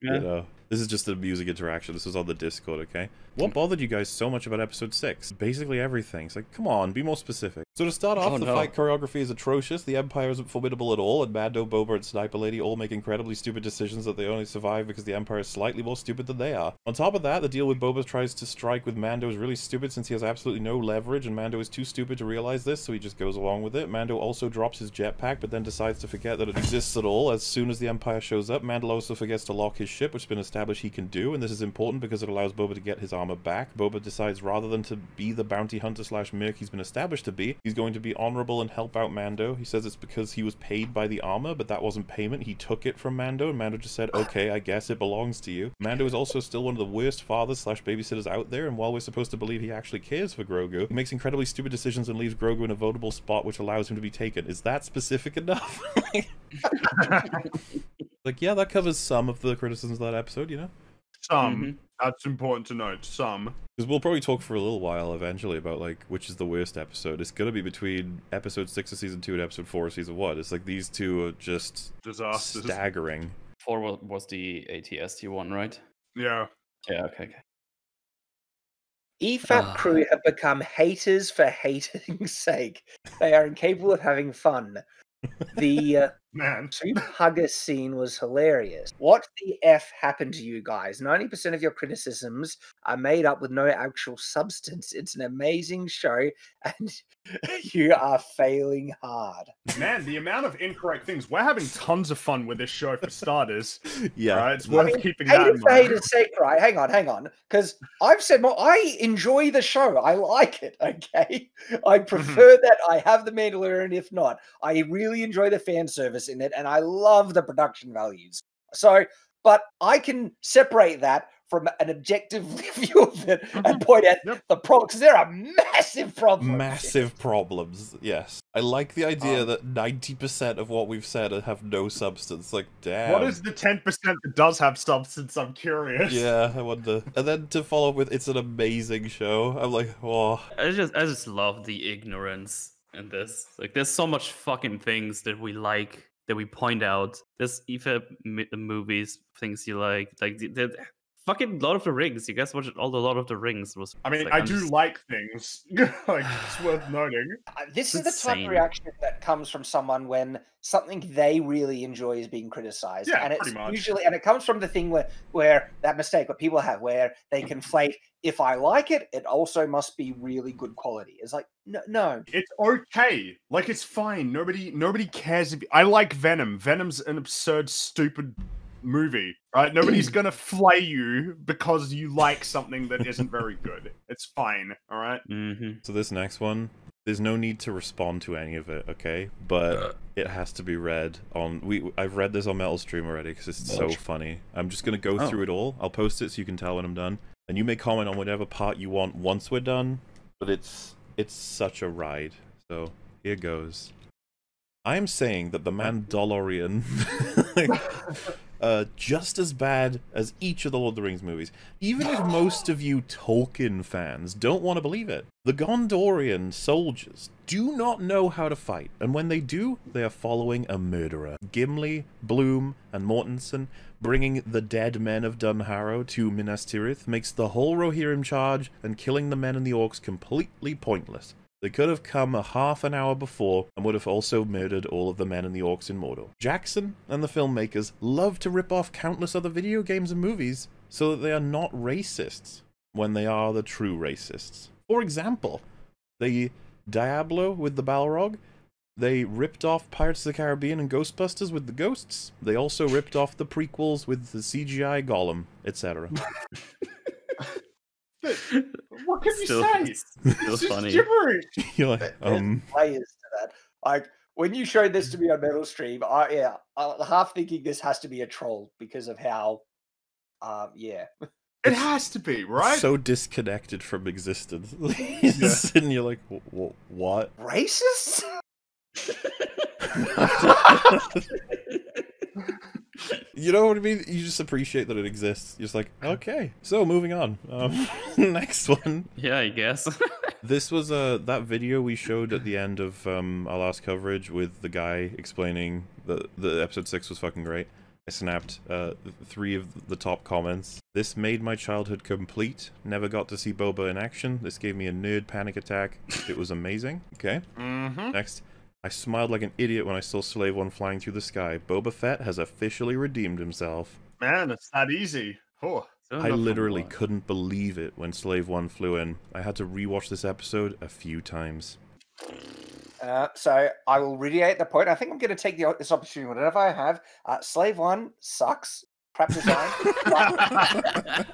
F: Yeah.
B: you know. This is just a music interaction. This is all the Discord, okay? What bothered you guys so much about episode 6? Basically everything. It's like, come on, be more specific. So to start off,
F: Oh,
B: the
F: no.
B: fight choreography is atrocious. The Empire isn't formidable at all, and Mando, Boba, and Sniper Lady all make incredibly stupid decisions that they only survive because the Empire is slightly more stupid than they are. On top of that, the deal with Boba tries to strike with Mando is really stupid since he has absolutely no leverage, and Mando is too stupid to realize this, so he just goes along with it. Mando also drops his jetpack, but then decides to forget that it exists at all. As soon as the Empire shows up, Mando also forgets to lock his ship, which has been established he can do, and this is important because it allows Boba to get his armor back. Boba decides rather than to be the bounty hunter slash merc he's been established to be, he's going to be honorable and help out Mando. He says it's because he was paid by the armor, but that wasn't payment. He took it from Mando, and Mando just said, okay, I guess it belongs to you. Mando is also still one of the worst fathers slash babysitters out there, and while we're supposed to believe he actually cares for Grogu, he makes incredibly stupid decisions and leaves Grogu in a vulnerable spot which allows him to be taken. Is that specific enough? [LAUGHS] [LAUGHS] like, yeah, that covers some of the criticisms of that episode, you know?
E: Some.
F: Mm-hmm.
E: That's important to note. Some.
B: Because we'll probably talk for a little while eventually about like which is the worst episode. It's gonna be between episode six of season two and episode four of season one. It's like these two are just
E: Disasters.
B: staggering.
F: Four was the ATST one, right?
E: Yeah.
F: Yeah. Okay. okay.
A: EFAP
F: Ah.
A: crew have become haters for hating's [LAUGHS] sake. They are incapable of having fun. The uh,
E: Man.
A: soup hugger scene was hilarious. What the F happened to you guys? 90% of your criticisms are made up with no actual substance. It's an amazing show, [LAUGHS] and you are failing hard.
E: Man, the amount of incorrect things. We're having tons of fun with this show for starters.
B: Yeah.
E: Right? It's
A: I
E: worth
A: mean,
E: keeping that in mind.
A: hater's sake, right? Hang on, hang on. Because I've said more. I enjoy the show. I like it. [LAUGHS] Okay, I mm-hmm. prefer that. I have the Mandalorian. If not, I really enjoy the fan service in it, and I love the production values. So, but I can separate that from an objective [LAUGHS] view of it and point out the problems because there are massive problems.
B: Massive problems. Yes, I like the idea
E: Um,
B: that ninety percent of what we've said have no substance. Like, damn.
E: What is the 10% that does have substance? I'm curious.
B: Yeah, I wonder. And then to follow up with, it's an amazing show. I'm like, oh,
F: I just I just love the ignorance in this. Like there's so much fucking things that we like that we point out. There's m- movies, things you like, like the, the fucking Lord of the Rings. You guys watched all the Lord of the Rings? Was
E: I mean,
F: like,
E: I
F: I'm
E: do
F: just-
E: like things. [LAUGHS] like, it's worth [SIGHS] noting.
A: Uh, This is the type of reaction that comes from someone when something they really enjoy is being criticized.
E: Yeah,
A: and it's
E: pretty much.
A: usually and it comes from the thing where where that mistake what people have where they conflate if I like it, it also must be really good quality. It's like no no.
E: It's okay. Like it's fine. Nobody nobody cares if I like Venom. Venom's an absurd, stupid movie. Right? Nobody's [CLEARS THROAT] gonna flay you because you like something that isn't very good. It's fine. All right?
F: Mm-hmm.
B: So this next one, there's no need to respond to any of it, okay? But it has to be read on. We I've read this on Metal Stream already because it's so funny. I'm just gonna go
F: Oh.
B: through it all. I'll post it so you can tell when I'm done, and you may comment on whatever part you want once we're done. But it's it's such a ride. So here goes. I am saying that the Mandalorian, [LAUGHS] [LAUGHS] [LAUGHS] uh, just as bad as each of the Lord of the Rings movies. Even if most of you Tolkien fans don't want to believe it, the Gondorian soldiers do not know how to fight, and when they do, they are following a murderer. Gimli, Bloom, and Mortensen bringing the dead men of Dunharrow to Minas Tirith makes the whole Rohirrim charge and killing the men and the orcs completely pointless. They could have come a half an hour before and would have also murdered all of the men and the orcs in Mordor. Jackson and the filmmakers love to rip off countless other video games and movies so that they are not racists when they are the true racists. For example, the Diablo with the Balrog, they ripped off Pirates of the Caribbean and Ghostbusters with the ghosts. They also ripped off the prequels with the CGI Gollum, etc. [LAUGHS] [LAUGHS]
E: What can
F: Still-
E: you say?
F: still
E: It's just
F: funny.
E: gibberish. [LAUGHS]
B: You're like, um,
A: layers to that. Like when you showed this to me on Metal Stream, I yeah, I half thinking this has to be a troll because of how um yeah.
E: It has to be, right?
B: so disconnected from existence. [LAUGHS] and you're like, "Wh- wh- what?
A: Racist? [LAUGHS]
B: You know what I mean? You just appreciate that it exists. You're just like, okay. So moving on. Um, [LAUGHS] next one.
F: Yeah, I guess. [LAUGHS]
B: This was uh, that video we showed at the end of um, our last coverage with the guy explaining that the episode six was fucking great. I snapped uh, three of the top comments This made my childhood complete. Never got to see Boba in action. This gave me a nerd panic attack. It was amazing. Okay.
E: Mm-hmm.
B: Next. I smiled like an idiot when I saw Slave One flying through the sky. Boba Fett has officially redeemed himself.
E: Man, it's that easy. Oh.
B: I literally couldn't believe it when Slave One flew in. I had to rewatch this episode a few times.
A: Uh, so I will reiterate the point. I think I'm going to take the, this opportunity whenever I have. Uh, Slave One sucks. Crap design.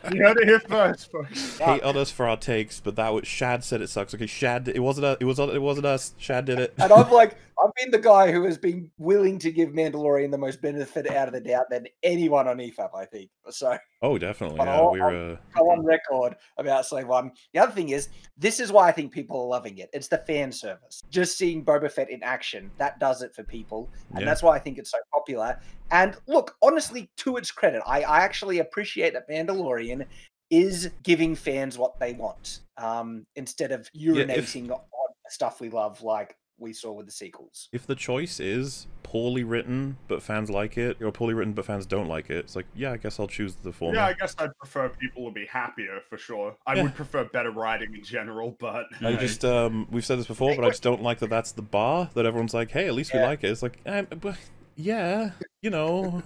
A: [LAUGHS]
E: You heard it here first, folks.
B: Hate on us for our takes, but that was Shad said it sucks. Okay, Shad, it wasn't us. It was it wasn't us. Shad did it.
A: and I'm like, I've been the guy who has been willing to give Mandalorian the most benefit out of the doubt than anyone on EFAP, I think. So
B: Oh, definitely. Yeah,
A: I'll-
B: we're uh,
A: go on record about Slave One. The other thing is, this is why I think people are loving it. It's the fan service. Just seeing Boba Fett in action, that does it for people. And
B: Yeah.
A: that's why I think it's so popular. And look, honestly, to its credit, I, I actually appreciate that Mandalorian is giving fans what they want um, instead of
B: if-
A: urinating on stuff we love, like we saw with the sequels.
B: if the choice is poorly written but fans like it, or poorly written but fans don't like it, it's like yeah, I guess I'll choose the former.
E: Yeah, I guess I'd prefer people to be happier for sure. I
B: Yeah.
E: would prefer better writing in general, but
B: I just um we've said this before, but I just don't like that that's the bar that everyone's like, hey, at least we like it. It's like, eh, but yeah, you know,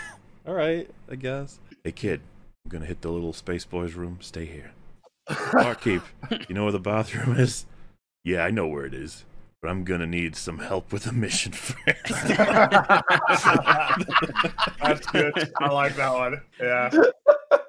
B: [LAUGHS] all right, I guess. Hey kid, I'm gonna hit the little space boys room. Stay here. [LAUGHS] Barkeep, you know where the bathroom is? Yeah, I know where it is, but I'm gonna need some help with a mission [LAUGHS] first. [LAUGHS]
E: That's good. I like that one. Yeah. [LAUGHS]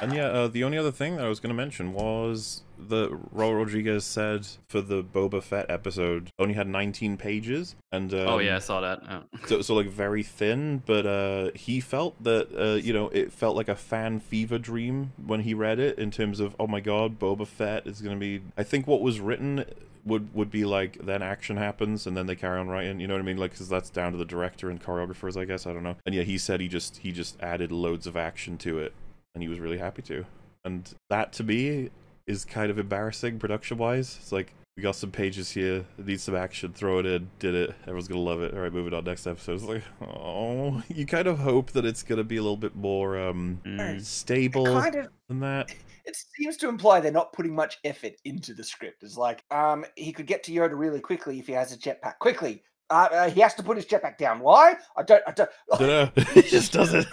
B: And yeah, uh, the only other thing that I was going to mention was that Raul Rodriguez said for the Boba Fett episode only had 19 pages, and um,
F: oh yeah, I saw that. Oh. [LAUGHS]
B: so so like very thin. But uh, he felt that uh, you know it felt like a fan fever dream when he read it in terms of oh my god, Boba Fett is going to be. I think what was written would would be like then action happens and then they carry on writing you know what i mean like because that's down to the director and choreographers i guess i don't know and yeah he said he just he just added loads of action to it and he was really happy to. And that to me is kind of embarrassing production wise. It's like we got some pages here, it needs some action, throw it in, did it, everyone's gonna love it. All right, moving on next episode. It's like, oh, you kind of hope that it's gonna be a little bit more um stable
A: kind of
B: than that. [LAUGHS]
A: it seems to imply they're not putting much effort into the script. It's like, um, he could get to Yoda really quickly if he has a jetpack. Quickly, uh, uh, he has to put his jetpack down. Why? I don't. I don't.
B: Don't [LAUGHS] know. [LAUGHS] it just doesn't.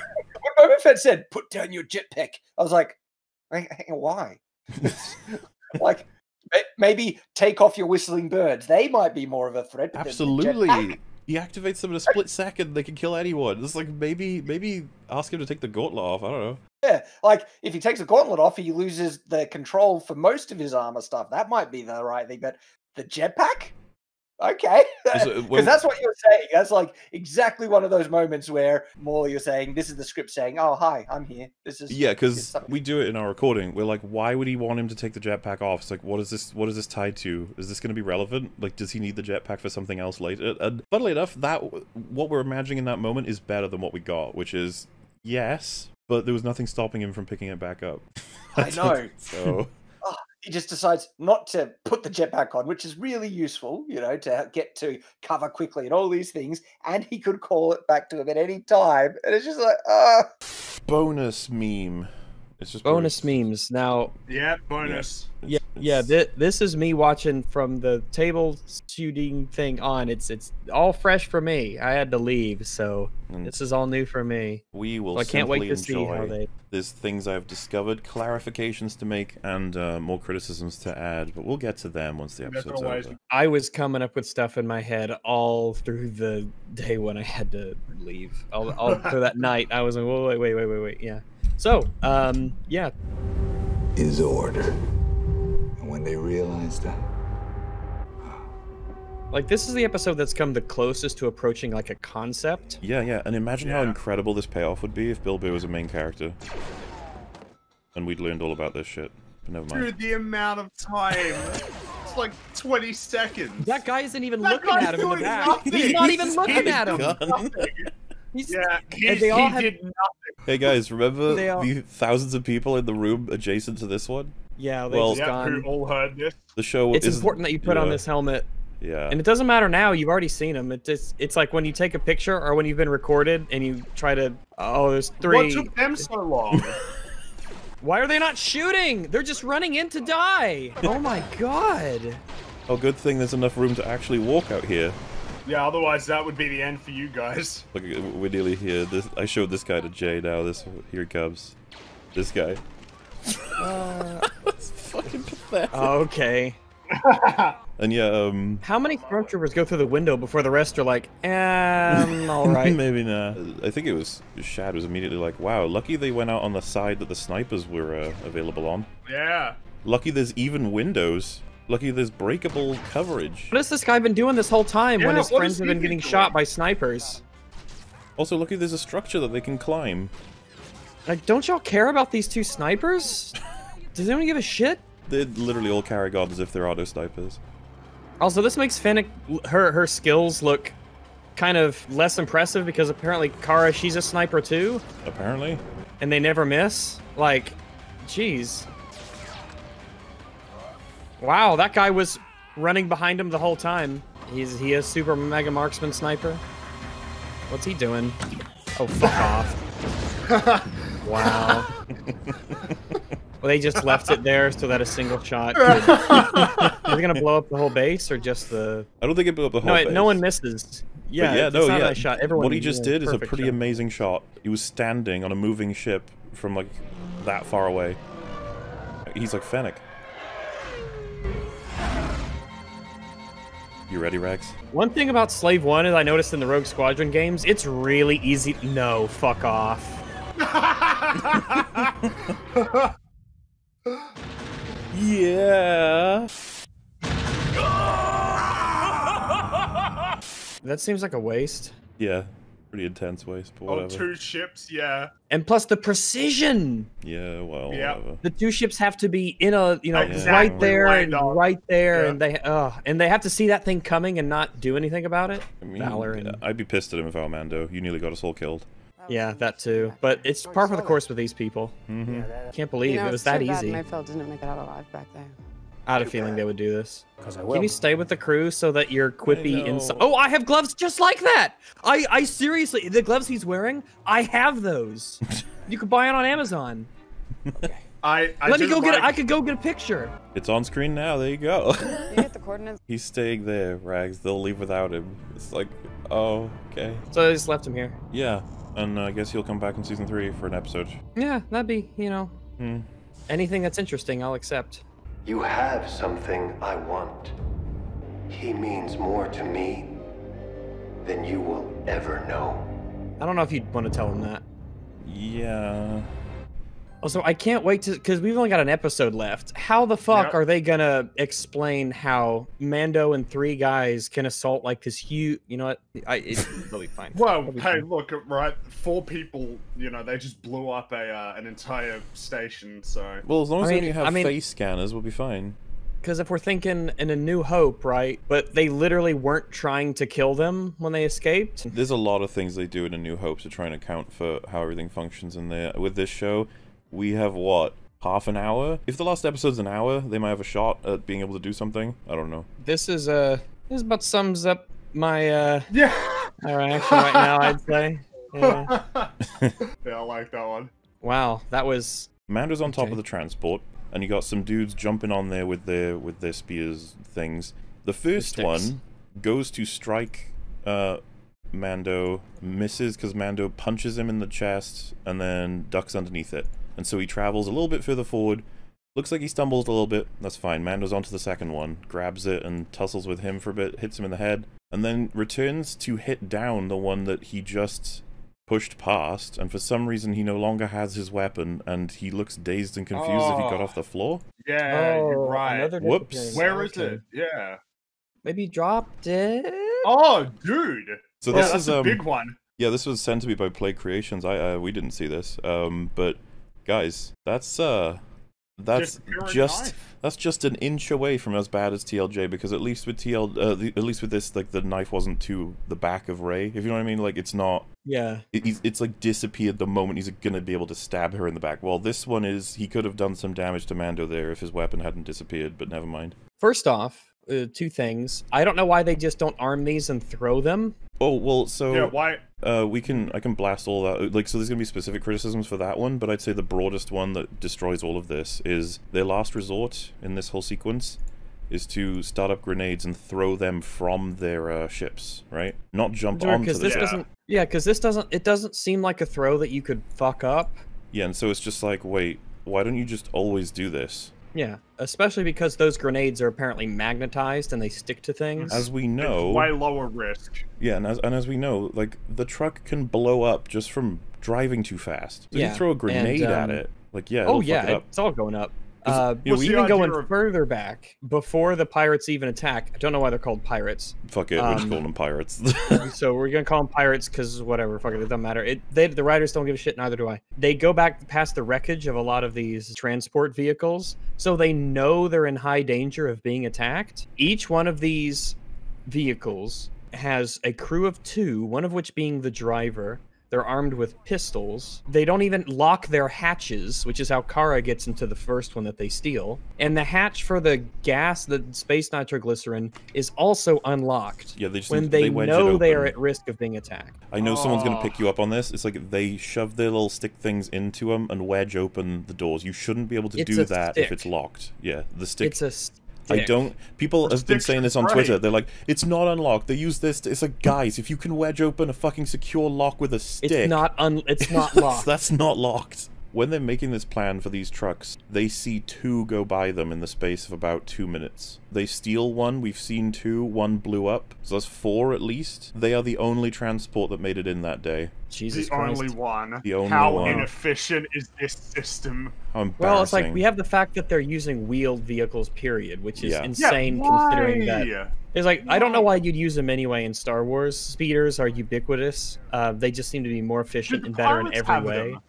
A: Fett said, "Put down your jetpack," I was like, "Hang- hang on, "Why?" [LAUGHS] like, maybe take off your whistling birds. They might be more of a threat. but the- the
B: Absolutely. He activates them in a split second. They can kill anyone. It's like maybe maybe ask him to take the gauntlet off. I don't know.
A: Yeah, like if he takes the gauntlet off, he loses the control for most of his armor stuff. That might be the right thing, but the jetpack, okay, because
B: uh, [LAUGHS]
A: that's what you're saying. That's like exactly one of those moments where more you're saying this is the script saying, "Oh, hi, I'm here. This is
B: Yeah, because we do it in our recording. We're like, why would he want him to take the jetpack off? It's like, what is this? What is this tied to? Is this going to be relevant? Like, does he need the jetpack for something else later? And funnily enough, that what we're imagining in that moment is better than what we got, which is yes, but there was nothing stopping him from picking it back up. [LAUGHS]
A: I know.
B: so
A: he just decides not to put the jetpack on, which is really useful, you know, to get to cover quickly and all these things. And he could call it back to him at any time, and it's just like, uh
B: bonus meme. It's just
C: Bonus memes. Now,
E: Yeah, bonus.
C: yeah, yeah. Th- this is me watching from the table shooting thing on. It's it's all fresh for me. I had to leave, so this is all new for me.
B: We will.
C: So I can't wait
B: simply
C: to see how they.
B: There's things I've discovered, clarifications to make, and uh, more criticisms to add. But we'll get to them once the
E: That's
B: episode's over.
C: I was coming up with stuff in my head all through the day when I had to leave. All, all [LAUGHS] through that night, I was like, "Whoa, wait, wait, wait, wait, wait." Yeah. So, um, yeah,
O: Is order. And when they realize that,
C: like this is the episode that's come the closest to approaching like a concept.
B: Yeah, yeah, and imagine how incredible this payoff would be if Bill Burr was a main character, and we'd learned all about this shit. But never mind.
E: Dude, the amount of time. it's like 20 seconds.
C: That guy isn't even
E: That
C: looking at him in the back.
E: nothing.
C: He's not even
E: He's
C: looking at him. [LAUGHS] He's,
E: Yeah,
C: and
E: he's,
C: they all
E: he
C: have-
E: did nothing.
B: Hey guys, remember
C: all-
B: the thousands of people in the room adjacent to this one?
C: Yeah, they
B: Well,
C: just
E: Yeah, who
C: gone.
E: all heard this.
B: The show.
C: It's
B: isn't-
C: important that you put on this helmet,
B: Yeah.
C: and it doesn't matter now. You've already seen them. It just it's like when you take a picture or when you've been recorded and you try to. Oh, there's three.
E: What
C: three.
E: took them so long? [LAUGHS]
C: Why are they not shooting? They're just running in to die. Oh my god.
B: Oh, good thing there's enough room to actually walk out here.
E: Yeah, otherwise that would be the end for you guys.
B: Look, we're nearly here. This I showed this guy to Jay now. This here he comes. This guy. [LAUGHS] That's fucking pathetic.
C: Okay. [LAUGHS]
B: And yeah, um,
C: How many stormtroopers go through the window before the rest are like, um, all [LAUGHS] right?
B: maybe not. I think it was Shad was immediately like, "Wow, lucky they went out on the side that the snipers were uh, available on.
E: Yeah.
B: Lucky there's even windows. Lucky there's breakable coverage.
C: What has this guy been doing this whole time when his friends have been
B: been
C: getting
B: doing?
C: shot by snipers?
B: Also, lucky there's a structure that they can climb.
C: Like, don't y'all care about these two snipers? Does anyone give a shit?
B: They literally all carry guns as if they're auto snipers.
C: Also, this makes Fennec her her skills look kind of less impressive because apparently Cara she's a sniper too,
B: Apparently.
C: and they never miss. Like, jeez. Wow, that guy was running behind him the whole time. He's he is super mega marksman sniper. What's he doing? Oh, fuck off. [LAUGHS] Wow. [LAUGHS] well, they just left it there so that a single shot. Could... [LAUGHS] Is it gonna blow up the whole base or just the?
B: I don't think it blew up the whole
C: No, it-
B: base.
C: no one misses.
B: But
C: Yeah,
B: yeah,
C: it's
B: no,
C: not
B: yeah.
C: nice shot. Everyone
B: what he just did is a pretty
C: shot.
B: amazing shot. He was standing on a moving ship from like that far away. He's like Fennec. You ready, Rex?
C: One thing about Slave One is I noticed in the Rogue Squadron games, it's really easy. No, fuck off.
B: Yeah.
C: That seems like a waste.
B: Yeah, pretty intense waste, but
E: Oh,
B: whatever.
E: two ships, yeah.
C: And plus the precision.
B: Yeah, well,
E: Yeah.
B: whatever.
C: The two ships have to be in a, you know,
B: Exactly.
C: right there
E: Right
C: and
E: on.
C: right there,
E: Yeah.
C: and they, uh, and they have to see that thing coming and not do anything about it.
B: I mean,
C: Valor and
B: I'd be pissed at him if I were Mando. You nearly got us all killed.
C: Yeah, that too. But it's par for the course with these people.
B: Mm-hmm.
C: Can't believe
I: you know,
C: it was that
I: bad
C: easy.
I: Mayfeld didn't make it out alive back then.
C: I had a feeling they would do this.
P: Because I
C: Can you stay with the crew so that you're quippy inside? Oh, I have gloves just like that. I, I seriously, the gloves he's wearing, I have those. [LAUGHS] you could buy it on Amazon.
E: I, I
C: Let me
E: do
C: go get it.
E: like-
C: I could go get a picture.
B: It's on screen now. There you go.
I: You get [LAUGHS] the coordinates?
B: He's staying there, Rags. They'll leave without him. It's like, oh, okay.
C: So I just left him here.
B: Yeah, and uh, I guess he'll come back in season three for an episode.
C: Yeah, that'd be, you know,
B: Hmm.
C: anything that's interesting, I'll accept.
D: You have something I want. He means more to me than you will ever know.
C: I don't know if you'd want to tell him that.
B: Yeah.
C: Also, I can't wait to because we've only got an episode left. How the fuck
E: Yep.
C: are they gonna explain how Mando and three guys can assault like this huge? You know what? I it's really fine.
E: Well,
C: It'll
E: hey,
C: fine.
E: look, right? Four people, you know, they just blew up a uh, an entire station. So
B: Well, as long
C: I
B: as
C: mean-
B: they have
C: I mean-
B: face scanners, we'll be fine.
C: Because if we're thinking in A New Hope, right? But they literally weren't trying to kill them when they escaped.
B: There's a lot of things they do in A New Hope to try and account for how everything functions in there. With this show, we have what? Half an hour? If the last episode's an hour, they might have a shot at being able to do something. I don't know.
C: This is uh this about sums up my uh [LAUGHS]
E: yeah,
C: my reaction right now. I'd say. Yeah. [LAUGHS]
E: yeah, I like that one.
C: Wow, that was
B: Mando's on top of the transport, and you got some dudes jumping on there with their with their spears things. The first
C: sticks.
B: one goes to strike uh, Mando, misses because Mando punches him in the chest and then ducks underneath it. And so he travels a little bit further forward. Looks like he stumbles a little bit. That's fine. Mando's onto the second one, grabs it and tussles with him for a bit, hits him in the head, and then returns to hit down the one that he just pushed past. And for some reason, he no longer has his weapon, and he looks dazed and confused if he got
E: Oh.
B: off the floor.
E: Yeah, you're
C: Oh,
E: right.
C: another
B: Whoops.
C: disappearance.
E: Where is
C: Okay.
E: it? Yeah.
C: Maybe dropped it.
E: Oh, dude.
B: So
E: Yeah,
B: this
E: that's
B: is
E: a
B: um,
E: big one.
B: Yeah, this was sent to me by Play Creations. I uh, we didn't see this. Um, but guys, that's uh, that's
E: Disappearing
B: just that's just an inch away from as bad as TLJ because at least with TL, uh, the, at least with this, like the knife wasn't to the back of Rey. If you know what I mean, like it's not.
C: Yeah.
B: It, it's like disappeared the moment he's gonna be able to stab her in the back. Well, this one is he could have done some damage to Mando there if his weapon hadn't disappeared, but never mind.
C: First off, uh, two things. I don't know why they just don't arm these and throw them.
B: Oh well, so
E: Yeah, why?
B: Uh, we can I can blast all that. Like, so there's gonna be specific criticisms for that one, but I'd say the broadest one that destroys all of this is their last resort in this whole sequence is to start up grenades and throw them from their uh, ships, right? Not jump onto
C: Because
B: the
C: this
B: ship.
C: doesn't. Yeah, because this doesn't. It doesn't seem like a throw that you could fuck up.
B: Yeah, and so it's just like, wait, why don't you just always do this?
C: Yeah, especially because those grenades are apparently magnetized and they stick to things.
B: As we
E: It's
B: know,
E: way lower risk.
B: yeah, and as, and as we know, like the truck can blow up just from driving too fast. So
C: Yeah,
B: you throw a
C: and,
B: grenade at
C: um,
B: it, like yeah,
C: oh
B: it'll fuck
C: yeah,
B: it up.
C: it's all going up.
B: 'Cause,
C: Uh,
B: you know,
C: we
B: we-
C: even going
E: of-
C: further back before the pirates even attack. I don't know why they're called pirates.
B: Fuck it, we're just
C: um,
B: calling them pirates. [LAUGHS]
C: so we're gonna call them pirates because whatever, fuck it, it doesn't matter. It they the writers don't give a shit, neither do I. They go back past the wreckage of a lot of these transport vehicles, so they know they're in high danger of being attacked. Each one of these vehicles has a crew of two, one of which being the driver. They're armed with pistols. They don't even lock their hatches, which is how Cara gets into the first one that they steal. And the hatch for the gas, the space nitroglycerin, is also unlocked
B: Yeah, they just
C: when they,
B: they
C: know they are at risk of being attacked.
B: I know someone's gonna
C: Oh.
B: pick you up on this. It's like they shove their little stick things into them and wedge open the doors. You shouldn't be able to
C: It's
B: do
C: a
B: that if it's locked. Yeah, the stick.
C: It's a
B: I don't. People have been saying this on
E: great.
B: Twitter. They're like, it's not unlocked. They use this. It's like, guys, if you can wedge open a fucking secure lock with a stick,
C: It's not un. It's not [LAUGHS] locked.
B: that's not locked. When they're making this plan for these trucks, they see two go by them in the space of about two minutes. They steal one, we've seen two, one blew up, so that's four at least. They are the only transport that made it in that day.
C: Jesus
E: the
C: Christ.
E: only one.
B: The only
E: How
B: one.
E: inefficient is this system?
B: How embarrassing.
C: Well, it's like we have the fact that they're using wheeled vehicles, period, which is
B: Yeah. Yeah,
C: insane considering
E: why?
C: that. It's like I don't know why you'd use them anyway in Star Wars. Speeders are ubiquitous. Uh, they just seem to be more efficient
E: Dude,
C: and better in every way.
E: them.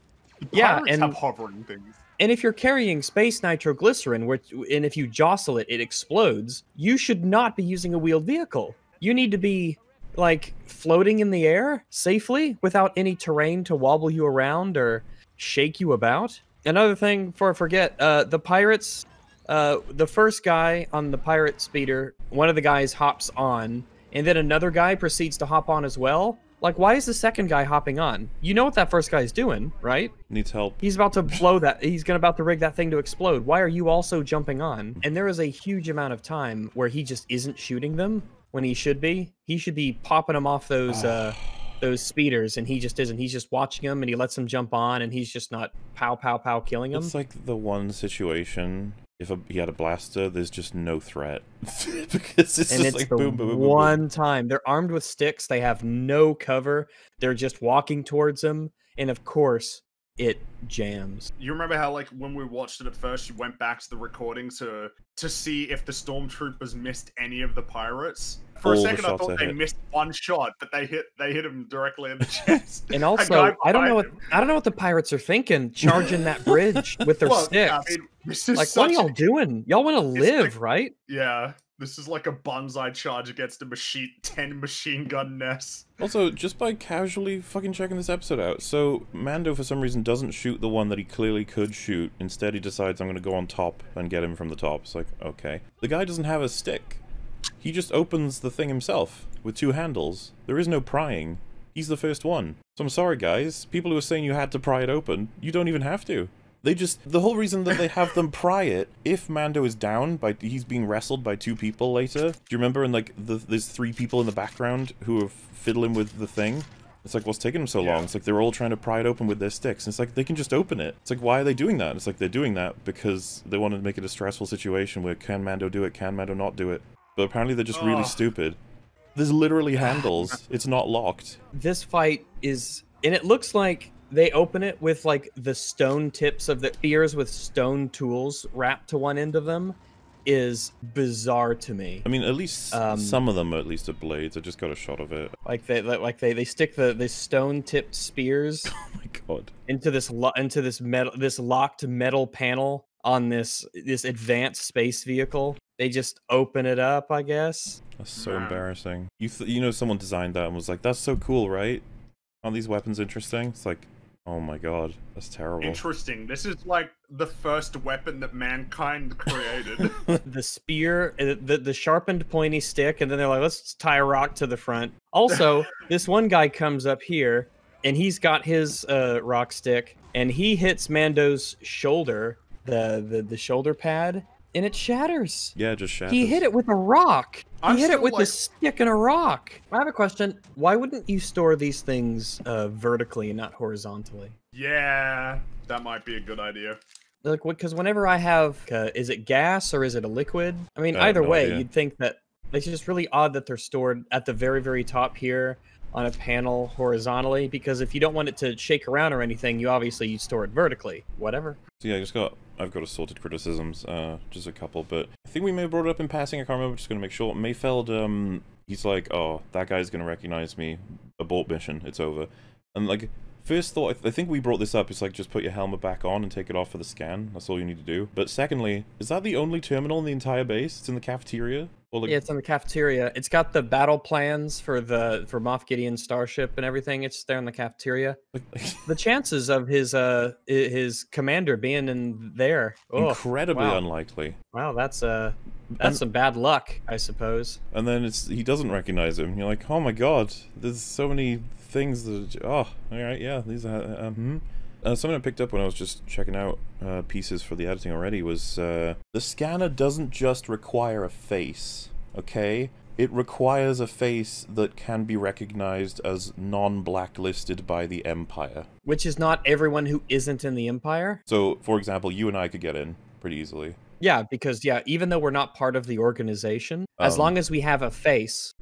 C: Yeah, and
E: have hovering things.
C: and if you're carrying space nitroglycerin, which and if you jostle it, it explodes. You should not be using a wheeled vehicle. You need to be like floating in the air safely without any terrain to wobble you around or shake you about. Another thing before I forget, uh, the pirates, uh, the first guy on the pirate speeder, one of the guys hops on, and then another guy proceeds to hop on as well. Like, why is the second guy hopping on? You know what that first guy's doing, right?
B: Needs help.
C: He's about to blow that. He's gonna about to rig that thing to explode. Why are you also jumping on? And there is a huge amount of time where he just isn't shooting them when he should be. He should be popping them off those uh, [SIGHS] those speeders, and he just isn't. He's just watching them, and he lets them jump on, and he's just not pow pow pow killing them.
B: It's like the one situation. If a, he had a blaster, there's just no threat [LAUGHS] because it's
C: and
B: just
C: it's
B: like
C: the
B: boom, boom, boom, boom, boom.
C: one time they're armed with sticks. They have no cover. They're just walking towards him, and of course, it jams.
E: You remember how, like, when we watched it at first, you went back to the recording to to see if the stormtroopers missed any of the pirates. For
B: All
E: a second, I thought
B: they
E: they
B: hit.
E: missed one shot, but they hit they hit him directly in the [LAUGHS] chest.
C: And also, I don't know
E: behind
C: what I don't know what the pirates are thinking, charging that bridge [LAUGHS] with their
E: Well,
C: sticks.
E: yeah, I mean, this is
C: like, what are y'all doing? Y'all want to live,
E: like-
C: right?
E: Yeah, this is like a bonsai charge against a machine ten machine gun nest.
B: Also, just by casually fucking checking this episode out, so Mando for some reason doesn't shoot the one that he clearly could shoot. Instead, he decides I'm gonna go on top and get him from the top. It's like, okay. The guy doesn't have a stick. He just opens the thing himself with two handles. There is no prying. He's the first one. So I'm sorry, guys. People who are saying you had to pry it open, you don't even have to. They just the whole reason that they have them pry it if Mando is down by he's being wrestled by two people later. Do you remember? And like the, there's three people in the background who are fiddling with the thing. It's like what's taking them so long? It's like they're all trying to pry it open with their sticks. And it's like they can just open it. It's like why are they doing that? It's like they're doing that because they want to make it a stressful situation where can Mando do it? Can Mando not do it? But apparently they're just really stupid. There's literally handles. it's not locked.
C: This fight is, and it looks like they open it with like the stone tips of the spears with stone tools wrapped to one end of them. Is bizarre to me.
B: I mean, at least
C: Um,
B: some of them are at least are blades. I just got a shot of it.
C: Like they like they they stick the the stone tipped spears [LAUGHS]
B: Oh my god.
C: into this lo- into this metal this locked metal panel on this this advanced space vehicle. They just open it up, I guess.
B: That's so embarrassing. You th- you know someone designed that and was like, "That's so cool, right? Aren't these weapons interesting?" It's like, Oh my god, that's terrible.
E: Interesting. This is like the first weapon that mankind [LAUGHS] created. [LAUGHS]
C: the spear, uh, the the sharpened pointy stick, and then they're like, let's tie a rock to the front. Also, [LAUGHS] this one guy comes up here, and he's got his uh, rock stick, and he hits Mando's shoulder, the the, the shoulder pad, and it shatters.
B: Yeah, just shatters.
C: He hit it with a rock. He
E: I'm
C: hit it with
E: like-
C: a stick and a rock. I have a question. Why wouldn't you store these things uh, vertically and not horizontally?
E: yeah, that might be a good idea.
C: Like, because whenever I have, uh, is it gas or is it a liquid? I mean,
B: I
C: either
B: no
C: way,
B: idea.
C: you'd think that it's just really odd that they're stored at the very, very top here on a panel horizontally. Because if you don't want it to shake around or anything, you obviously you store it vertically. Whatever.
B: So yeah, I just got I've got assorted criticisms, uh, just a couple, but I think we may have brought it up in passing. I can't remember. Just gonna make sure. Mayfeld, um, he's like, oh, that guy's gonna recognize me. Abort mission. It's over. And like, first thought, I, th- I think we brought this up. It's like just put your helmet back on and take it off for the scan. That's all you need to do. But secondly, is that the only terminal in the entire base? It's in the cafeteria. Like,
C: yeah, it's in the cafeteria. It's got the battle plans for the for Moff Gideon's starship and everything. It's there in the cafeteria. [LAUGHS] the chances of his uh his commander being in there, oh,
B: incredibly
C: wow.
B: unlikely.
C: Wow, that's uh that's
B: And-
C: some bad luck, I suppose.
B: And then it's he doesn't recognize him. You're like, oh my god, there's so many things that. Oh, all right, yeah, these are. Um, hmm. Uh, something I picked up when I was just checking out uh, pieces for the editing already was uh, the scanner doesn't just require a face. Okay, it requires a face that can be recognized as non-blacklisted by the Empire.
C: Which is not everyone who isn't in the Empire.
B: So, for example, you and I could get in pretty easily.
C: Yeah, because yeah, even though we're not part of the organization, as
B: Um,
C: long as we have a face,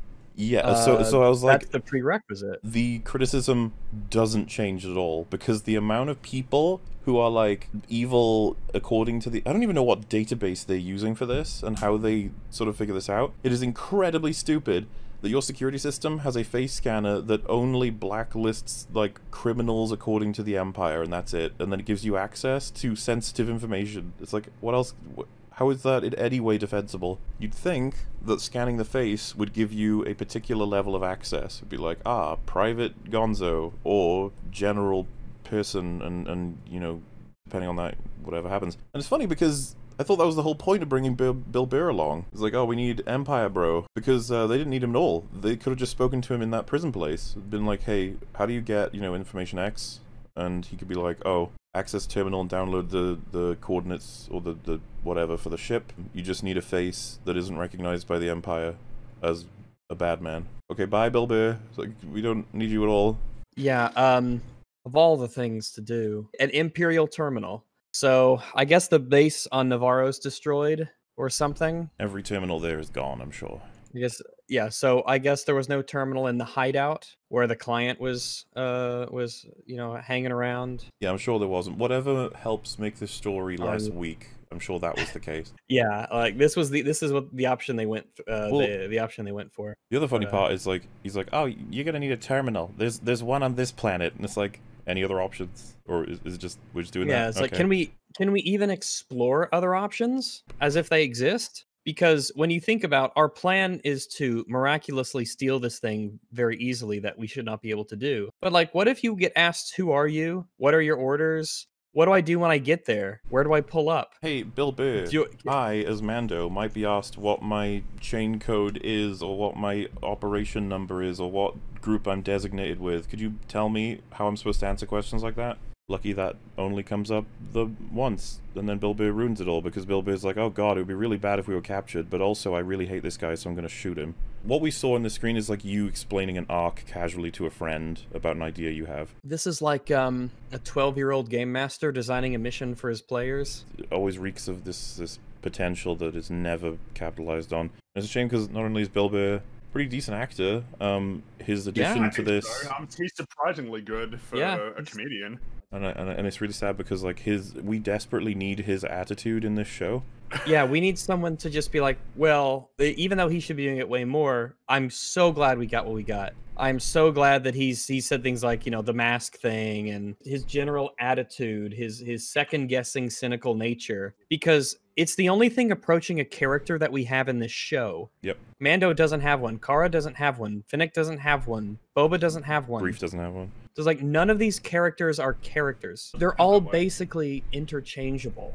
B: Yeah, so
C: uh,
B: so I was like,
C: that's the prerequisite.
B: the criticism doesn't change at all because the amount of people who are like evil according to the I don't even know what database they're using for this and how they sort of figure this out. It is incredibly stupid that your security system has a face scanner that only blacklists like criminals according to the empire and that's it and then it gives you access to sensitive information. It's like what else wh- how is that in any way defensible? You'd think that scanning the face would give you a particular level of access. It'd be like, ah, private gonzo or general person, and, and you know, depending on that, whatever happens. And it's funny because I thought that was the whole point of bringing Bill, Bill Burr along. It's like, oh, we need Empire Bro. Because uh, they didn't need him at all. They could have just spoken to him in that prison place. Been like, hey, how do you get, you know, information X? And he could be like, oh, access terminal and download the, the coordinates or the, the whatever for the ship. You just need a face that isn't recognized by the Empire as a bad man. Okay, bye, Bill Burr. Like, we don't need you at all.
C: Yeah, um of all the things to do, an Imperial terminal. So I guess the base on Nevarro's destroyed or something.
B: Every terminal there is gone, I'm sure.
C: I guess yeah, so I guess there was no terminal in the hideout where the client was uh was, you know, hanging around.
B: Yeah, I'm sure there wasn't. Whatever helps make this story less
C: Um,
B: weak, I'm sure that was the case.
C: Yeah, like this was the this is what the option they went uh
B: Well-
C: the, the option they went for.
B: The other funny
C: Uh,
B: part is like he's like, "Oh, you're gonna need a terminal. There's there's one on this planet," and it's like, "Any other options?" Or is, is it just we're just doing that?
C: yeah, it's like can we can we even explore other options as if they exist? Because when you think about our plan is to miraculously steal this thing very easily that we should not be able to do. But like what if you get asked who are you? What are your orders? What do I do when I get there? Where do I pull up?
B: Hey, Bill Burr,
C: you-
B: I, as Mando, might be asked what my chain code is, or what my operation number is, or what group I'm designated with. Could you tell me how I'm supposed to answer questions like that? Lucky that only comes up the once, and then Bill Burr ruins it all because Bill Burr's like, oh god, it would be really bad if we were captured, but also I really hate this guy, so I'm gonna shoot him. What we saw on the screen is like you explaining an arc casually to a friend about an idea you have.
C: This is like um, a 12-year-old game master designing a mission for his players.
B: it always reeks of this this potential that is never capitalized on. It's a shame because not only is Bill Burr a pretty decent actor, um, his addition
E: I
B: to
E: think
B: this,
E: so. Um, he's surprisingly good for
C: Yeah,
E: a comedian.
B: And, I- and, I- and it's really sad because like his, we desperately need his attitude in this show.
C: yeah, we need someone to just be like, well, even though he should be doing it way more, I'm so glad we got what we got. I'm so glad that he's he said things like, you know, the mask thing and his general attitude, his his second guessing cynical nature because it's the only thing approaching a character that we have in this show.
B: Yep.
C: Mando doesn't have one, Cara doesn't have one, Fennec doesn't have one, Boba doesn't have one.
B: Greef doesn't have one.
C: So it's like none of these characters are characters. They're all basically interchangeable.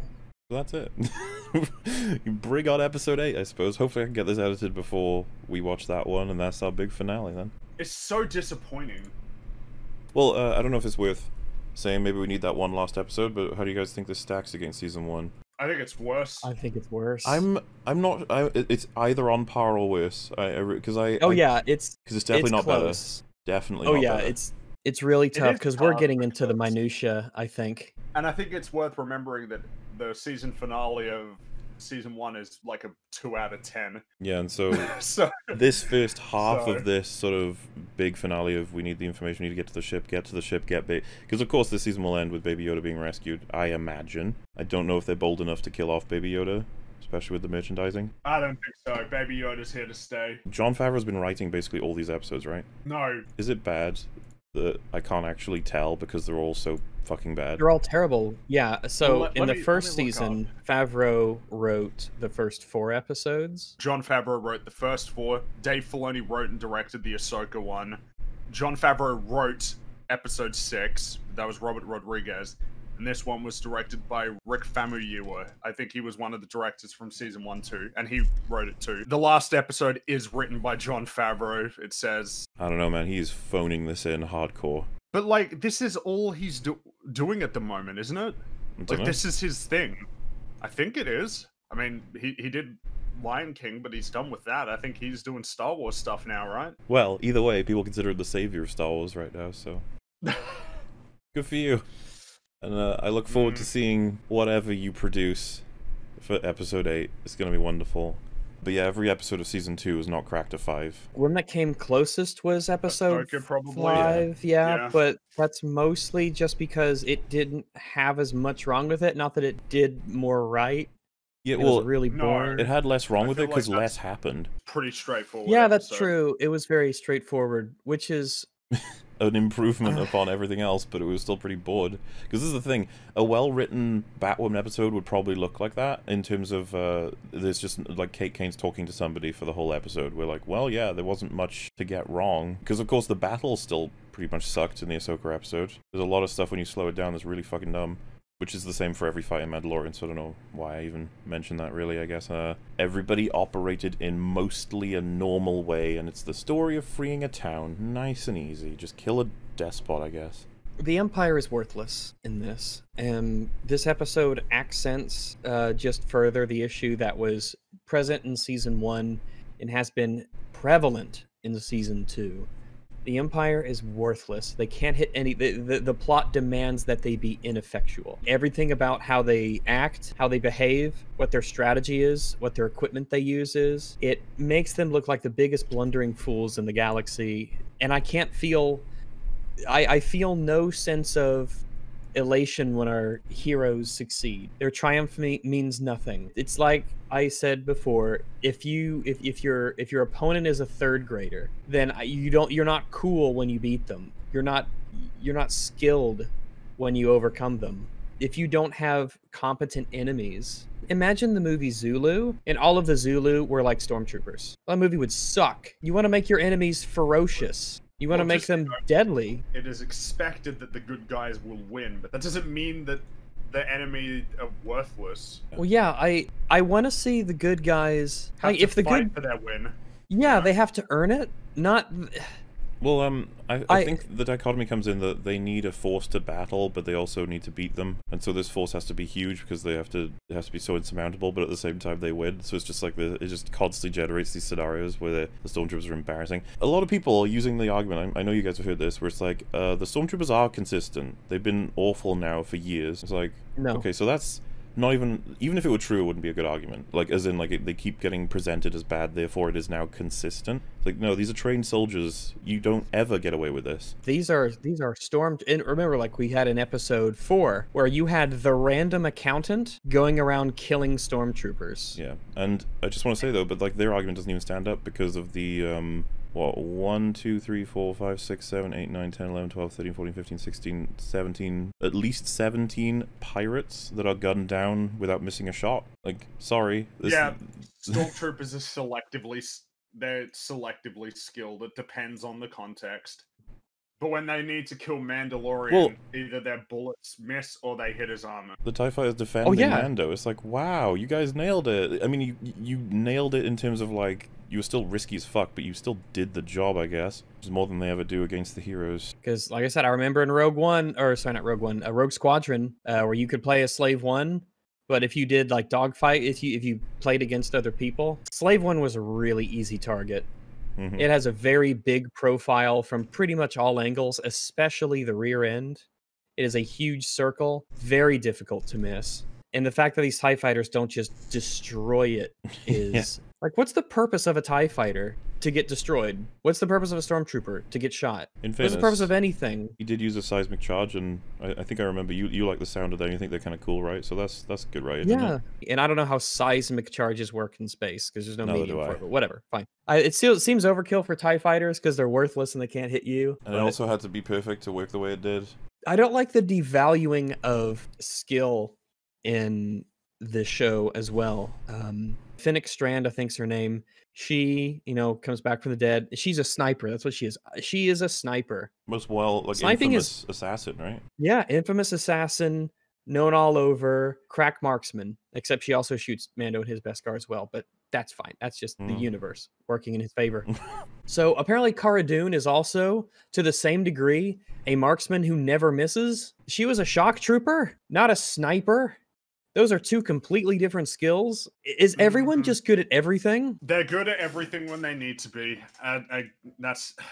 B: That's it. [LAUGHS] You Bring on episode 8, I suppose. Hopefully I can get this edited before we watch that one, and that's our big finale then.
E: It's so disappointing.
B: Well, uh, I don't know if it's worth saying maybe we need that one last episode, but how do you guys think this stacks against season 1?
E: I think it's worse.
C: I think it's worse.
B: I'm I'm not I, it's either on par or worse. I because I,
C: Oh
B: I-
C: yeah, it's
B: because it's definitely
C: it's
B: not
C: close.
B: better. Definitely.
C: Oh
B: not
C: yeah,
B: better.
C: it's it's really tough because we're getting into the minutia. I think.
E: And I think it's worth remembering that the season finale of season one is like a two out of ten.
B: Yeah, and [LAUGHS] so,
E: So-
B: this first half
E: so-
B: of this sort of big finale of we need the information, we need to get to the ship, get to the ship, get baby. Because of course this season will end with Baby Yoda being rescued. I imagine. I don't know if they're bold enough to kill off Baby Yoda, especially with the merchandising.
E: I don't think so. Baby Yoda's here to stay.
B: Jon Favreau's been writing basically all these episodes, right?
E: No.
B: Is it bad that I can't actually tell because they're all so fucking bad?
C: They're all terrible. Yeah. So
E: Well, let-
C: in
E: let
C: the
E: me-
C: first
E: me look
C: season, Favreau wrote the first four episodes.
E: Jon Favreau wrote the first four. Dave Filoni wrote and directed the Ahsoka one. Jon Favreau wrote episode six. That was Robert Rodriguez. And this one was directed by Rick Famuyiwa. I think he was one of the directors from season one, too. And he wrote it too. The last episode is written by Jon Favreau. It says.
B: I don't know, man. He's phoning this in hardcore.
E: But, like, this is all he's do- doing at the moment, isn't it? Like,
B: dunno.
E: this is his thing. I think it is. I mean, he, he did Lion King, but he's done with that. I think he's doing Star Wars stuff now, right?
B: Well, either way, people consider it the savior of Star Wars right now, so [LAUGHS] good for you. And uh, I look forward to seeing whatever you produce for episode eight. It's gonna be wonderful. But yeah, every episode of season two is not cracked to five.
C: One that came closest was episode
E: probably.
C: five, yeah.
E: Yeah.
C: but that's mostly just because it didn't have as much wrong with it. Not that it did more right.
B: Yeah,
C: It
B: well,
C: was really boring.
B: It had less wrong
E: I
B: with it
E: feel like
B: because less happened.
E: Pretty straightforward.
C: Yeah, that's
E: episode.
C: true. It was very straightforward, which is [LAUGHS]
B: An improvement upon everything else, but it was still pretty bored. Because this is the thing: a well-written Batwoman episode would probably look like that in terms of uh, there's just like Kate Kane's talking to somebody for the whole episode. We're like, well, yeah, there wasn't much to get wrong because of course the battle still pretty much sucked in the Ahsoka episode. There's a lot of stuff when you slow it down that's really fucking dumb. Which is the same for every fight in Mandalorian, so I don't know why I even mentioned that really, I guess. Uh, everybody operated in mostly a normal way, and it's the story of freeing a town. Nice and easy. Just kill a despot, I guess.
C: the Empire is worthless in this, and this episode accents uh, just further the issue that was present in season one and has been prevalent in the season two. The Empire is worthless. They can't hit any. The, the, the plot demands that they be ineffectual. Everything about how they act, how they behave, what their strategy is, what their equipment they use is, it makes them look like the biggest blundering fools in the galaxy. And I can't feel I, I feel no sense of elation when our heroes succeed. Their triumph me- means nothing. It's like I said before, if you if, if your if your opponent is a third grader, then you don't you're not cool when you beat them. You're not you're not skilled when you overcome them. If you don't have competent enemies, imagine the movie Zulu and all of the Zulu were like stormtroopers. That movie would suck. You want to make your enemies ferocious. You want to
E: Well,
C: make them
E: you know,
C: deadly.
E: It is expected that the good guys will win, but that doesn't mean that the enemy are worthless.
C: Well, yeah, I I want to see the good guys.
E: Have
C: Like
E: to
C: if the
E: fight
C: good,
E: for their win.
C: yeah, they have to earn it. Not
B: Well, um, I, I,
C: I-
B: think the dichotomy comes in that they need a force to battle, but they also need to beat them, and so this force has to be huge because they have to it has to be so insurmountable. But at the same time, they win. So it's just like the, it just constantly generates these scenarios where the, the stormtroopers are embarrassing. A lot of people are using the argument. I, I know you guys have heard this, where it's like uh, the stormtroopers are consistent. They've been awful now for years. It's like
C: No.
B: okay, so that's not even even if it were true, it wouldn't be a good argument. Like as in like it, they keep getting presented as bad, therefore it is now consistent. It's like no, these are trained soldiers. You don't ever get away with this.
C: these are these are stormed. And remember, like we had in episode four, where you had the random accountant going around killing stormtroopers.
B: Yeah, and I just want to say though, but like their argument doesn't even stand up because of the um what 1 2 3 4 5 6 7 8 9 10 11 12 13 14 15 16 17 at least 17 pirates that are gunned down without missing a shot. Like sorry. this-
E: Yeah, [LAUGHS] stormtroopers are selectively they're selectively skilled. It depends on the context. But when they need to kill Mandalorian,
B: Well-
E: either their bullets miss or they hit his armor.
B: The TIE fighters defending
C: yeah.
B: Mando. It's like, wow, you guys nailed it. I mean, you you nailed it in terms of like you were still risky as fuck, but you still did the job, I guess. Which is more than they ever do against the heroes.
C: Because, like I said, I remember in Rogue One, or sorry, not Rogue One, a Rogue Squadron, uh, where you could play a Slave One, but if you did like dogfight, if you if you played against other people, Slave One was a really easy target.
B: Mhm.
C: It has a very big profile from pretty much all angles, especially the rear end. It is a huge circle, very difficult to miss. And the fact that these TIE fighters don't just destroy it [LAUGHS] is like, what's the purpose of a TIE fighter? To get destroyed. What's the purpose of a stormtrooper? To get shot.
B: In
C: What's the purpose of anything?
B: He did use a seismic charge, and I, I think I remember you you like the sound of that. and You think they're kind of cool, right? So that's that's good, right?
C: Yeah, and I don't know how seismic charges work in space because there's no
B: Neither
C: medium for it. But whatever, fine. I, it still, it seems overkill for Tie fighters because they're worthless and they can't hit you.
B: And it also had to be perfect to work the way it did.
C: I don't like the devaluing of skill in the show as well. Um, Fennec Shand, I think's her name. She, you know, comes back from the dead. She's a sniper. That's what she is. She is a sniper.
B: Most well, like
C: Sniping is-
B: infamous assassin, right?
C: Yeah, infamous assassin, known all over, crack marksman. Except she also shoots Mando in his best Beskar as well, but that's fine. That's just the
B: Mm.
C: universe working in his favor. [LAUGHS] so apparently, Cara Dune is also, to the same degree, a marksman who never misses. She was a shock trooper, not a sniper. Those are two completely different skills. Is everyone mm-hmm. just good at everything?
E: They're good at everything when they need to be. And I, that's [SIGHS]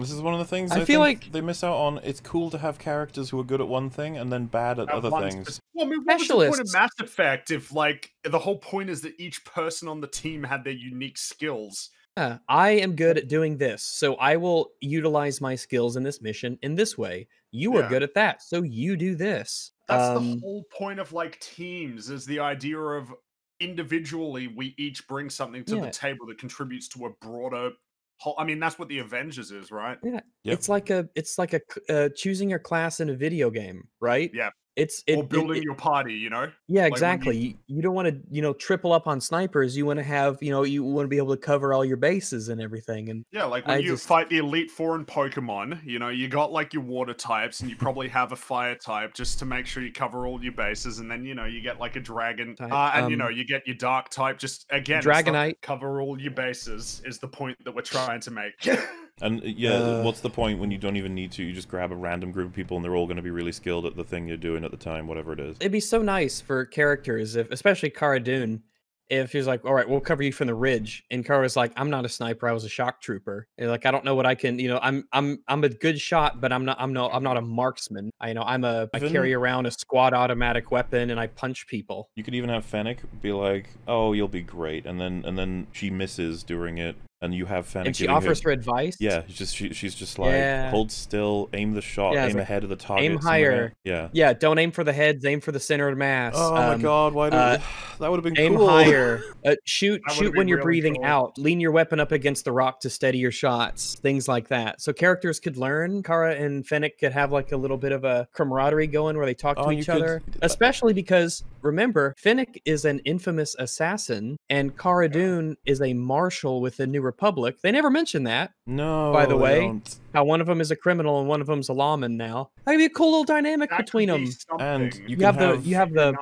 B: This is one of the things
C: I
B: I,
C: feel
B: think they miss out on. It's cool to have characters who are good at one thing and then bad at
E: at
B: other things.
E: Well, I mean, what was the point of Mass Effect if, like, the whole point is that each person on the team had their unique skills?
C: Yeah, I am good at doing this, so I will utilize my skills in this mission in this way. You are
E: Yeah.
C: good at that, so you do this.
E: That's
C: Um,
E: the whole point of like teams is the idea of individually we each bring something to
C: Yeah.
E: the table that contributes to a broader whole. I mean, that's what the Avengers is, right?
C: Yeah,
B: Yep.
C: it's like a it's like a uh, choosing your class in a video game, right?
E: Yeah.
C: It's it,
E: or building
C: it-
E: your party, you know?
C: yeah,
E: Like,
C: exactly. You, you don't want to you know triple up on snipers. You want to have you know you want to be able to cover all your bases and everything. And
E: Yeah, like when
C: I
E: you
C: just-
E: fight the Elite Four in Pokemon, you know, you got like your water types and you probably have a fire type just to make sure you cover all your bases. And then, you know, you get like a dragon.
C: Type,
E: Uh, and, you know,
C: um,
E: you get your dark type. Just again,
C: Dragonite.
E: cover all your bases is the point that we're trying to make. [LAUGHS]
B: And uh, yeah,
C: Uh,
B: what's the point when you don't even need to? You just grab a random group of people and they're all going to be really skilled at the thing you're doing at the time, whatever it is.
C: it'd be so nice for characters if especially Cara Dune if he's like all right we'll cover you from the ridge and Cara's like I'm not a sniper I was a shock trooper and like I don't know what I can you know I'm I'm I'm a good shot but I'm not I'm no I'm not a marksman I you know I'm a I
B: Even-
C: carry around a squad automatic weapon and I punch people
B: You could even have Fennec be like, "Oh, you'll be great," and then and then she misses during it, and you have Fennec.
C: and she offers her advice
B: Yeah, it's just she, she's just like,
C: Yeah.
B: hold still, aim the shot,
C: Yeah,
B: aim
C: like,
B: ahead of the target,
C: aim higher
B: that. Yeah.
C: yeah don't aim for the heads aim for the center of mass
B: Oh my
C: Um,
B: god, why do
C: uh, [SIGHS]
B: that would have been
C: aim
B: cool.
C: higher [LAUGHS] uh, shoot
E: That
C: shoot when you're
E: really
C: breathing
E: cool.
C: out lean your weapon up against the rock to steady your shots things like that so characters could learn Cara and fennec could have like a little bit of a camaraderie going where they talk to
B: Oh, you
C: each
B: could-
C: other especially because remember fennec is an infamous assassin and Cara Dune is a marshal with the new republic. They never mention that
B: No,
C: by the way
B: don't.
C: how one of them is a criminal and one of them's a lawman now. That'd be a cool little dynamic
E: That could
C: between
E: be
C: them
B: And you,
C: you,
B: can
C: have,
B: have
C: the you have the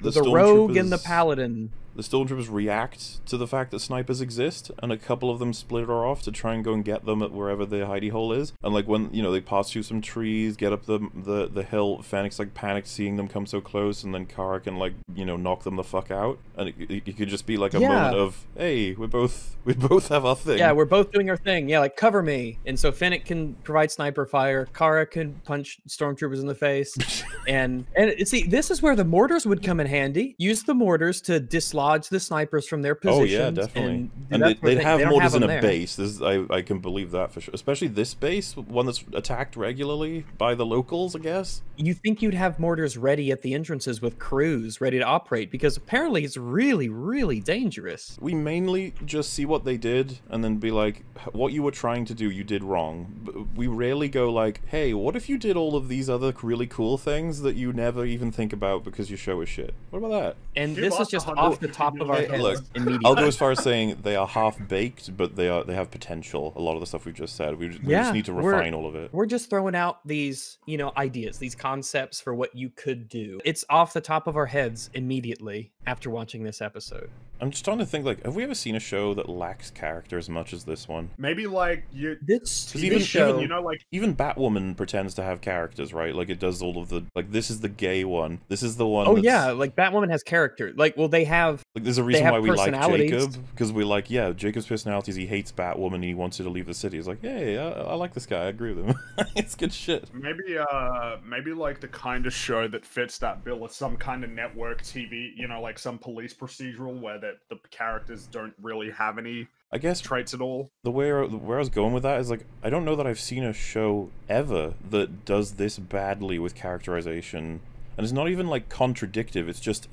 B: the,
C: the rogue and the paladin
B: The stormtroopers react to the fact that snipers exist, and a couple of them split her off to try and go and get them at wherever their hidey hole is. And like when you know they pass through some trees, get up the the the hill, Fennec's like panicked seeing them come so close, and then Cara can like you know knock them the fuck out, and it, it, it could just be like a
C: Yeah.
B: moment of hey, we both we both have our thing.
C: Yeah, we're both doing our thing. Yeah, like cover me. And so Fennec can provide sniper fire. Cara can punch stormtroopers in the face. [LAUGHS] and and see, this is where the mortars would come in handy. Use the mortars to dislodge the snipers from their
B: Oh yeah, definitely.
C: And,
B: And they, they'd
C: thing.
B: have
C: They don't
B: mortars in a
C: there.
B: base. This is, I I can believe that for sure. Especially this base, one that's attacked regularly by the locals, I guess.
C: You think you'd have mortars ready at the entrances with crews ready to operate because apparently it's really, really dangerous.
B: We mainly just see what they did and then be like, what you were trying to do, you did wrong. We rarely go like, hey, what if you did all of these other really cool things that you never even think about because your show is shit? What about that?
C: And
E: Give
C: this is just off the
E: hundred
C: top of our heads
B: look. I'll go as far as saying they are half baked, but they are they have potential. A lot of the stuff we've just said, we, we just need to refine all of it.
C: We're just throwing out these, you know, ideas, these concepts for what you could do. It's off the top of our heads immediately after watching this episode.
B: I'm just trying to think, like, have we ever seen a show that lacks character as much as this one?
E: Maybe like you.
C: This
B: 'Cause even,
C: show-
B: even
E: you know, like
B: even Batwoman pretends to have characters, right? Like it does all of the like. This is the gay one. This is the one.
C: Oh
B: that's-
C: yeah, like Batwoman has character. Like, well, they have.
B: Like there's a reason why we like. Jacob because we like yeah Jacob's personality is he hates Batwoman and he wants her to leave the city. He's like hey I, I like this guy I agree with him. [LAUGHS] it's good shit.
E: Maybe uh maybe like the kind of show that fits that bill is some kind of network TV, you know, like some police procedural where that the characters don't really have any
B: I guess
E: traits at all.
B: the way where I was going with that is like I don't know that I've seen a show ever that does this badly with characterization, and it's not even like contradictive. It's just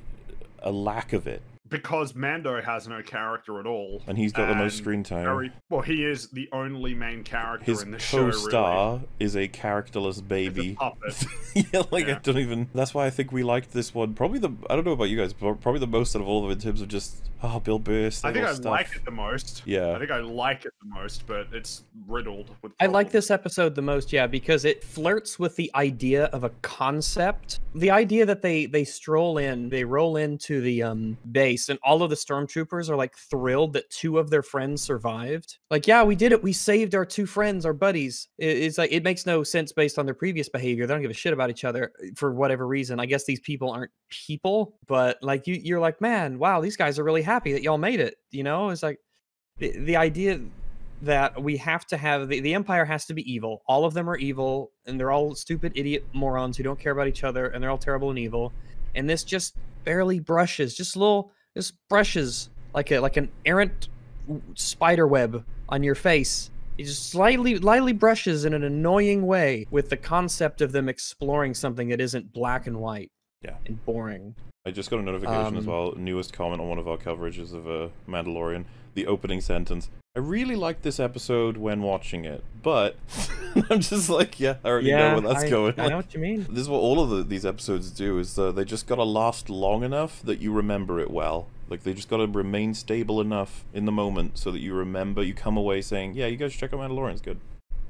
B: a lack of it.
E: Because Mando has no character at all.
B: And he's got the most screen time.
E: very- well, he is the only main character
B: His
E: in the show.
B: co-star is a characterless baby.
E: Puppet. [LAUGHS]
B: yeah, like I don't even. That's why I think we liked this one. Probably the. I don't know about you guys, but probably the most out of all of it in terms of just oh Bill Burr.
E: I think I
B: stuff.
E: like it the most.
B: Yeah.
E: I think I like it the most, but it's riddled with.
C: I like this episode the most, yeah, because it flirts with the idea of a concept. The idea that they they stroll in, they roll into the um and all of the stormtroopers are like thrilled that two of their friends survived. Like, yeah, we did it. We saved our two friends, our buddies. It- it's like it makes no sense based on their previous behavior. They don't give a shit about each other uh, for whatever reason. I guess these people aren't people, but like you, you're like, man, wow, these guys are really happy that y'all made it. You know, it's like the, the idea that we have to have the, the empire has to be evil all of them are evil and they're all stupid idiot morons who don't care about each other and they're all terrible and evil and this just barely brushes just little just brushes like a like an errant spider web on your face it just slightly lightly brushes in an annoying way with the concept of them exploring something that isn't black and white
B: Yeah.
C: and boring
B: I just got a notification as
C: Um,
B: well. Newest comment on one of our coverages of uh, Mandalorian. The opening sentence. I really liked this episode when watching it, but [LAUGHS] I'm just like, yeah, I already
C: Yeah,
B: know where that's
C: I-
B: going.
C: I know what you mean. [LAUGHS]
B: This is what all of the, these episodes do. Is uh, they just gotta last long enough that you remember it well. Like they just gotta remain stable enough in the moment so that you remember. You come away saying, yeah, you guys should check out Mandalorian. It's good.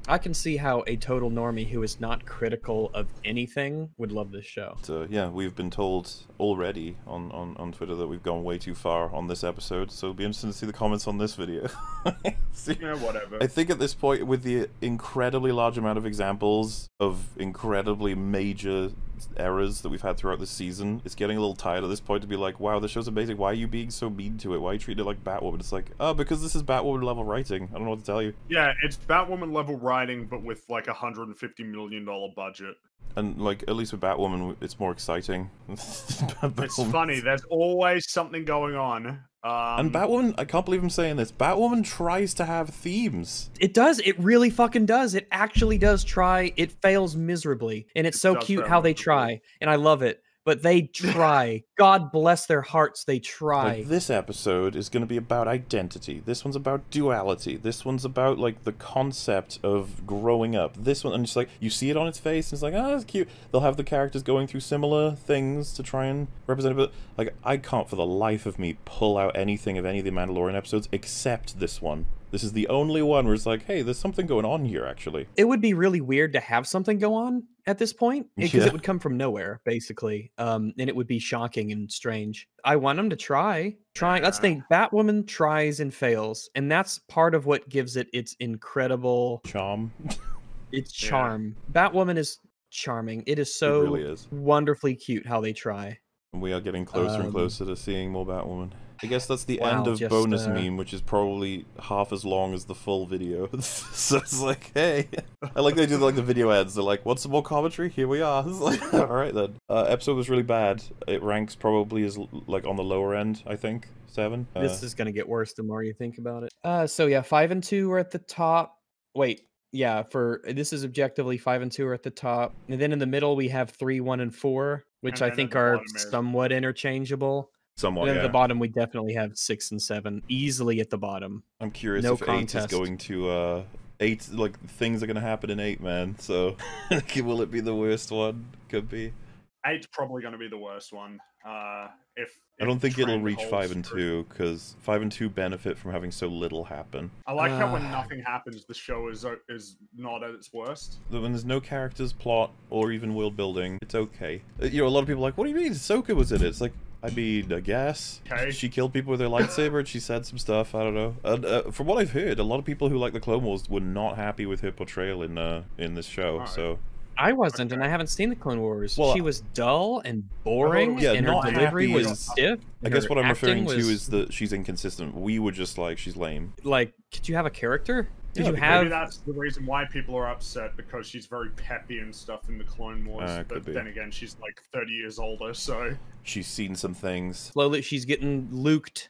C: I can see how a total normie who is not critical of anything would love this show
B: So yeah, we've been told already on, on, on Twitter that we've gone way too far on this episode. So it'll be interesting to see the comments on this video. [LAUGHS] See-
E: Yeah, whatever.
B: I think at this point, with the incredibly large amount of examples of incredibly major errors that we've had throughout the season, it's getting a little tired at this point to be like, wow, this show's amazing. Why are you being so mean to it? Why are you treating it like Batwoman? It's like, oh, because this is Batwoman level writing. I don't know what to tell you.
E: Yeah, it's Batwoman level writing, but with like a hundred and fifty million dollar budget.
B: And like, at least with Batwoman, it's more exciting. [LAUGHS]
E: It's funny. There's always something going on. Um,
B: And Batwoman, I can't believe I'm saying this. Batwoman tries to have themes.
C: It does. It really fucking does. It actually does try. It fails miserably. And it's so cute
E: fail
C: how they try. And I love it. But they try. [LAUGHS] God bless their hearts. They try.
B: Like this episode is going to be about identity. This one's about duality. This one's about like the concept of growing up. This one, and it's like you see it on its face, and it's like, oh, that's cute. They'll have the characters going through similar things to try and represent it. But like, I can't for the life of me pull out anything of any of the Mandalorian episodes except this one. This is the only one where it's like, hey, there's something going on here, actually.
C: it would be really weird to have something go on at this point because
B: Yeah.
C: it would come from nowhere basically um and it would be shocking and strange i want them to try trying let's think batwoman tries and fails and that's part of what gives it its incredible
B: Charm. [LAUGHS]
C: its
E: Yeah.
C: charm batwoman is charming it is so
B: really is.
C: wonderfully cute how they try
B: we are getting closer and
C: Um,
B: closer to seeing more Batwoman. I guess that's the
C: Wow,
B: end of
C: just,
B: bonus
C: uh,
B: meme, which is probably half as long as the full video. [LAUGHS] so it's like, hey, I like they do like the video ads. They're like, "Want some more commentary? Here we are." [LAUGHS] It's like, all right then. Uh, episode was really bad. It ranks probably as like on the lower end. I think seven. Uh,
C: this is going to get worse the more you think about it uh so yeah five and two are at the top wait yeah for this is objectively five and two are at the top and then in the middle we have three one and four which
E: And
C: i think are somewhat interchangeable
B: somewhat.
C: and then
B: Yeah.
C: at the bottom we definitely have six and seven easily at the bottom
B: I'm curious
C: no
B: if eight is going to uh eight. Like things are gonna happen in eight, man. So [LAUGHS] [LAUGHS] will it be the worst one? Could be.
E: eight's probably going to be the worst one. Uh, if
B: I don't think it'll reach five and
E: true.
B: two because five and two benefit from having so little happen.
E: I like how when
C: Ah.
E: nothing happens, the show is is not at its worst.
B: When there's no characters, plot, or even world building, it's okay. Uh, You know, a lot of people are like, what do you mean? Ahsoka was in it. It's like, I mean, I guess.
E: Okay.
B: She killed people with her lightsaber and she said some stuff. I don't know. And, uh, from what I've heard, a lot of people who like the Clone Wars were not happy with her portrayal in uh, in this show.
E: Alright.
B: So
C: I wasn't, and I haven't seen the Clone Wars.
B: Well,
C: she was dull and boring,
B: Yeah,
C: and her
B: not
C: delivery
B: happy
C: was
B: is-
C: stiff.
B: I guess what I'm referring
C: acting
B: to is that she's inconsistent. We were just like, she's lame.
C: like, could you have a character? Did
B: Yeah,
C: you have?
E: Maybe that's the reason why people are upset because she's very peppy and stuff in the Clone Wars.
B: Uh,
E: but
B: be.
E: then again, she's like 30 years older, so
B: She's seen some things.
C: Slowly, she's getting luked.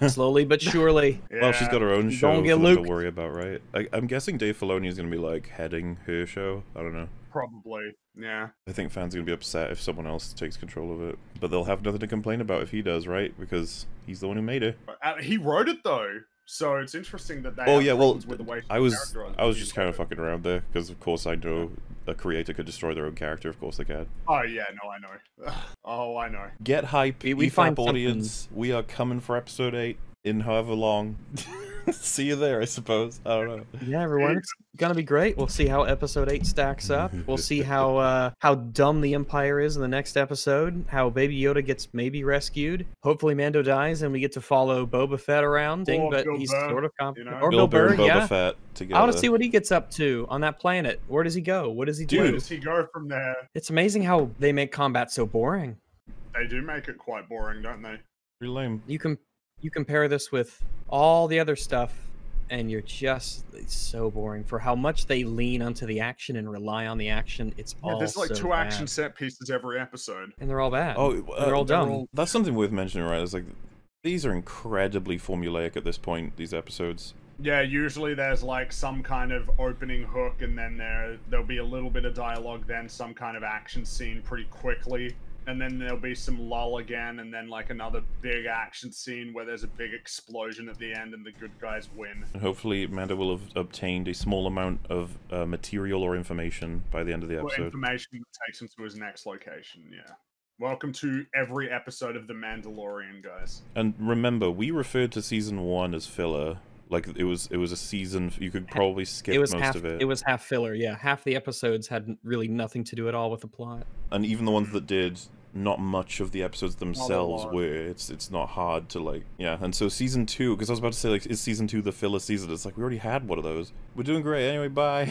C: [LAUGHS] Slowly but surely.
B: Well, she's got her own show
C: don't get
B: them to worry about, right? I, I'm guessing Dave Filoni is going to be like heading her show. I don't know.
E: probably yeah.
B: I think fans are going to be upset if someone else takes control of it, but they'll have nothing to complain about if he does, right? Because he's the one who made it.
E: Uh, he wrote it though, so it's interesting that they.
B: Oh
E: have
B: yeah, well,
E: with the way
B: I was
E: characterized
B: I was just kind of fucking around there because of course I know a creator could destroy their own character. Of course they can.
E: Oh yeah, no, I know. [SIGHS] oh, I know.
B: Get hype,
C: We- we
B: EFAP
C: find something-
B: We are coming for episode eight in however long. [LAUGHS] [LAUGHS] See you there, I suppose. I don't know.
C: Yeah, everyone, it's gonna be great. We'll see how episode eight stacks up. [LAUGHS] We'll see how uh, how dumb the Empire is in the next episode. How Baby Yoda gets maybe rescued. Hopefully, Mando dies, and we get to follow Boba Fett around. Thing, but
E: Bill
C: he's
E: Burr,
C: sort of comp-
E: you know?
C: or
B: Bill
C: Bill
B: Burr
C: Burr.
B: and Boba
C: yeah.
B: Fett
C: I want to see what he gets up to on that planet. Where does he go? What does he
B: Dude.
E: Where
C: do?
E: does he go from there?
C: It's amazing how they make combat so boring.
E: They do make it quite boring, don't they?
B: Pretty lame.
C: You can you compare this with all the other stuff, and you're just it's so boring for how much they lean onto the action and rely on the action. It's
E: Yeah,
C: all
E: there's like
C: so
E: two
C: bad.
E: action set pieces every episode.
C: and they're all bad.
B: Oh, uh,
C: they're all dumb.
B: That's something worth mentioning, right? It's like these are incredibly formulaic at this point. These episodes.
E: Yeah, usually there's like some kind of opening hook, and then there there'll be a little bit of dialogue, then some kind of action scene pretty quickly, and then there'll be some lull again, and then like another big action scene where there's a big explosion at the end, and the good guys win.
B: And hopefully, Mando will have obtained a small amount of uh, material or information by the end of the
E: Or
B: episode.
E: information that takes him to his next location. Yeah. Welcome to every episode of The Mandalorian, guys.
B: And remember, we referred to season one as filler. Like it was, it was a season. You could probably skip
C: it was
B: most
C: half.
B: of it.
C: It was half filler. Yeah, half the episodes had really nothing to do at all with the plot.
B: and even the ones that did, not much of the episodes themselves were. It's it's not hard to like, yeah. And so season two, because I was about to say like, is season two the filler season? It's like we already had one of those. We're doing great anyway. Bye.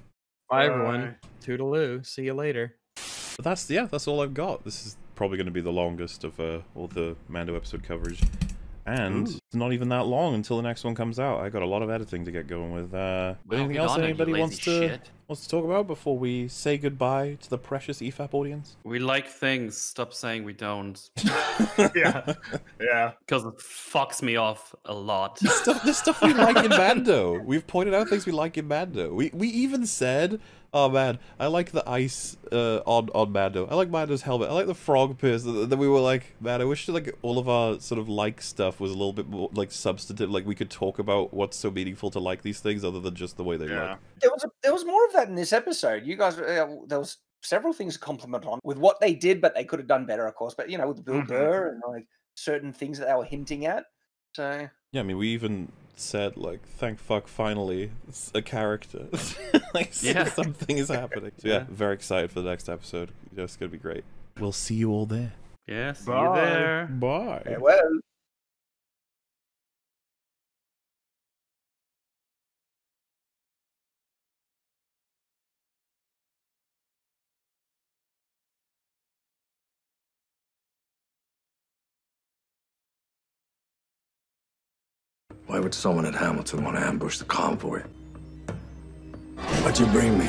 B: [LAUGHS]
C: Bye, everyone. Toodaloo. See you later.
B: But that's yeah, that's all I've got. This is probably going to be the longest of uh, all the Mando episode coverage, and
F: Ooh.
B: it's not even that long until the next one comes out. I got a lot of editing to get going with. Uh,
F: Well,
B: anything else
F: on it, you
B: anybody
F: lazy
B: wants to
F: shit.
B: wants to talk about before we say goodbye to the precious EFAP audience?
F: We like things. Stop saying we don't. [LAUGHS] [LAUGHS]
E: yeah, yeah.
F: Because it fucks me off a lot.
B: stuff, the stuff we like in Mando. We've pointed out things we like in Mando. We we even said, "Oh man, I like the ice uh, on on Mando. I like Mando's helmet. I like the frog pierce." Then we were like, "Man, I wish like all of our sort of like stuff was a little bit more like substantive. Like we could talk about what's so meaningful to like these things, other than just the way they
E: Yeah.
B: look."
A: There was a, there was more of that in this episode. You guys, uh, there was several things to compliment on with what they did, but they could have done better, of course. But you know, with the Bill
E: Mhm.
A: Burr and like certain things that they were hinting at. So
B: Yeah, I mean, we even said like, "Thank fuck, finally, it's a character." [LAUGHS] like
F: Yeah.
B: something is happening. So, [LAUGHS] yeah,
F: Yeah.
B: very excited for the next episode. It's gonna be great. We'll see you all there.
F: Yeah, see
E: Bye.
F: you there.
B: Bye.
A: farewell.
N: Why would someone at Hamilton want to ambush the convoy? What'd you bring me?